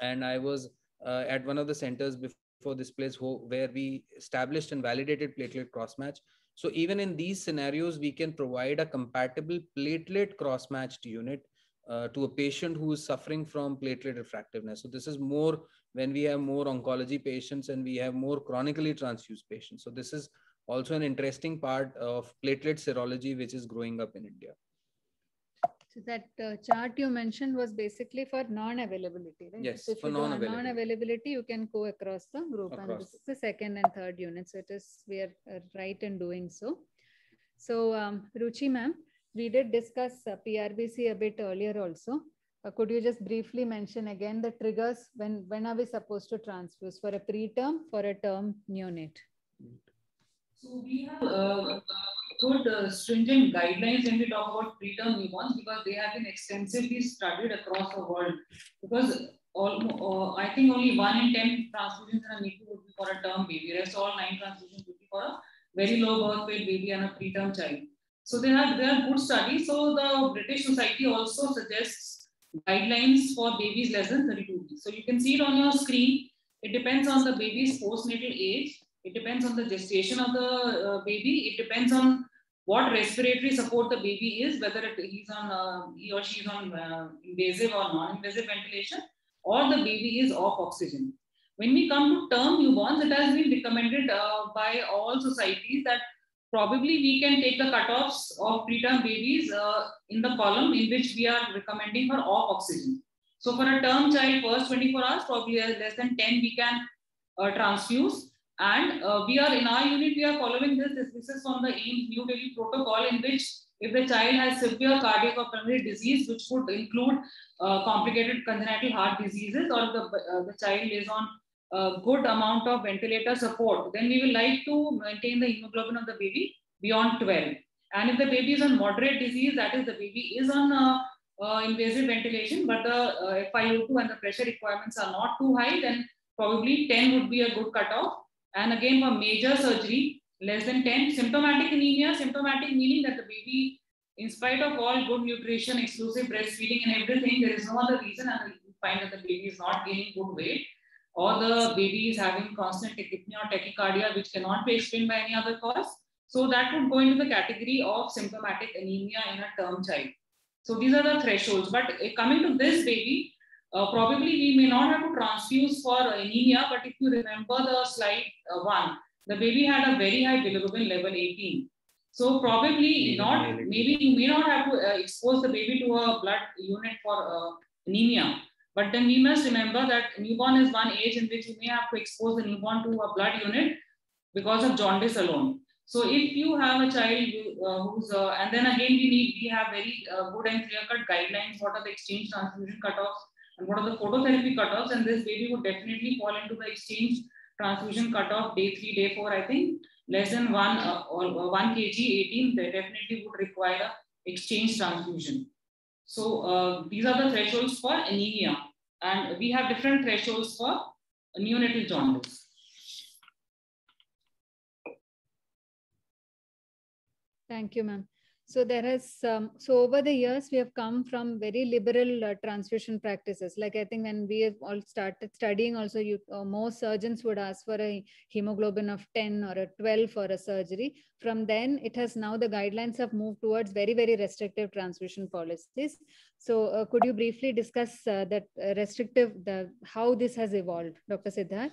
And I was uh, at one of the centers before this place where we established and validated platelet cross match. So even in these scenarios, we can provide a compatible platelet cross matched unit uh, to a patient who is suffering from platelet refractoriness. So this is more when we have more oncology patients and we have more chronically transfused patients. So this is also an interesting part of platelet serology, which is growing up in India. So that uh, chart you mentioned was basically for non-availability, right? Yes, so for non-availability. non-availability, you can go across the group, and this is the second and third unit. So it is we are uh, right in doing so. So um, Ruchi ma'am, we did discuss uh, PRBC a bit earlier also. Uh, could you just briefly mention again the triggers when when are we supposed to transfuse for a preterm for a term neonate? So we have good stringent guidelines when we talk about preterm newborns because they have been extensively studied across the world. Because all, uh, I think only one in 10 transfusions in a NICU would be for a term baby. Rest all nine transfusions would be for a very low birth weight baby and a preterm child. So they have, they are good studies. So the British Society also suggests guidelines for babies less than 32 weeks. So you can see it on your screen. It depends on the baby's postnatal age it depends on the gestation of the uh, baby. It depends on what respiratory support the baby is, whether it, he's on uh, he or she is on uh, invasive or non-invasive ventilation, or the baby is off oxygen. When we come to term newborns, it has been recommended uh, by all societies that probably we can take the cutoffs of preterm babies uh, in the column in which we are recommending for off oxygen. So for a term child, first 24 hours, probably less than 10 we can uh, transfuse and uh, we are in our unit, we are following this. This, is from the AIIMS New Delhi protocol in which if the child has severe cardiac or pulmonary disease, which would include uh, complicated congenital heart diseases or the, uh, the child is on a good amount of ventilator support, then we will like to maintain the hemoglobin of the baby beyond 12. And if the baby is on moderate disease, that is the baby is on uh, invasive ventilation, but the uh, FiO2 and the pressure requirements are not too high, then probably 10 would be a good cutoff. And again, for major surgery, less than 10. Symptomatic anemia, symptomatic meaning that the baby, in spite of all good nutrition, exclusive breastfeeding and everything, there is no other reason and you find that the baby is not gaining good weight or the baby is having constant tachypnea or tachycardia, which cannot be explained by any other cause. So that would go into the category of symptomatic anemia in a term child. So these are the thresholds. But uh, coming to this baby, uh, probably we may not have to transfuse for anemia, but if you remember the slide uh, one, the baby had a very high bilirubin level 18. So probably not, maybe you may not have to uh, expose the baby to a blood unit for uh, anemia. But then we must remember that newborn is one age in which you may have to expose the newborn to a blood unit because of jaundice alone. So if you have a child uh, who's, uh, and then again we need, we have very uh, good and clear cut guidelines, what are the exchange transfusion cutoffs and what are the phototherapy cutoffs and this baby would definitely fall into the exchange transfusion cutoff day three, day four, I think less than one, uh, or one kg 18, they definitely would require a exchange transfusion. So uh, these are the thresholds for anemia. And we have different thresholds for neonatal jaundice. Thank you, ma'am. So there has, um, so over the years, we have come from very liberal uh, transfusion practices. Like I think when we have all started studying also, you uh, most surgeons would ask for a hemoglobin of 10 or a 12 for a surgery. From then, it has now the guidelines have moved towards very, very restrictive transfusion policies. So uh, could you briefly discuss uh, that uh, restrictive, the how this has evolved, Dr. Siddharth?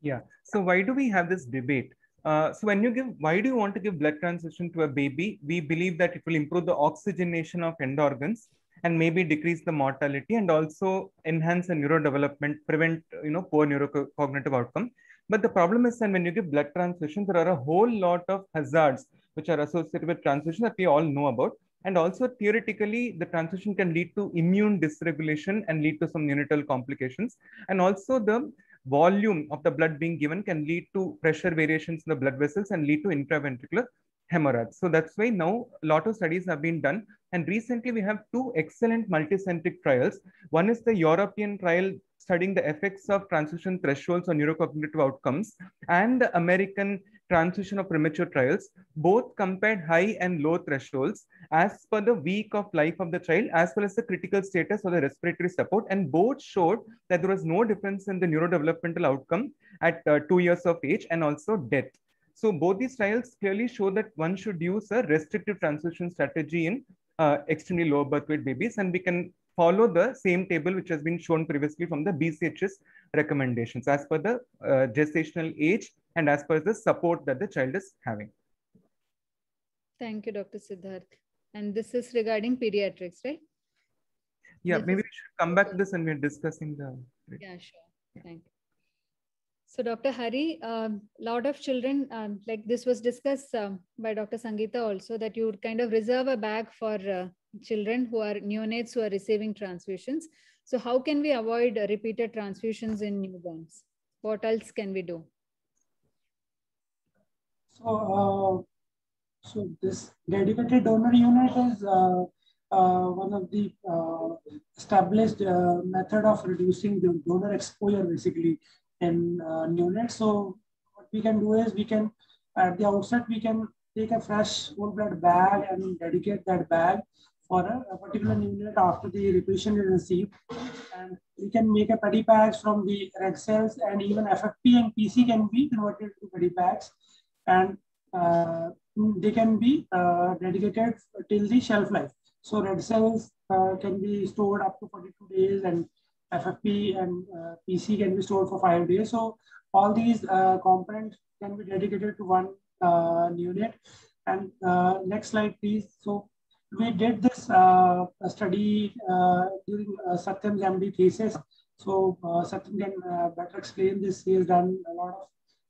Yeah. So why do we have this debate? Uh, so when you give, why do you want to give blood transfusion to a baby? We believe that it will improve the oxygenation of end organs and maybe decrease the mortality and also enhance the neurodevelopment, prevent you know poor neurocognitive outcome. But the problem is that when you give blood transfusion, there are a whole lot of hazards which are associated with transfusion that we all know about. And also theoretically, the transfusion can lead to immune dysregulation and lead to some neonatal complications. And also the volume of the blood being given can lead to pressure variations in the blood vessels and lead to intraventricular hemorrhage. So that's why now a lot of studies have been done. And recently we have two excellent multicentric trials. One is the European trial studying the effects of transfusion thresholds on neurocognitive outcomes and the American transfusion of premature trials. Both compared high and low thresholds as per the week of life of the child, as well as the critical status or the respiratory support. And both showed that there was no difference in the neurodevelopmental outcome at uh, two years of age and also death. So both these trials clearly show that one should use a restrictive transfusion strategy in extremely low birth weight babies. And we can follow the same table which has been shown previously from the BCHS recommendations as per the uh, gestational age and as per the support that the child is having. Thank you, Dr. Siddharth. And this is regarding pediatrics, right? Yeah, This maybe is- we should come back to this when we're discussing the. Yeah, sure. Thank you. So Dr. Hari, a lot of children, um, like this was discussed um, by Dr. Sangeeta also, that you would kind of reserve a bag for uh, children who are neonates who are receiving transfusions. So how can we avoid uh, repeated transfusions in newborns? What else can we do? So, uh, so this dedicated donor unit is uh, uh, one of the uh, established uh, method of reducing the donor exposure basically in uh, neonates. So what we can do is we can, at the outset, we can take a fresh whole blood bag and dedicate that bag for a, a particular neonate after the repletion is received. And we can make a pedi packs from the red cells and even FFP and PC can be converted to pedi packs and uh, they can be uh, dedicated till the shelf life. So red cells uh, can be stored up to 42 days and FFP and uh, PC can be stored for five days. So all these uh, components can be dedicated to one uh, neonate. And uh, next slide, please. So we did this uh, study uh, during Satyam's MD thesis. So Satyam can better explain this. He has done a lot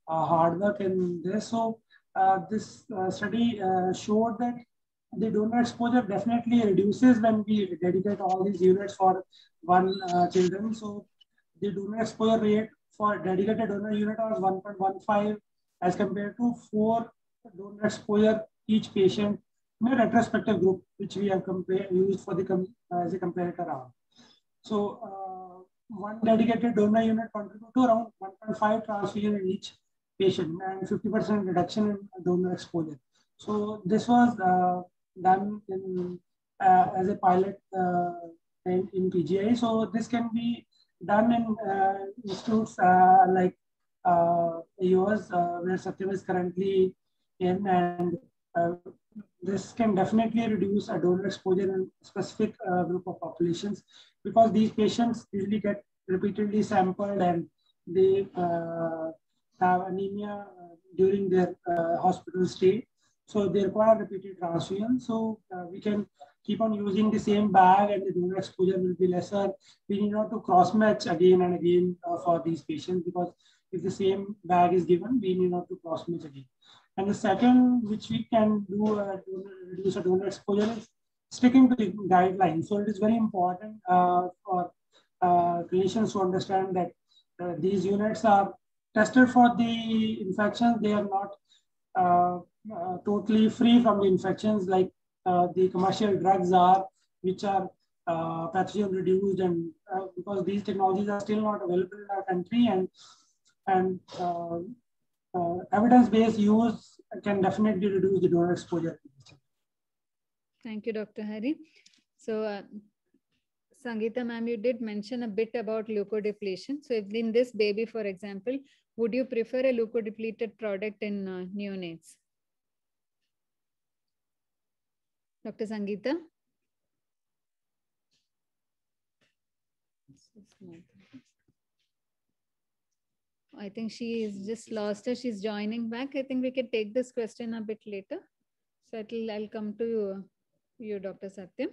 of hard work in this. So this study showed that the donor exposure definitely reduces when we dedicate all these units for one uh, children. So the donor exposure rate for dedicated donor unit was 1.15 as compared to four donor exposure each patient in a retrospective group, which we have used for the com as a comparator arm. So uh, one dedicated donor unit contribute to around 1.5 transfusion in each patient and 50% reduction in donor exposure. So this was uh, done in, uh, as a pilot uh, in, in PGI. So this can be done in uh, institutes uh, like yours, where Satyam is currently in, and this can definitely reduce a donor exposure in specific group of populations because these patients usually get repeatedly sampled and they have anemia during their uh, hospital stay. So they require repeated transfusion. So uh, we can keep on using the same bag and the donor exposure will be lesser. We need not to cross match again and again uh, for these patients because if the same bag is given, we need not to cross match again. And the second, which we can do uh, to reduce a donor exposure is sticking to the guidelines. So it is very important uh, for uh, clinicians to understand that uh, these units are tested for the infections. They are not uh, totally free from the infections like uh, the commercial drugs are, which are uh, pathogen reduced and uh, because these technologies are still not available in our country and and uh, evidence-based use can definitely reduce the donor exposure. Thank you, Dr. Hari. So, Sangeeta ma'am, you did mention a bit about leukodepletion. So in this baby, for example, would you prefer a leukodepleted product in uh, neonates? Dr. Sangeeta? I think she is just lost her. She's joining back. I think we can take this question a bit later. So it'll, I'll come to you, you Dr. Satyam.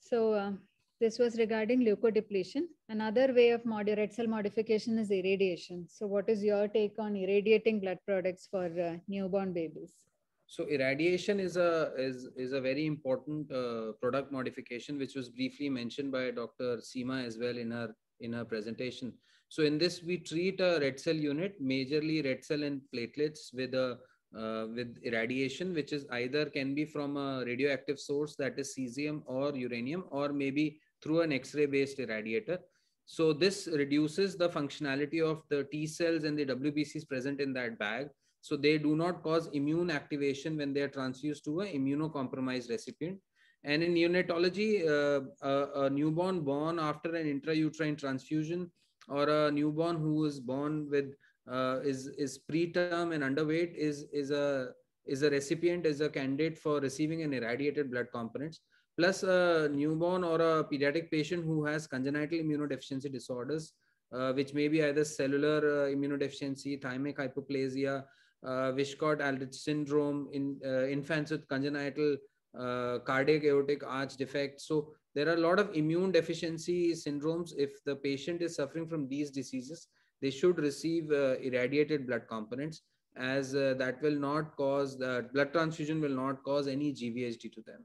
So uh, this was regarding leukodepletion. Another way of red cell modification is irradiation. So what is your take on irradiating blood products for uh, newborn babies? So irradiation is a is is a very important uh, product modification, which was briefly mentioned by Dr. Seema as well in her in her presentation. So in this, we treat a red cell unit, majorly red cell and platelets with a uh, with irradiation, which is either can be from a radioactive source that is cesium or uranium, or maybe through an X-ray based irradiator. So this reduces the functionality of the T cells and the WBCs present in that bag. So they do not cause immune activation when they are transfused to an immunocompromised recipient. And in neonatology, uh, a, a newborn born after an intrauterine transfusion or a newborn who is born with uh, is is preterm and underweight is is a is a recipient is a candidate for receiving an irradiated blood components plus a newborn or a pediatric patient who has congenital immunodeficiency disorders uh, which may be either cellular uh, immunodeficiency thymic hypoplasia uh, Wiskott-Aldrich syndrome in uh, infants with congenital uh, cardiac aortic arch defect so there are a lot of immune deficiency syndromes if the patient is suffering from these diseases they should receive uh, irradiated blood components as uh, that will not cause the blood transfusion will not cause any GVHD to them.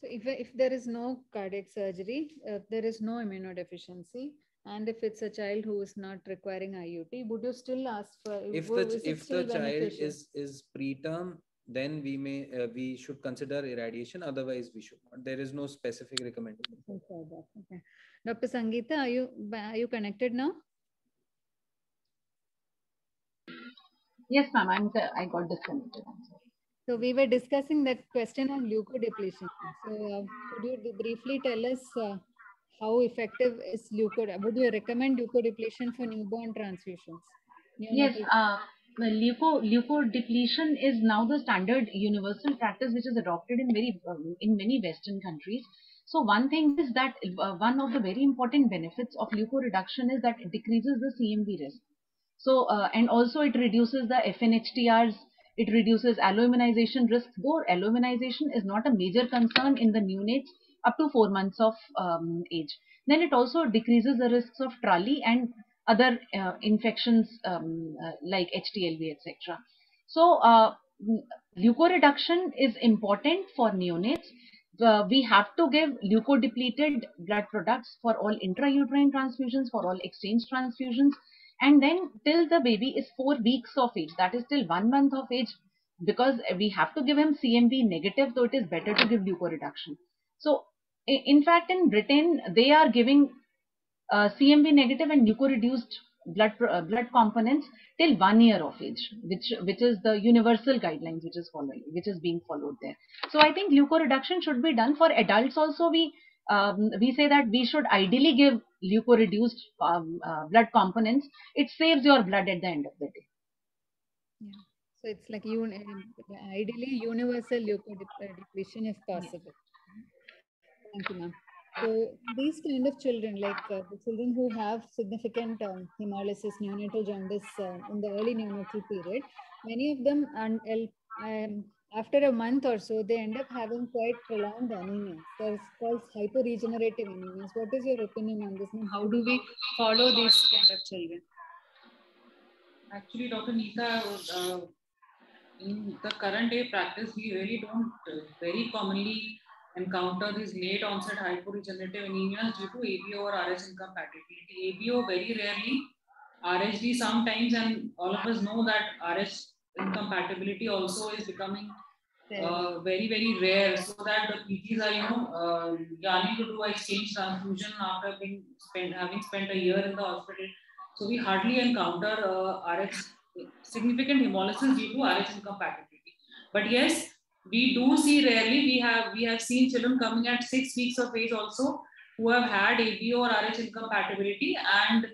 So if, if there is no cardiac surgery, uh, there is no immunodeficiency, and if it's a child who is not requiring IUT, would you still ask for? If the if the child is is preterm, then we may uh, we should consider irradiation. Otherwise, we should not. There is no specific recommendation. Okay, Dr. Sangeeta, are you are you connected now? Yes, ma'am. I'm I got disconnected. So we were discussing that question on leukodepletion. So uh, could you briefly tell us uh, how effective is leucod? Would you recommend leukodepletion for newborn transfusions? Yes. Uh, leuco leukodepletion is now the standard universal practice which is adopted in very um, in many Western countries. So one thing is that uh, one of the very important benefits of leukoreduction is that it decreases the CMV risk. So, uh, and also it reduces the FNHTRs, it reduces alloimmunization risk, though alloimmunization is not a major concern in the neonates up to four months of um, age. Then it also decreases the risks of TRALI and other uh, infections um, uh, like HTLV, etc. So, uh, leukoreduction is important for neonates. Uh, we have to give leukodepleted blood products for all intrauterine transfusions, for all exchange transfusions, and then till the baby is four weeks of age, that is till one month of age, because we have to give him CMV negative, so it is better to give leukoreduction. So in fact, in Britain, they are giving uh, CMV negative and leukoreduced blood uh, blood components till one year of age, which which is the universal guidelines which is following, which is being followed there. So I think leukoreduction should be done for adults also. We um, we say that we should ideally give leukoreduced um, uh, blood components. It saves your blood at the end of the day. Yeah. So it's like un ideally universal leukodepletion if possible. Thank you, ma'am. So these kind of children, like uh, the children who have significant um, hemolysis, neonatal jaundice uh, in the early neonatal period, many of them, and um, after a month or so, they end up having quite prolonged anemia. There's called hyporegenerative anemia. What is your opinion on this? And how do we follow these kind of children? Actually, Dr. Nita, uh, in the current day practice, we really don't uh, very commonly encounter these late onset hyporegenerative anemias due to ABO or RH incompatibility. ABO very rarely, RHD sometimes, and all of us know that RH incompatibility also is becoming uh, very, very rare so that the PGs are, you know, uh, yearning to do exchange transfusion after being spent, having spent a year in the hospital. So we hardly encounter uh, RH, significant hemolysis due to RH incompatibility. But yes, we do see rarely, we have, we have seen children coming at six weeks of age also who have had ABO or RH incompatibility and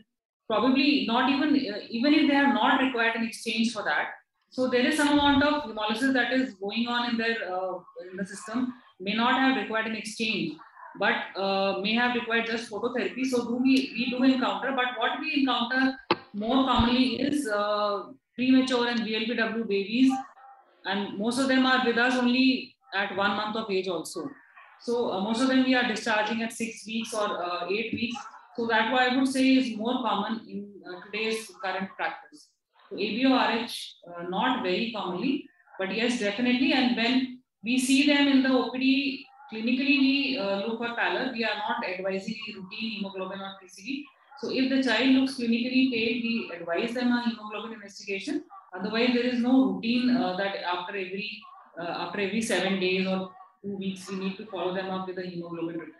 probably not even, even if they have not required an exchange for that, so there is some amount of hemolysis that is going on in their uh, in the system, may not have required an exchange, but uh, may have required just phototherapy. So do we, we do encounter, but what we encounter more commonly is uh, premature and VLBW babies, and most of them are with us only at one month of age also. So uh, most of them we are discharging at six weeks or uh, eight weeks. So that what I would say is more common in uh, today's current practice. So ABORH, uh, not very commonly, but yes, definitely. And when we see them in the OPD, clinically we uh, look for pallor. We are not advising routine hemoglobin or PCV. So if the child looks clinically pale, we advise them a hemoglobin investigation. Otherwise, there is no routine uh, that after every uh, after every seven days or two weeks, we need to follow them up with a hemoglobin report.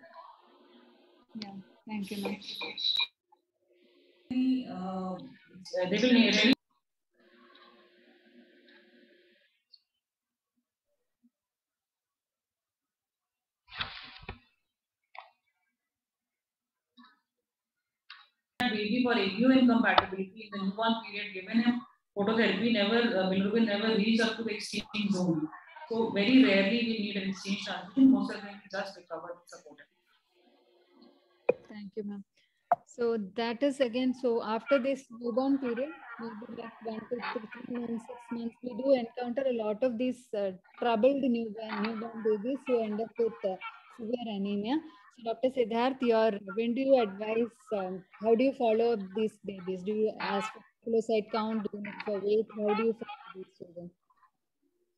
Yeah, thank you, ma'am. Uh, they will really baby for ABO incompatibility in the newborn period, given him phototherapy, never uh, bilirubin never reached up to the exchange zone. So very rarely we need an exchange transfusion. Most of them we just recover supported. Thank you, ma'am. So that is again, so after this newborn period, maybe like one to three months, six months, we do encounter a lot of these uh, troubled newborn, newborn babies who end up with uh, severe anemia. So Dr. Siddharth, your, when do you advise, um, how do you follow up these babies? Do you ask for polycyte count, for weight? How do you follow these children?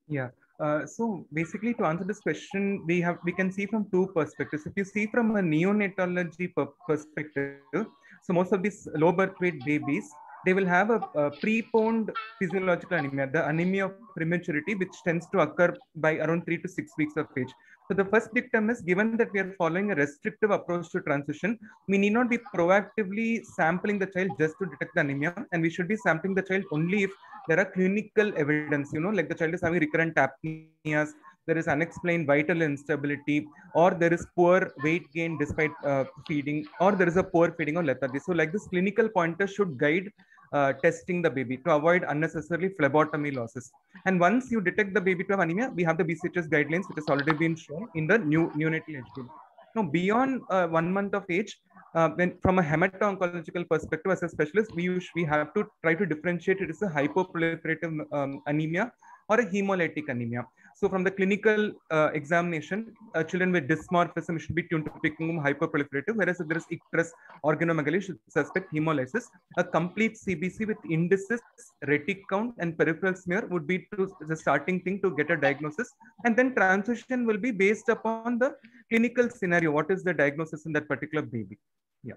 Yeah. Uh, so basically, to answer this question, we have we can see from two perspectives. If you see from a neonatology per perspective, so most of these low birth weight babies, they will have a, a preponed physiological anemia, the anemia of prematurity, which tends to occur by around three to six weeks of age. So the first dictum is given that we are following a restrictive approach to transfusion, we need not be proactively sampling the child just to detect the anemia, and we should be sampling the child only if there are clinical evidence, you know, like the child is having recurrent apneas, there is unexplained vital instability, or there is poor weight gain despite uh, feeding, or there is a poor feeding or lethargy. So like this clinical pointer should guide uh, testing the baby to avoid unnecessarily phlebotomy losses. And once you detect the baby to have anemia, we have the BCHS guidelines, which has already been shown in the new neonatal age group. Now, beyond uh, one month of age, uh, when from a hemato-oncological perspective, as a specialist, we we have to try to differentiate it as a hypoproliferative um, anemia or a hemolytic anemia. So from the clinical uh, examination, uh, children with dysmorphism should be tuned to picking up hyperproliferative, whereas if there is icterus organomegaly, should suspect hemolysis. A complete CBC with indices, retic count, and peripheral smear would be to, the starting thing to get a diagnosis. And then transfusion will be based upon the clinical scenario. What is the diagnosis in that particular baby? Yeah.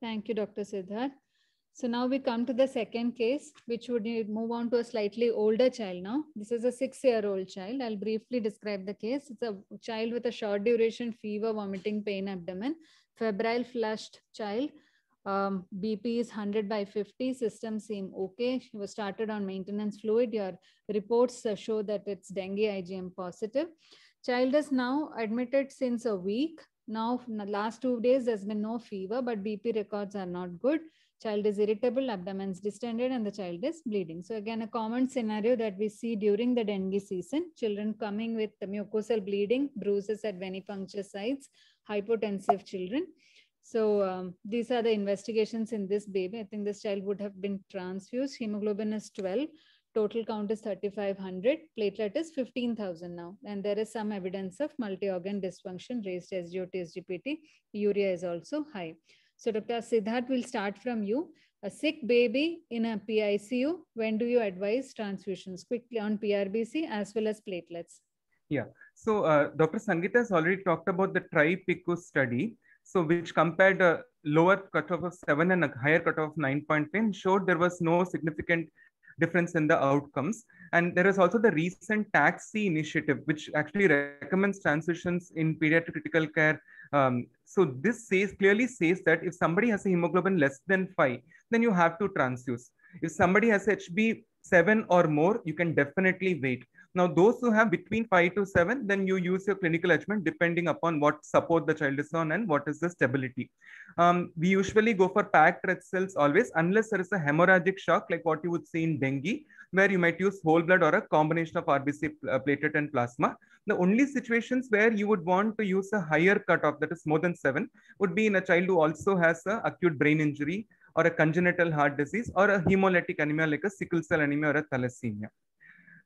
Thank you, Dr. Siddharth. So now we come to the second case, which would move on to a slightly older child now. This is a six-year-old child. I'll briefly describe the case. It's a child with a short duration fever, vomiting, pain, abdomen, febrile flushed child. Um, BP is 100 by 50. Systems seem okay. She was started on maintenance fluid. Your reports uh, show that it's dengue IgM positive. Child is now admitted since a week. Now, last two days, there's been no fever, but BP records are not good child is irritable, abdomen is distended, and the child is bleeding. So again, a common scenario that we see during the dengue season, children coming with mucosal bleeding, bruises at venipuncture sites, hypotensive children. So um, these are the investigations in this baby. I think this child would have been transfused. Hemoglobin is 12. Total count is 3,500. Platelet is 15,000 now. And there is some evidence of multi-organ dysfunction, raised SGOT, SGPT. Urea is also high. So Dr. Siddharth will start from you. A sick baby in a PICU, when do you advise transfusions? Quickly on PRBC as well as platelets. Yeah. So uh, Dr. Sangeeta has already talked about the TRIPICU study. So which compared a lower cutoff of 7 and a higher cutoff of 9.10 showed there was no significant difference in the outcomes. And there is also the recent TAXI initiative, which actually recommends transfusions in pediatric critical care. Um, so this says clearly says that if somebody has a hemoglobin less than five, then you have to transfuse. If somebody has HB seven or more, you can definitely wait. Now, those who have between five to seven, then you use your clinical judgment depending upon what support the child is on and what is the stability. Um, we usually go for packed red cells always, unless there is a hemorrhagic shock like what you would see in dengue, where you might use whole blood or a combination of RBC uh, platelet and plasma. The only situations where you would want to use a higher cutoff, that is more than seven, would be in a child who also has a acute brain injury or a congenital heart disease or a hemolytic anemia like a sickle cell anemia or a thalassemia.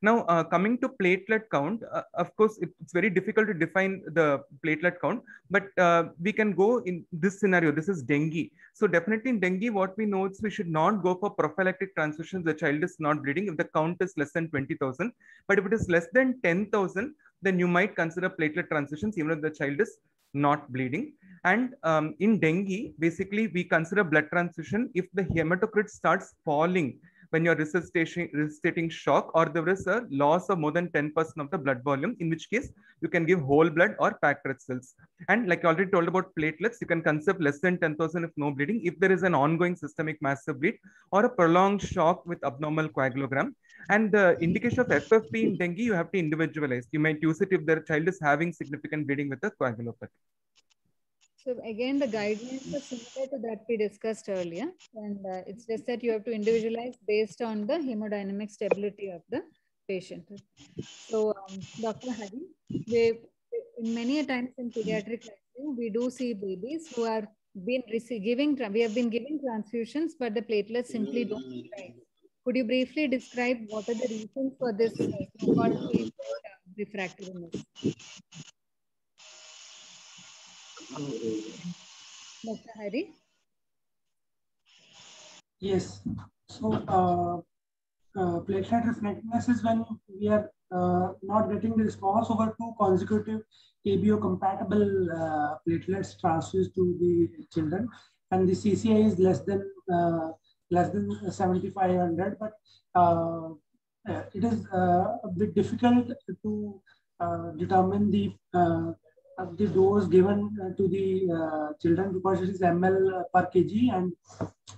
Now, uh, coming to platelet count, uh, of course, it's very difficult to define the platelet count, but uh, we can go in this scenario. This is dengue. So definitely in dengue, what we know is we should not go for prophylactic transfusions. The child is not bleeding if the count is less than 20,000. But if it is less than 10,000, then you might consider platelet transfusions even if the child is not bleeding. And um, in dengue, basically, we consider blood transfusion if the hematocrit starts falling when you're resuscitating, resuscitating shock or there is a loss of more than 10% of the blood volume, in which case you can give whole blood or packed red cells. And like I already told about platelets, you can conserve less than 10,000 if no bleeding, if there is an ongoing systemic massive bleed or a prolonged shock with abnormal coagulogram. And the indication of FFP in dengue, you have to individualize. You might use it if the child is having significant bleeding with a coagulopathy. So again, the guidelines are similar to that we discussed earlier. And uh, it's just that you have to individualize based on the hemodynamic stability of the patient. So um, Dr. Hari, we, many a times in pediatric ICU, we do see babies who are been giving, we have been giving transfusions, but the platelets simply don't rise. Could you briefly describe what are the reasons for this uh, so-called? Dr. Hari? Yes. So, uh, uh, platelet refractoriness is when we are uh, not getting the response over two consecutive ABO compatible uh, platelets transfused to the children, and the CCI is less than uh, less than 7,500. But uh, it is a bit difficult to determine the the dose given uh, to the uh, children because it is ml per kg and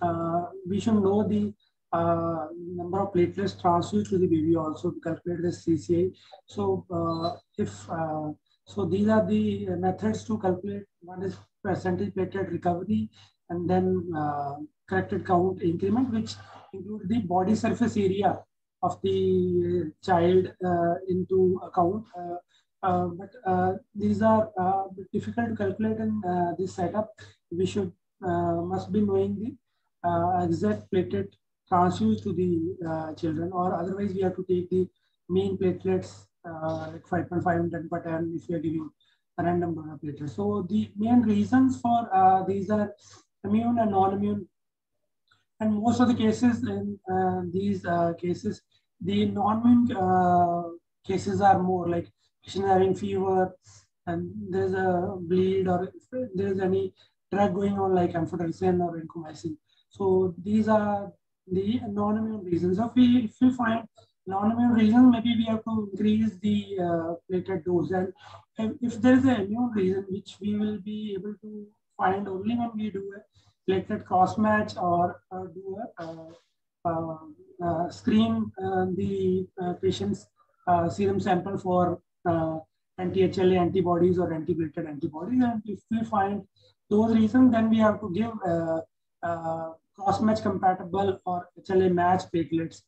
uh, we should know the uh, number of platelets transfused to the baby also to calculate the CCI. So uh, if uh, so, these are the methods to calculate. One is percentage platelet recovery, and then corrected count increment, which include the body surface area of the uh, child uh, into account. Uh, uh, but uh, these are uh, difficult to calculate in this setup. We should must be knowing the exact platelet transfused to the children, or otherwise we have to take the mean platelets like 5.5 and 10 per 10 if we are giving a random platelets. So the main reasons for these are immune and non-immune and most of the cases in uh, these uh, cases, the non-immune uh, cases are more like patient having fever and there's a bleed or there's any drug going on like amphotericin or vancomycin. So these are the non-immune reasons. If we, if we find non-immune reason, maybe we have to increase the uh, platelet dose. And if, if there is an immune reason, which we will be able to find only when we do a platelet cross match or uh, do a uh, uh, uh screen the patient's serum sample for anti-HLA antibodies or anti-platelet antibodies. And if we find those reasons, then we have to give cross-match compatible or HLA match platelets,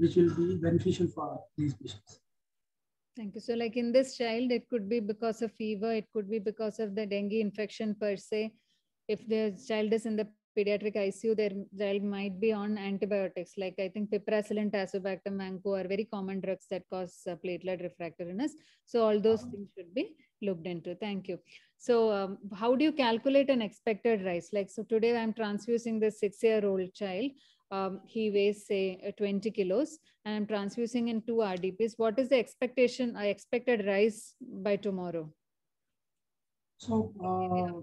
which will be beneficial for these patients. Thank you. So like in this child, it could be because of fever, it could be because of the dengue infection per se. If the child is in the pediatric ICU, their child might be on antibiotics. Like I think piperacillin, tazobactam, vanco are very common drugs that cause uh, platelet refractoriness. So all those things should be looked into. Thank you. So um, how do you calculate an expected rise? Like, so today I'm transfusing this six-year-old child. Um, he weighs say uh, 20 kilos and I'm transfusing in two RDPs. What is the expectation, uh, expected rise by tomorrow? So uh,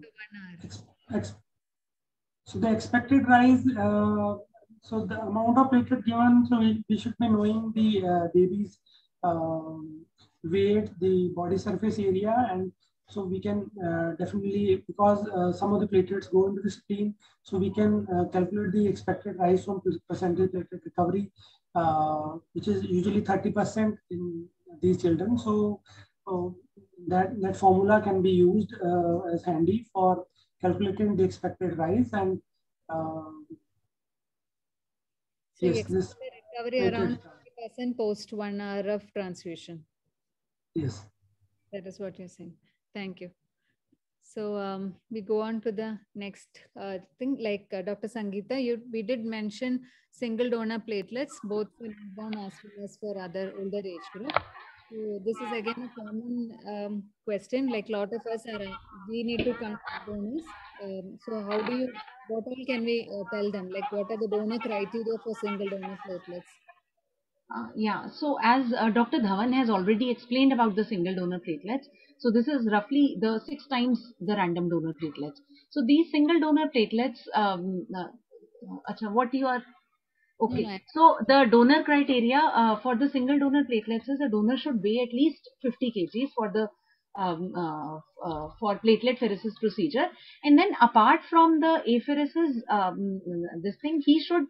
so the expected rise, uh, so the amount of platelet given, so we, we should be knowing the uh, baby's um, weight, the body surface area, and so we can uh, definitely, because uh, some of the platelets go into the spleen, so we can uh, calculate the expected rise from percentage platelet recovery, uh, which is usually 30% in these children. So that, that formula can be used as handy for calculating the expected rise and um, so yes, this recovery around 50% post one hour of transfusion. Yes. That is what you're saying. Thank you. So um, we go on to the next uh, thing, like uh, Dr. Sangeeta, you, we did mention single donor platelets, both for newborn as well as for other older age group. So this is again a common um, question. Like a lot of us are, we need to contact donors. Um, so how do you, what all can we uh, tell them? Like what are the donor criteria for single donor platelets? Uh, yeah, so as uh, Dr. Dhawan has already explained about the single donor platelets, so this is roughly the six times the random donor platelets. So these single donor platelets, um, uh, what you are Okay, so the donor criteria uh, for the single donor platelets is a donor should weigh at least 50 kgs for the um, uh, uh, for platelet pheresis procedure, and then apart from the apheresis, um, this thing he should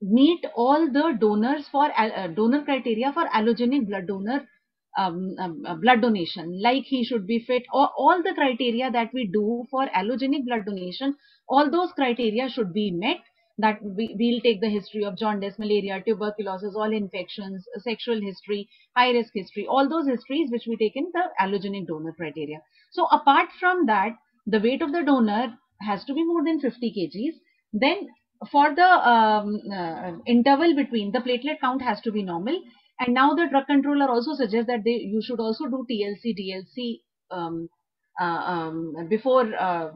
meet all the donors for uh, donor criteria for allogenic blood donor um, um, uh, blood donation. Like he should be fit, or all the criteria that we do for allogenic blood donation, all those criteria should be met that we, will take the history of jaundice, malaria, tuberculosis, all infections, sexual history, high risk history, all those histories which we take in the allogenic donor criteria. So apart from that, the weight of the donor has to be more than 50 kgs. Then for the um, uh, interval between the platelet count has to be normal. And now the drug controller also suggests that they, you should also do TLC, DLC um, uh, um, before uh,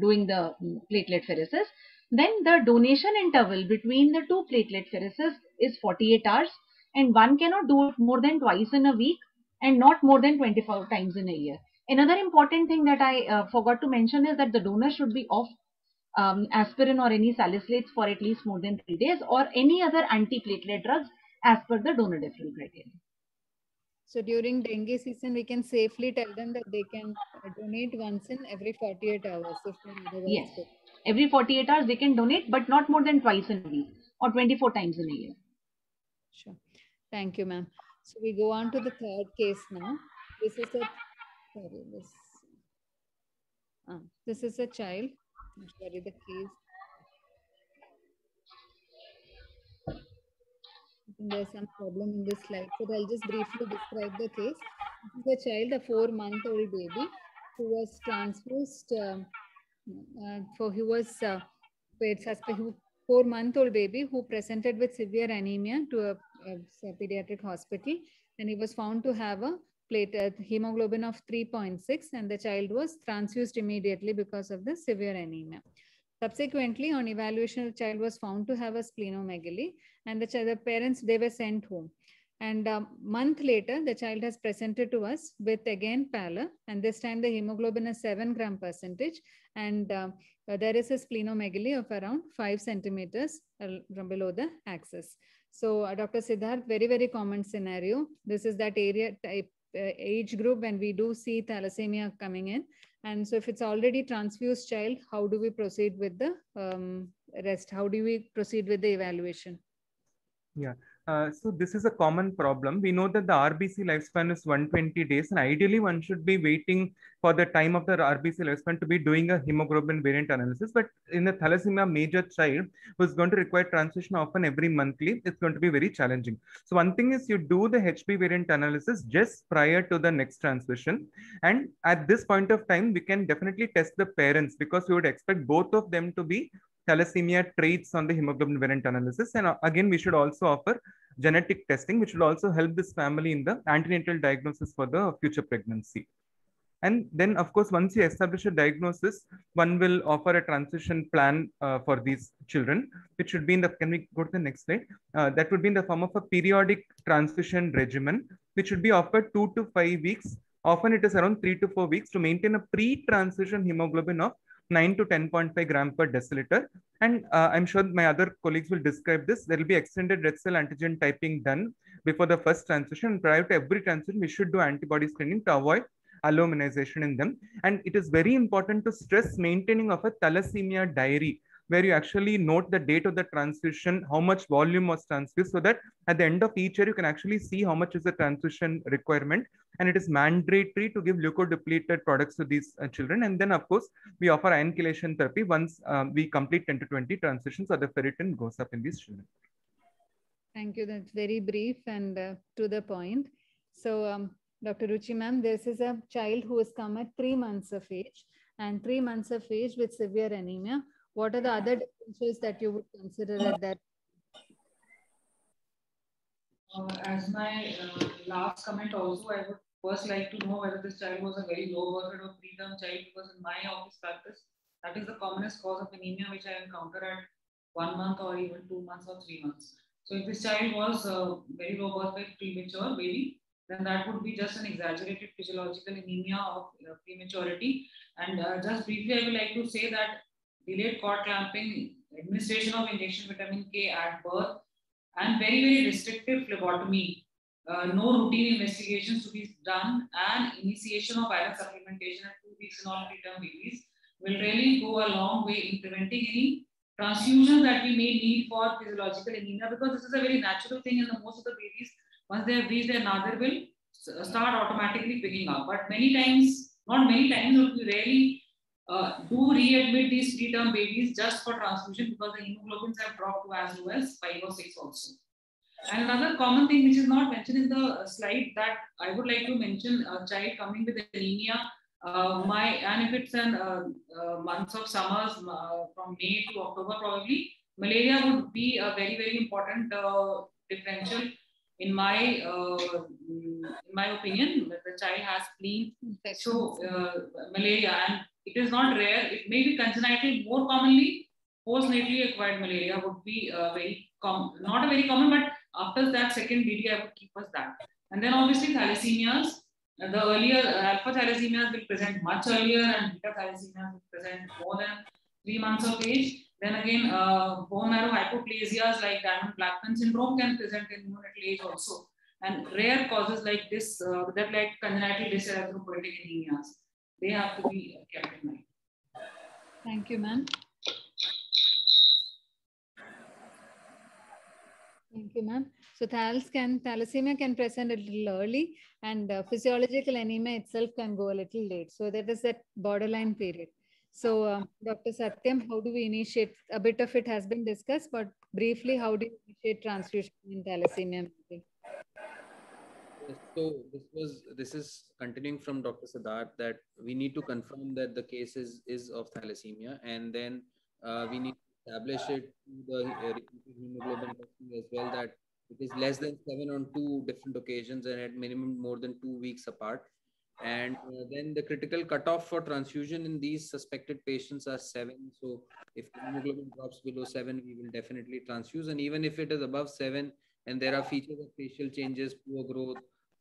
doing the platelet pheresis. Then the donation interval between the two platelet pheresis is 48 hours and one cannot do it more than twice in a week and not more than 25 times in a year. Another important thing that I uh, forgot to mention is that the donor should be off um, aspirin or any salicylates for at least more than three days or any other antiplatelet drugs as per the donor deferral criteria. So during dengue season, we can safely tell them that they can donate once in every 48 hours. If yes every 48 hours they can donate, but not more than twice in a week or 24 times in a year. Sure. Thank you, ma'am. So we go on to the third case now. This is a sorry, this uh, this is a child. Sorry, the case. there's some problem in this slide. So I'll just briefly describe the case. A child, a four-month-old baby, who was transfused uh, so he was uh, four month old baby who presented with severe anemia to a, a, pediatric hospital and he was found to have a platelet hemoglobin of 3.6 and the child was transfused immediately because of the severe anemia. Subsequently, on evaluation, the child was found to have a splenomegaly and the, the parents, they were sent home. And a month later, the child has presented to us with again pallor, and this time the hemoglobin is 7 gram percentage, and uh, there is a splenomegaly of around 5 centimeters from below the axis. So uh, Dr. Siddharth, very, very common scenario. This is that area type uh, age group when we do see thalassemia coming in. And so if it's already transfused child, how do we proceed with the um, rest? How do we proceed with the evaluation? Yeah, uh, so this is a common problem. We know that the RBC lifespan is 120 days, and ideally one should be waiting for the time of the RBC lifespan to be doing a hemoglobin variant analysis. But in a thalassemia major child who is going to require transfusion often every monthly, it's going to be very challenging. So one thing is you do the HB variant analysis just prior to the next transfusion. And at this point of time, we can definitely test the parents because we would expect both of them to be thalassemia traits on the hemoglobin variant analysis. And uh, again, we should also offer genetic testing, which will also help this family in the antenatal diagnosis for the future pregnancy. And then, of course, once you establish a diagnosis, one will offer a transfusion plan uh, for these children, which should be in the, can we go to the next slide? Uh, that would be in the form of a periodic transfusion regimen, which should be offered two to five weeks. Often it is around three to four weeks to maintain a pre-transfusion hemoglobin of 9 to 10.5 gram per deciliter. And uh, I'm sure my other colleagues will describe this. There will be extended red cell antigen typing done before the first transfusion. Prior to every transfusion, we should do antibody screening to avoid alloimmunization in them. And it is very important to stress maintaining of a thalassemia diary where you actually note the date of the transfusion, how much volume was transfused, so that at the end of each year, you can actually see how much is the transfusion requirement. And it is mandatory to give leukodepleted products to these uh, children. And then, of course, we offer iron chelation therapy once um, we complete 10 to 20 transfusions or the ferritin goes up in these children. Thank you. That's very brief and uh, to the point. So, um, Dr. Ruchi ma'am, this is a child who has come at three months of age and three months of age with severe anemia. What are the other differences that you would consider at that? Uh, as my uh, last comment also, I would first like to know whether this child was a very low birth or preterm child because in my office practice, that is the commonest cause of anemia which I encounter at one month or even two months or three months. So if this child was uh, very low birth rate premature baby, then that would be just an exaggerated physiological anemia of uh, prematurity. And uh, just briefly, I would like to say that delayed cord clamping, administration of injection vitamin K at birth, and very, very restrictive phlebotomy, uh, no routine investigations to be done, and initiation of iron supplementation at two weeks in all preterm babies will really go a long way in preventing any transfusion that we may need for physiological anemia because this is a very natural thing in the most of the babies once they have reached their nadir will start automatically picking up. But many times, not many times, but we rarely uh, do readmit these preterm babies just for transfusion because the hemoglobins have dropped to as low as 5 or 6 also. And another common thing which is not mentioned in the slide that I would like to mention a child coming with anemia. Uh, my and if it's an uh, uh, months of summers uh, from May to October probably malaria would be a very very important uh, differential in my uh, in my opinion, the child has spleen, so uh, malaria, and it is not rare. It may be congenital more commonly. Postnatally acquired malaria would be uh, very common, not a very common, but after that second DD, I would keep us that. And then obviously thalassemias. Uh, the earlier uh, alpha thalassemias will present much earlier, and beta thalassemias will present more than three months of age. Then again, uh, bone marrow hypoplasias like Diamond-Blackfan syndrome can present in neonatal age also. And rare causes like this, uh, that like congenital dyserythropoietic anemias, they have to be kept in mind. Thank you, ma'am. Thank you, ma'am. So thals can, thalassemia can present a little early and uh, physiological anemia itself can go a little late. So that is that borderline period. So, uh, Dr. Satyam, how do we initiate? A bit of it has been discussed, but briefly, how do you initiate transfusion in thalassemia? So this was this is continuing from Dr. Siddharth that we need to confirm that the case is, is of thalassemia, and then uh, we need to establish it the uh, hemoglobin testing as well that it is less than seven on two different occasions and at minimum more than two weeks apart and uh, then the critical cutoff for transfusion in these suspected patients are seven. So if hemoglobin drops below seven, we will definitely transfuse. And even if it is above seven and there are features of facial changes, poor growth,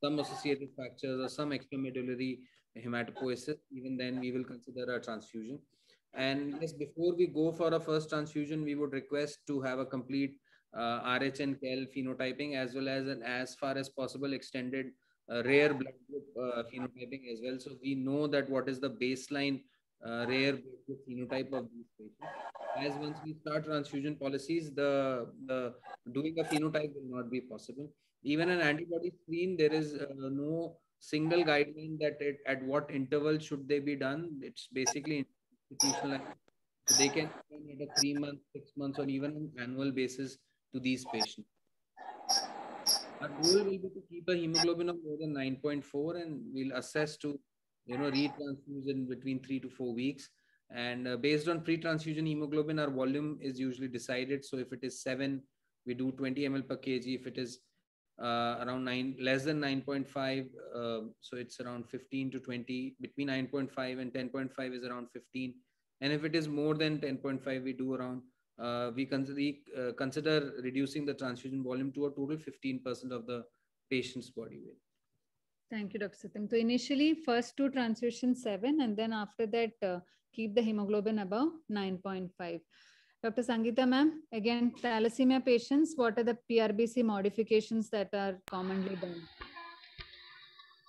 some associated fractures or some extramedullary hematopoiesis, even then we will consider a transfusion. And yes, before we go for a first transfusion, we would request to have a complete uh, RH and KEL phenotyping as well as an as far as possible extended uh, rare blood group uh, phenotyping as well. So we know that what is the baseline uh, rare blood group phenotype of these patients. As once we start transfusion policies, the, the doing a phenotype will not be possible. Even an antibody screen, there is uh, no single guideline that it, at what interval should they be done. It's basically institutionalized. So they can at a three months, six months, or even an annual basis to these patients. Our goal will be to keep a hemoglobin of more than 9.4 and we'll assess to, you know, retransfuse in between three to four weeks. And uh, based on pre-transfusion hemoglobin, our volume is usually decided. So if it is seven, we do 20 ml per kg. If it is uh, around nine, less than 9.5, uh, so it's around 15 to 20. Between 9.5 and 10.5 is around 15. And if it is more than 10.5, we do around uh, we consider, uh, consider reducing the transfusion volume to a total 15% of the patient's body weight. Thank you, Dr. Satyam. So initially, first two transfusions seven, and then after that, uh, keep the hemoglobin above 9.5. Dr. Sangeeta ma'am, again, thalassemia patients, what are the PRBC modifications that are commonly done?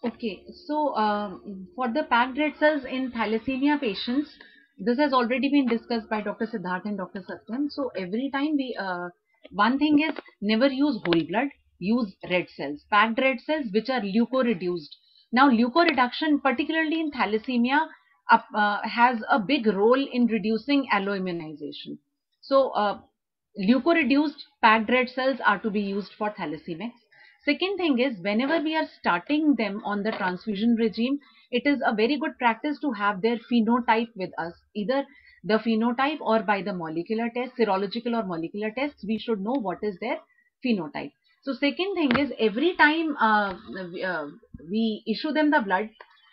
Okay, so um, for the packed red cells in thalassemia patients, this has already been discussed by Dr. Siddharth and Dr. Satyam. So every time we, uh, one thing is never use whole blood, use red cells, packed red cells which are leukoreduced. Now leukoreduction, particularly in thalassemia, uh, uh, has a big role in reducing alloimmunization. So uh, leukoreduced packed red cells are to be used for thalassemics. Second thing is whenever we are starting them on the transfusion regime, it is a very good practice to have their phenotype with us, either the phenotype or by the molecular test, serological or molecular tests, we should know what is their phenotype. So second thing is every time uh, uh, we issue them the blood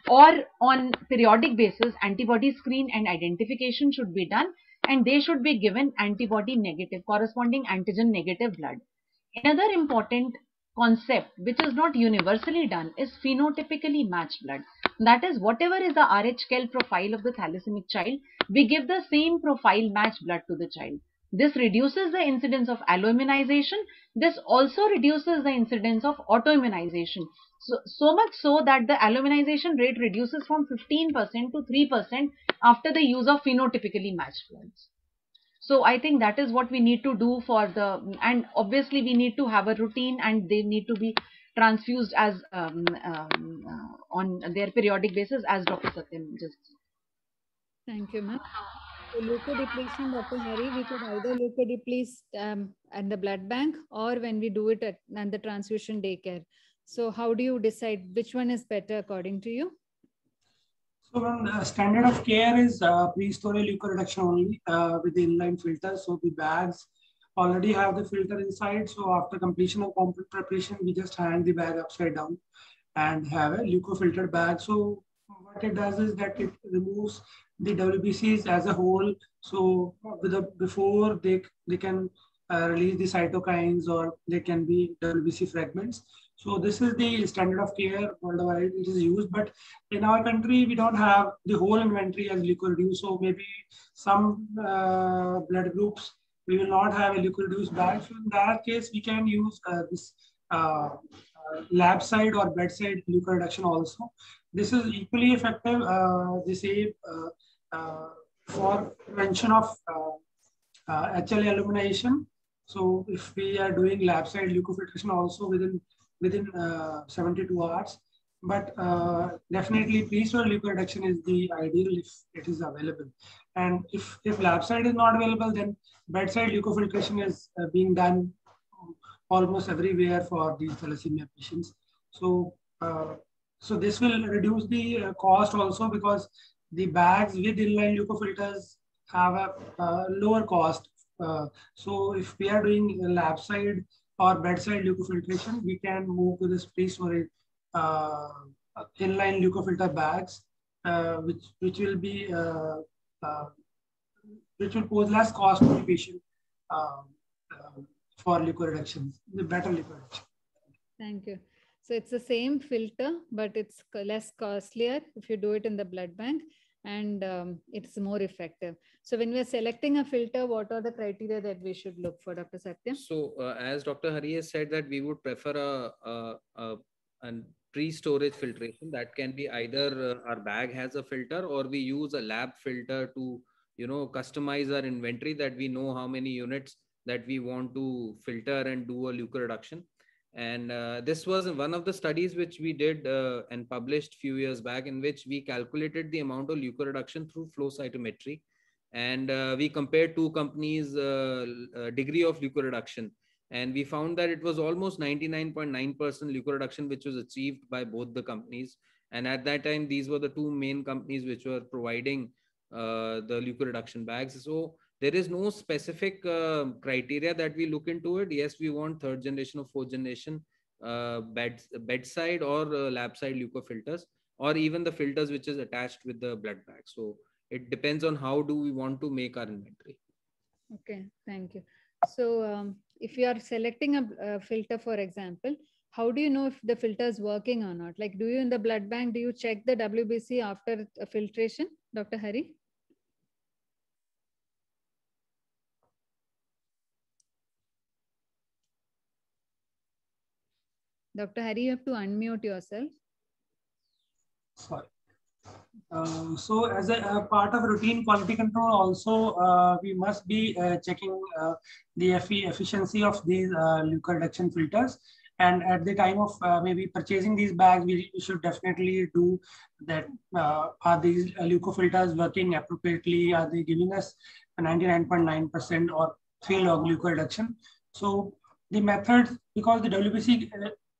or on periodic basis, antibody screen and identification should be done and they should be given antibody negative, corresponding antigen negative blood. Another important concept which is not universally done is phenotypically matched blood. That is whatever is the RHKL profile of the thalassemic child, we give the same profile matched blood to the child. This reduces the incidence of alloimmunization. This also reduces the incidence of autoimmunization. So, so much so that the alloimmunization rate reduces from 15% to 3% after the use of phenotypically matched bloods. So I think that is what we need to do for the, and obviously we need to have a routine and they need to be transfused as um, um, uh, on their periodic basis as Dr. Satyam just. Thank you, ma'am. So leukodepletion, Dr. Hari, we could either leukodeplete um, at the blood bank or when we do it at, at the transfusion daycare. So how do you decide which one is better according to you? So when uh, standard of care is uh, pre-storage leukoreduction only uh, with the inline filter. So the bags already have the filter inside. So after completion of complete preparation, we just hang the bag upside down and have a leuko-filtered bag. So what it does is that it removes the WBCs as a whole. So the, before they, they can uh, release the cytokines or they can be WBC fragments. So this is the standard of care worldwide. It is used, but in our country we don't have the whole inventory as liquid leukoreduce. So maybe some uh, blood groups we will not have a liquid leukoreduced bag. So in that case, we can use uh, this uh, uh lab side or bedside leukoreduction also. This is equally effective. Uh, they say uh, for prevention of HLA alloimmunization. So if we are doing lab side leukofiltration also within within uh, 72 hours. But uh, definitely pre-store leukoreduction is the ideal if it is available. And if, if lab side is not available, then bedside leukofiltration is uh, being done almost everywhere for these thalassemia patients. So, uh, so this will reduce the uh, cost also because the bags with inline leukofilters have a uh, lower cost. so if we are doing lab side or bedside leukofiltration, we can move to this pre-storage uh, inline leukofilter bags, uh, which which will be uh, uh which will pose less cost to the patient um, uh, for leukoreduction, the better leukoreduction. Thank you. So it's the same filter, but it's less costlier if you do it in the blood bank and um, it's more effective. So when we're selecting a filter, what are the criteria that we should look for, Dr. Satya? So uh, as Dr. Hari has said that we would prefer a, a, a, a pre-storage filtration that can be either uh, our bag has a filter or we use a lab filter to you know customize our inventory that we know how many units that we want to filter and do a leukoreduction and uh, this was one of the studies which we did uh, and published few years back in which we calculated the amount of leukoreduction through flow cytometry. And uh, we compared two companies uh, uh, degree of leukoreduction and we found that it was almost 99.9% leukoreduction which was achieved by both the companies. And at that time these were the two main companies which were providing uh, the leukoreduction bags. So there is no specific uh, criteria that we look into it. Yes, we want third generation or fourth generation uh, bed, bedside or uh, lab side leukofilters, or even the filters which is attached with the blood bag. So it depends on how do we want to make our inventory. Okay, thank you. So um, if you are selecting a, a, filter, for example, how do you know if the filter is working or not? Like, do you in the blood bank, do you check the WBC after filtration, Dr. Hari? Dr. Hari, you have to unmute yourself. Sorry. Uh, so as a, part of routine quality control also uh, we must be uh, checking uh, the efficiency of these uh, leukoreduction filters and at the time of maybe purchasing these bags we, should definitely do that are these leukofilters working appropriately are they giving us 99.9% or 3 log leukoreduction so the method because the WBC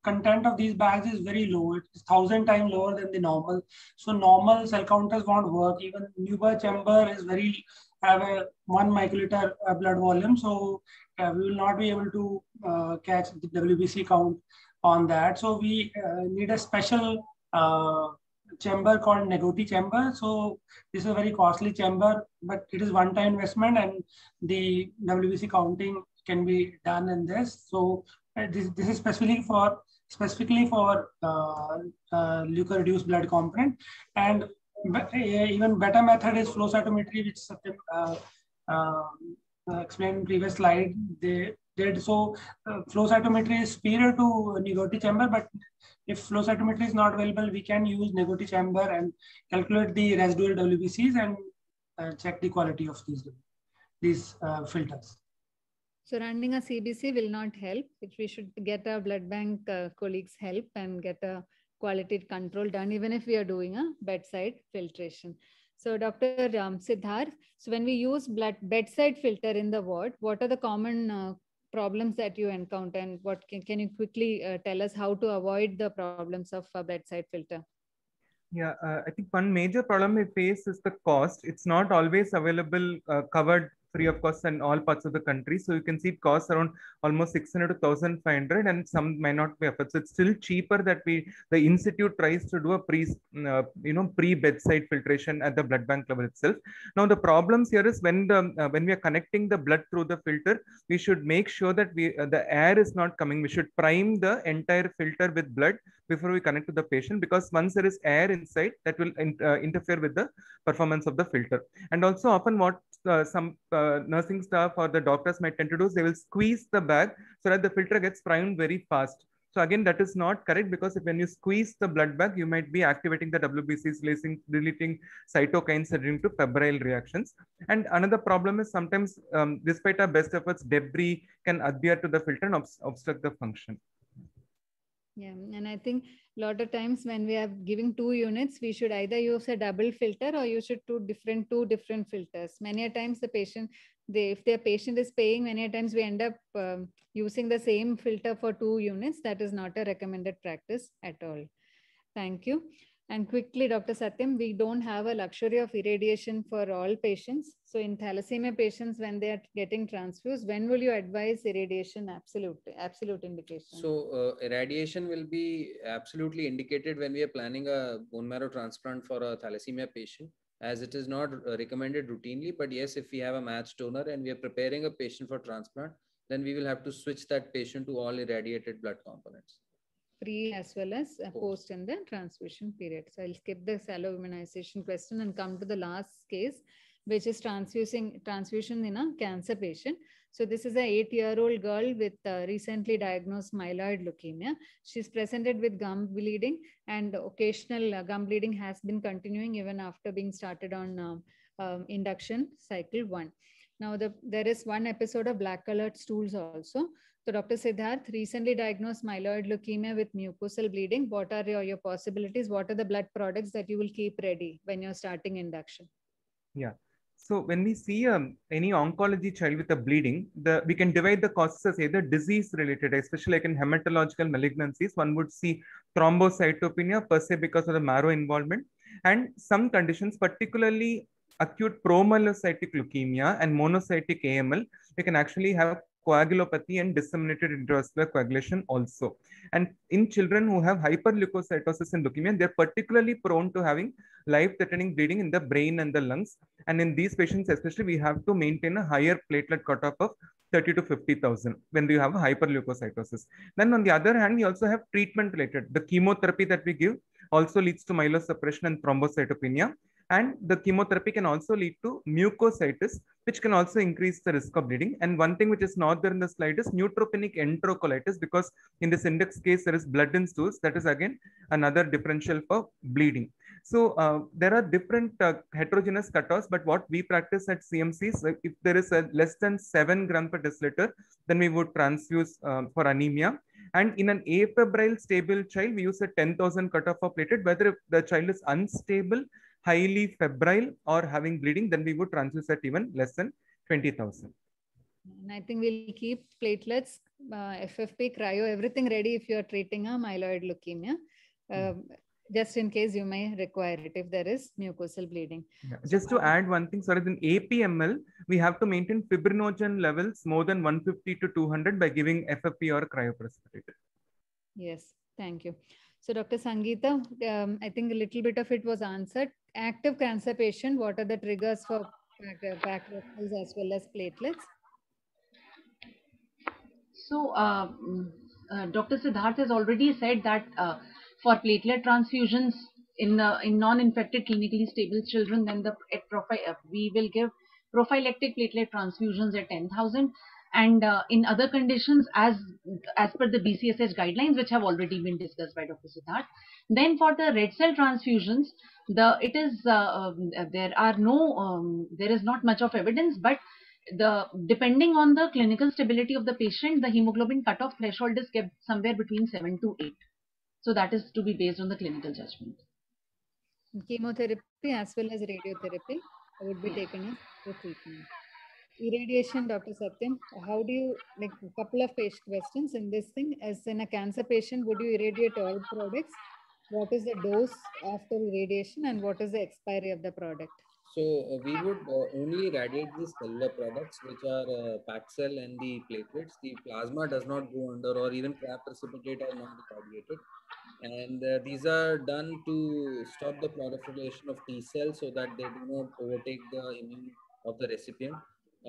content of these bags is very low. It's thousand times lower than the normal. So normal cell counters won't work. Even Neubauer chamber is very have a one microliter uh, blood volume. So uh, we will not be able to uh, catch the WBC count on that. So we uh, need a special uh, chamber called Nageotte chamber. So this is a very costly chamber, but it is one-time investment and the WBC counting can be done in this. So uh, this, this is specifically for specifically for uh, uh, leukoreduced blood component. And even better method is flow cytometry, which uh, uh, explained in previous slide. They did so. Uh, flow cytometry is superior to Nageotte chamber, but if flow cytometry is not available, we can use Nageotte chamber and calculate the residual WBCs and uh, check the quality of these these uh, filters. So running a CBC will not help. We should get our blood bank uh, colleagues help and get a quality control done, even if we are doing a bedside filtration. So Dr. Um, so when we use blood bedside filter in the ward, what are the common uh, problems that you encounter and what can, can you quickly uh, tell us how to avoid the problems of a bedside filter? Yeah, uh, I think one major problem we face is the cost. It's not always available, uh, covered free of cost in all parts of the country. So you can see it costs around almost 600 to 1500 and some might not be afforded. So it's still cheaper that we, the institute tries to do a pre, uh, you know, pre-bedside filtration at the blood bank level itself. Now the problems here is when the, uh, when we are connecting the blood through the filter, we should make sure that we, uh, the air is not coming. We should prime the entire filter with blood before we connect to the patient because once there is air inside that will in, uh, interfere with the performance of the filter and also often what uh, some uh, nursing staff or the doctors might tend to do is they will squeeze the bag so that the filter gets primed very fast so again, that is not correct because if when you squeeze the blood bag, you might be activating the WBCs, releasing, deleting cytokines leading to febrile reactions. And another problem is sometimes, um, despite our best efforts, debris can adhere to the filter and obstruct the function. Yeah, and I think a lot of times when we are giving two units, we should either use a double filter or you should two different two different filters. Many a times the patient, they, if their patient is paying, many a times we end up um, using the same filter for two units. That is not a recommended practice at all. Thank you. And quickly, Dr. Satyam, we don't have a luxury of irradiation for all patients. So in thalassemia patients, when they are getting transfused, when will you advise irradiation? Absolute, absolute indication. So uh, irradiation will be absolutely indicated when we are planning a bone marrow transplant for a thalassemia patient as it is not uh, recommended routinely. But yes, if we have a matched donor and we are preparing a patient for transplant, then we will have to switch that patient to all irradiated blood components pre as well as post in the transfusion period. So I'll skip the sallow immunization question and come to the last case, which is transfusing transfusion in a cancer patient. So this is a eight-year-old girl with uh, recently diagnosed myeloid leukemia. She's presented with gum bleeding and occasional uh, gum bleeding has been continuing even after being started on um, um, induction cycle one. Now the, there is one episode of black colored stools also. So Dr. Siddharth, recently diagnosed myeloid leukemia with mucosal bleeding. What are your, your possibilities? What are the blood products that you will keep ready when you're starting induction? Yeah. So when we see um, any oncology child with a bleeding, the we can divide the causes as either disease related, especially like in hematological malignancies, one would see thrombocytopenia per se because of the marrow involvement, and some conditions, particularly acute promyelocytic leukemia and monocytic AML, we can actually have coagulopathy and disseminated intravascular coagulation also. And in children who have hyperleukocytosis and leukemia, they're particularly prone to having life-threatening bleeding in the brain and the lungs. And in these patients, especially, we have to maintain a higher platelet cutoff of 30 to 50,000 when you have hyperleukocytosis. Then on the other hand, we also have treatment related. The chemotherapy that we give also leads to myelosuppression and thrombocytopenia. And the chemotherapy can also lead to mucositis, which can also increase the risk of bleeding. And one thing which is not there in the slide is neutropenic enterocolitis, because in this index case, there is blood in stools. That is again another differential for bleeding. So uh, there are different uh, heterogeneous cutoffs, but what we practice at CMCs, like if there is a less than seven gram per deciliter, then we would transfuse uh, for anemia. And in an afebrile stable child, we use a 10,000 cutoff for platelet. Whether the child is unstable, highly febrile, or having bleeding, then we would transfuse at even less than 20,000. And I think we'll keep platelets, uh, FFP, cryo, everything ready if you're treating a myeloid leukemia. Um, just in case you may require it if there is mucosal bleeding. Yeah. Just to add one thing, sorry, in APML, we have to maintain fibrinogen levels more than 150 to 200 by giving FFP or cryoprecipitate. Yes, thank you. So Dr. Sangeeta, um, I think a little bit of it was answered. Active cancer patient, what are the triggers for back as well as platelets? So uh, uh, Dr. Siddharth has already said that uh, for platelet transfusions in uh, in non-infected clinically stable children, then the uh, we will give prophylactic platelet transfusions at 10,000 and uh, in other conditions as as per the BCSH guidelines which have already been discussed by Dr. Siddharth. Then for the red cell transfusions, the it is uh, um, there are no um, there is not much of evidence, but the depending on the clinical stability of the patient, the hemoglobin cutoff threshold is kept somewhere between seven to eight. So that is to be based on the clinical judgment. Chemotherapy as well as radiotherapy would be taken as the treatment. Irradiation, Dr. Satyam, how do you, like a couple of questions in this thing, as in a cancer patient, would you irradiate all products? What is the dose after irradiation and what is the expiry of the product? So uh, we would uh, only irradiate these cellular products, which are uh, Paxel and the platelets. The plasma does not go under, or even precipitate are not irradiated. And uh, these are done to stop the proliferation of T cells so that they do not overtake the immune of the recipient.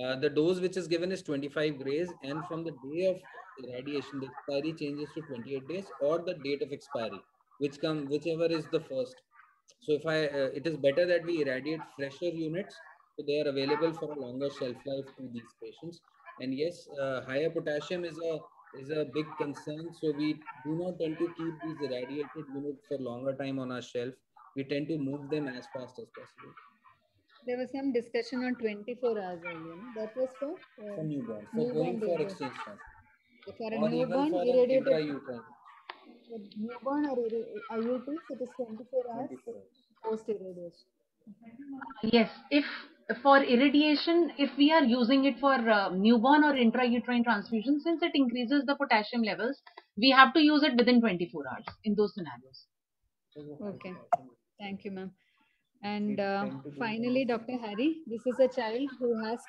Uh, the dose which is given is 25 grays, and from the day of irradiation, the expiry changes to 28 days or the date of expiry, which come whichever is the first so if I, uh, it is better that we irradiate fresher units so they are available for a longer shelf life to these patients. And yes, uh, higher potassium is a is a big concern. So we do not tend to keep these irradiated units for longer time on our shelf. We tend to move them as fast as possible. There was some discussion on 24 hours earlier. That was for, uh, for newborn, for newborn going for exchange For a or newborn, irradiated newborn or IUT, it is 24 hours post irradiation. Yes, if for irradiation, if we are using it for uh, newborn or intrauterine transfusion, since it increases the potassium levels, we have to use it within 24 hours in those scenarios. Okay, thank you, ma'am. And uh, finally, Dr. Hari, this is a child who has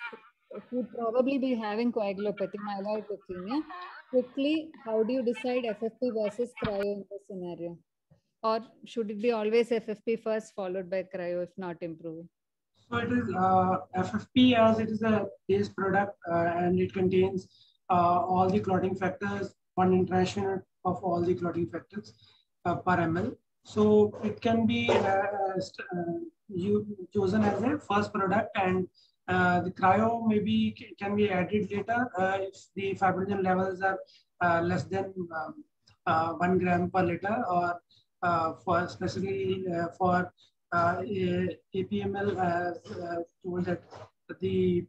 who probably be having coagulopathy, myeloid leukemia, quickly, how do you decide FFP versus cryo in this scenario? Or should it be always FFP first followed by cryo if not improving? So it is uh, FFP as it is a base product uh, and it contains uh, all the clotting factors, one interaction of all the clotting factors uh, per ml. So it can be uh, uh, you chosen as a first product and uh, the cryo maybe can be added later uh, if the fibrinogen levels are uh, less than um, uh, one gram per liter or uh, for specifically for APML as told that the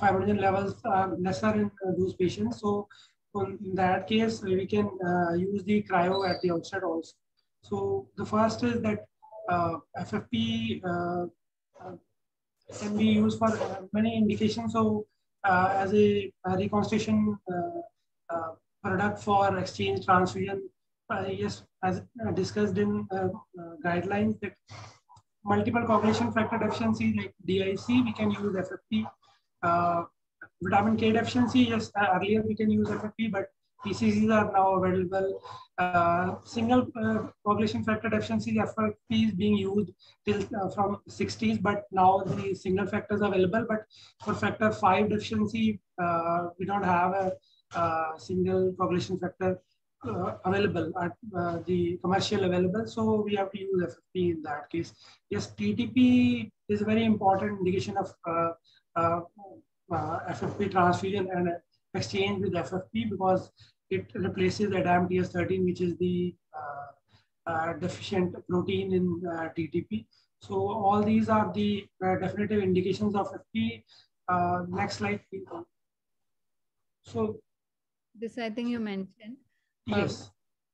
fibrinogen levels are lesser in those patients. So in that case, we can use the cryo at the outset also. So the first is that uh, FFP uh, uh, can be used for uh, many indications. So uh, as a, a reconstitution uh, product for exchange transfusion, yes, as discussed in guidelines that multiple coagulation factor deficiency like DIC, we can use FFP. vitamin K deficiency, yes, earlier we can use FFP, but PCCs are now available. Uh, single uh, coagulation factor deficiency FFP is being used till uh, from 60s, but now the single factors available. But for factor five deficiency, uh, we don't have a, uh, single coagulation factor uh, available at the commercial available. So we have to use FFP in that case. Yes, TTP is a very important indication of FFP transfusion and exchange with FFP because it replaces ADAMTS13, which is the uh, uh, deficient protein in uh, TTP. So all these are the uh, definitive indications of FP. Uh, next slide, please. So This I think you mentioned. Um, yes,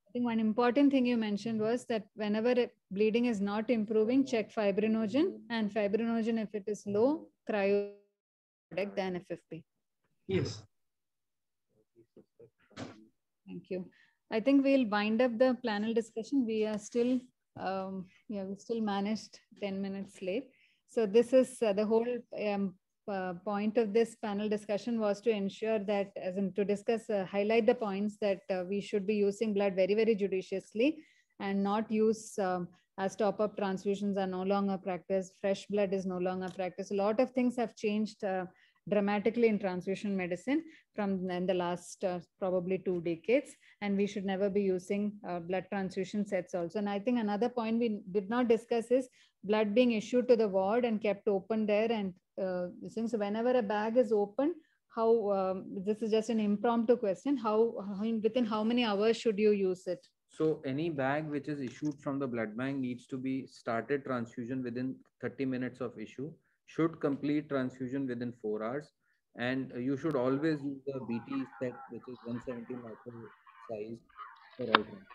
I think one important thing you mentioned was that whenever bleeding is not improving, check fibrinogen and fibrinogen, if it is low, cryo then FFP. yes. Thank you. I think we'll wind up the panel discussion. We are still, um, yeah, we still managed 10 minutes late. So this is uh, the whole um, uh, point of this panel discussion was to ensure that, as in to discuss, uh, highlight the points that uh, we should be using blood very, very judiciously and not use um, as top-up transfusions are no longer practiced. Fresh blood is no longer practiced. A lot of things have changed uh, dramatically in transfusion medicine from in the last uh, probably two decades. And we should never be using uh, blood transfusion sets also. And i think another point we did not discuss is blood being issued to the ward and kept open there. And uh, since whenever a bag is open how um, this is just an impromptu question. How, how within how many hours should you use it? So any bag which is issued from the blood bank needs to be started transfusion within 30 minutes of issue, should complete transfusion within four hours. And you should always use the BT set, which is 170 micro size for all time.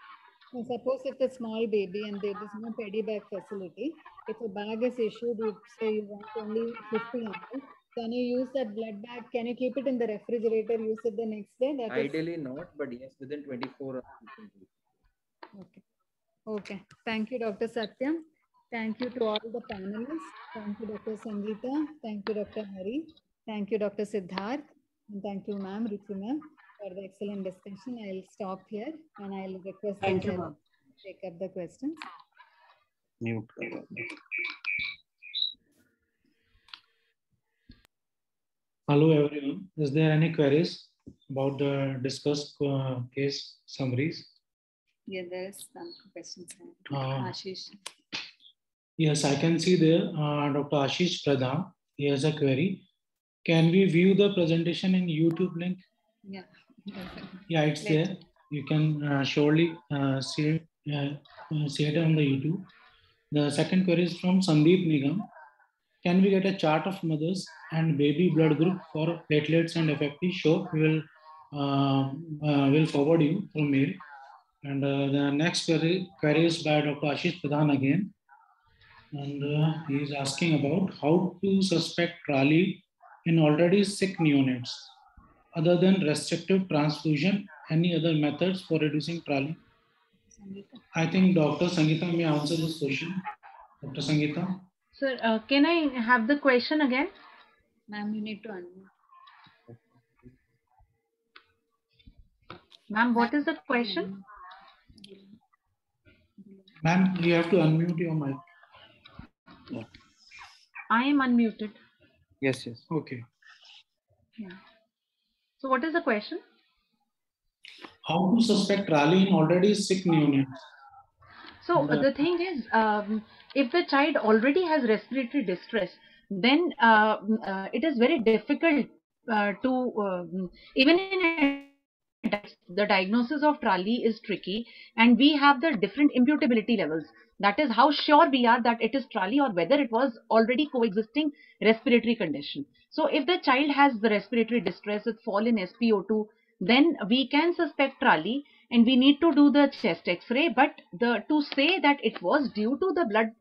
Suppose if a small baby and there is no pedi bag facility, if a bag is issued, you say you want only 50 ml, can you use that blood bag? Can you keep it in the refrigerator, use it the next day? That is- Ideally not, but yes, within 24 hours. you can do it. Okay. Okay. Thank you, Dr. Satyam. Thank you to all the panelists. Thank you, Dr. Sangeeta. Thank you, Dr. Hari. Thank you, Dr. Siddharth. And thank you, ma'am, Ruchi ma'am, for the excellent discussion. I'll stop here and I'll request the Thank you, ma'am. to take up the questions. Mute. Hello, everyone. Is there any queries about the discussed uh, case summaries? Yeah, there is some questions. Uh, Ashish. Yes, I can see there, uh, Dr. Ashish Pradhan, he has a query. Can we view the presentation in YouTube link? Yeah. Yeah, it's there. You can uh, surely uh, see, it, uh, uh, see it on the YouTube. The second query is from Sandeep Nigam. Can we get a chart of mothers and baby blood group for platelets and FFP? Sure, we will uh, uh, will forward you through mail. And uh, the next query, query is by Dr. Ashish Pradhan again. And uh, he is asking about how to suspect TRALI in already sick neonates. Other than restrictive transfusion, any other methods for reducing TRALI? I think Dr. Sangeeta may answer this question. Dr. Sangeeta? Sir, uh, can I have the question again? Ma'am, you need to unmute. Ma'am, what is the question? Ma'am, you have to unmute your mic. I am unmuted. Yes, yes. Okay. Yeah. So what is the question? How to suspect TRALI in already sick neonates? So The- the thing is, um, if the child already has respiratory distress, then uh, uh, it is very difficult uh, to um, even in the diagnosis of TRALI is tricky, and we have the different imputability levels. That is how sure we are that it is TRALI or whether it was already coexisting respiratory condition. So if the child has the respiratory distress with fall in SpO2, then we can suspect TRALI and we need to do the chest x-ray. But the to say that it was due to the blood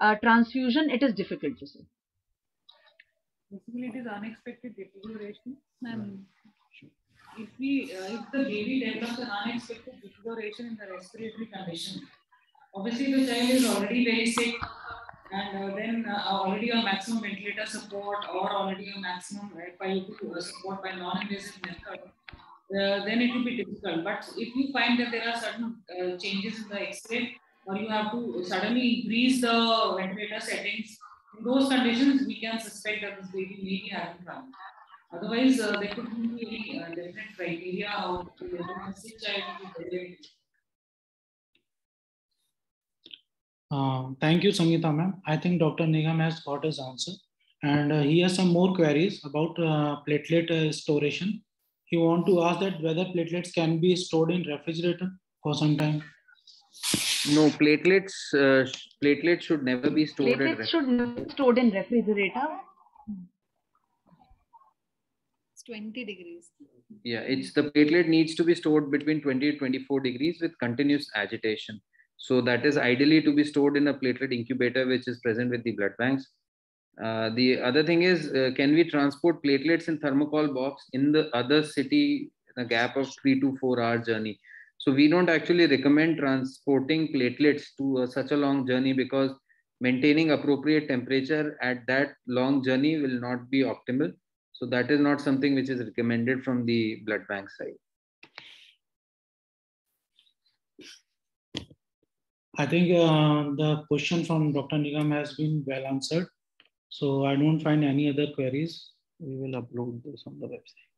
uh, transfusion, it is difficult to say. Basically, it is unexpected deterioration. And if we, uh, if the baby develops an unexpected deterioration in the respiratory condition, obviously the child is already very sick and uh, then uh, already on maximum ventilator support or already on maximum uh, by uh, support by non-invasive method, uh, then it will be difficult. But if you find that there are certain changes in the X-ray, or you have to suddenly increase the ventilator settings, in those conditions, we can suspect that this baby may be having trauma. Otherwise, uh, there could be any uh, definite criteria of the sick child to be very Uh, thank you, Sangeeta ma'am. I think Dr. Nigam has got his answer. And uh, he has some more queries about uh, platelet uh, storation. He want to ask that whether platelets can be stored in refrigerator for some time. No, platelets uh, platelets should never be stored at Platelets should not be stored in refrigerator. It's 20 degrees. Yeah, it's the platelet needs to be stored between 20 to 24 degrees with continuous agitation. So that is ideally to be stored in a platelet incubator, which is present with the blood banks. Uh, the other thing is, uh, can we transport platelets in thermocol box in the other city in a gap of three to four hour journey? So we don't actually recommend transporting platelets to uh, such a long journey because maintaining appropriate temperature at that long journey will not be optimal. So that is not something which is recommended from the blood bank side. I think uh, the question from Dr. Nigam has been well answered. So I don't find any other queries. We will upload this on the website.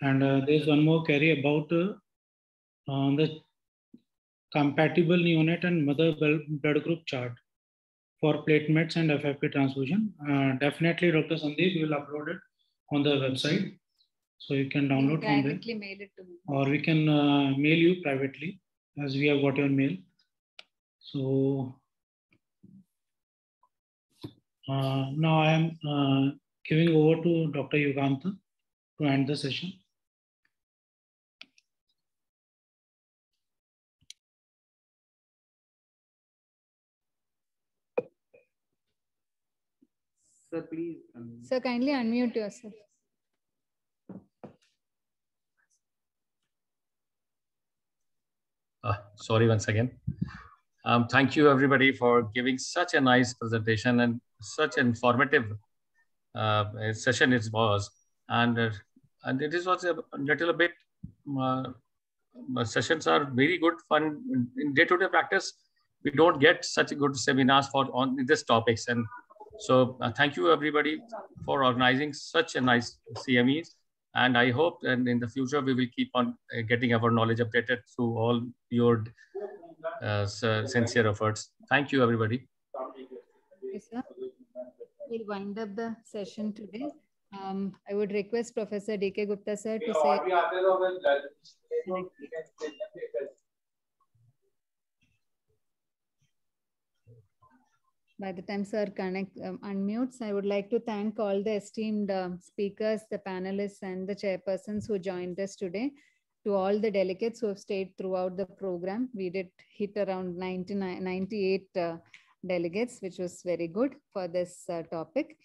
And uh, there's one more query about uh, uh, the compatible neonate and mother blood group chart for platelets and FFP transfusion. Uh, definitely, Dr. Sandeep will upload it on the website. So you can download from there mail it to me. or we can uh, mail you privately as we have got your mail. So uh, now I am uh, giving over to Dr. Yuganta to end the session. Sir, please. um, Sir, kindly unmute yourself. Uh, sorry once again. Um, thank you everybody for giving such a nice presentation and such informative uh, session it was. And, uh, and it is was a little bit, uh, uh, sessions are very good fun in day-to-day practice. We don't get such a good seminars for on these topics. And so uh, thank you everybody for organizing such a nice CMEs. And I hope and in the future we will keep on uh, getting our knowledge updated through all your uh, sincere efforts. Thank you, everybody. Okay, sir. We'll wind up the session today. Um, I would request Professor D.K. Gupta, sir, to say. By the time sir connect, um, unmutes, I would like to thank all the esteemed um, speakers, the panelists and the chairpersons who joined us today. To all the delegates who have stayed throughout the program, we did hit around 99, 98 uh, delegates, which was very good for this uh, topic.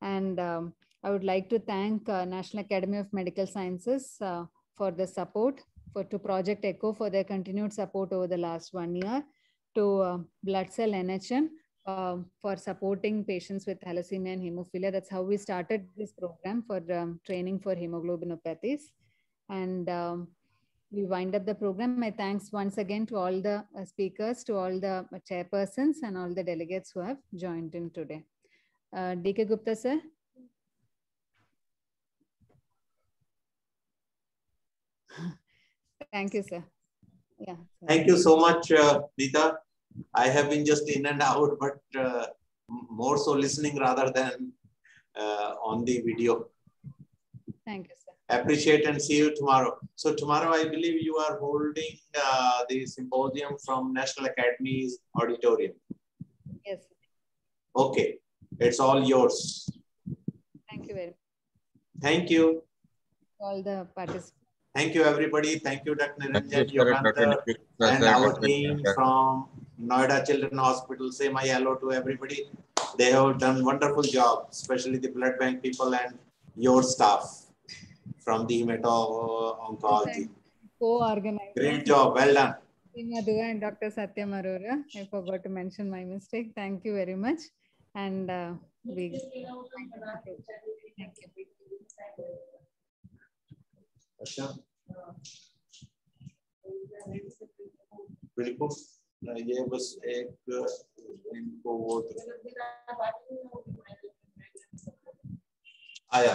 And um, I would like to thank uh, National Academy of Medical Sciences uh, for the support, for to Project ECHO for their continued support over the last one year, to uh, Blood Cell NHM uh, for supporting patients with thalassemia and hemophilia. That's how we started this program for um, training for hemoglobinopathies. And um, we wind up the program. My thanks once again to all the uh, speakers, to all the chairpersons and all the delegates who have joined in today. Uh, DK Gupta, sir. Thank you, sir. Yeah. Thank you so much, uh, Nita. I have been just in and out, but uh, more so listening rather than uh, on the video. Thank you, sir. Appreciate and see you tomorrow. So tomorrow, I believe you are holding uh, the symposium from National Academy's auditorium. Yes. Okay, it's all yours. Thank you very much. Thank you. All the participants. Thank you, everybody. Thank you, Dr. Thank you, Niranjan, sir, Yoganta, and our team from Noida Children Hospital, say my hello to everybody. They have done wonderful job, especially the blood bank people and your staff from the hemato-oncology. Uh, Co-organizer. Great job, well done. Madhu and Dr. Satya Marora. I forgot to mention my mistake. Thank you very much. And uh, we... Thank you. ये बस एक इनको वो आया।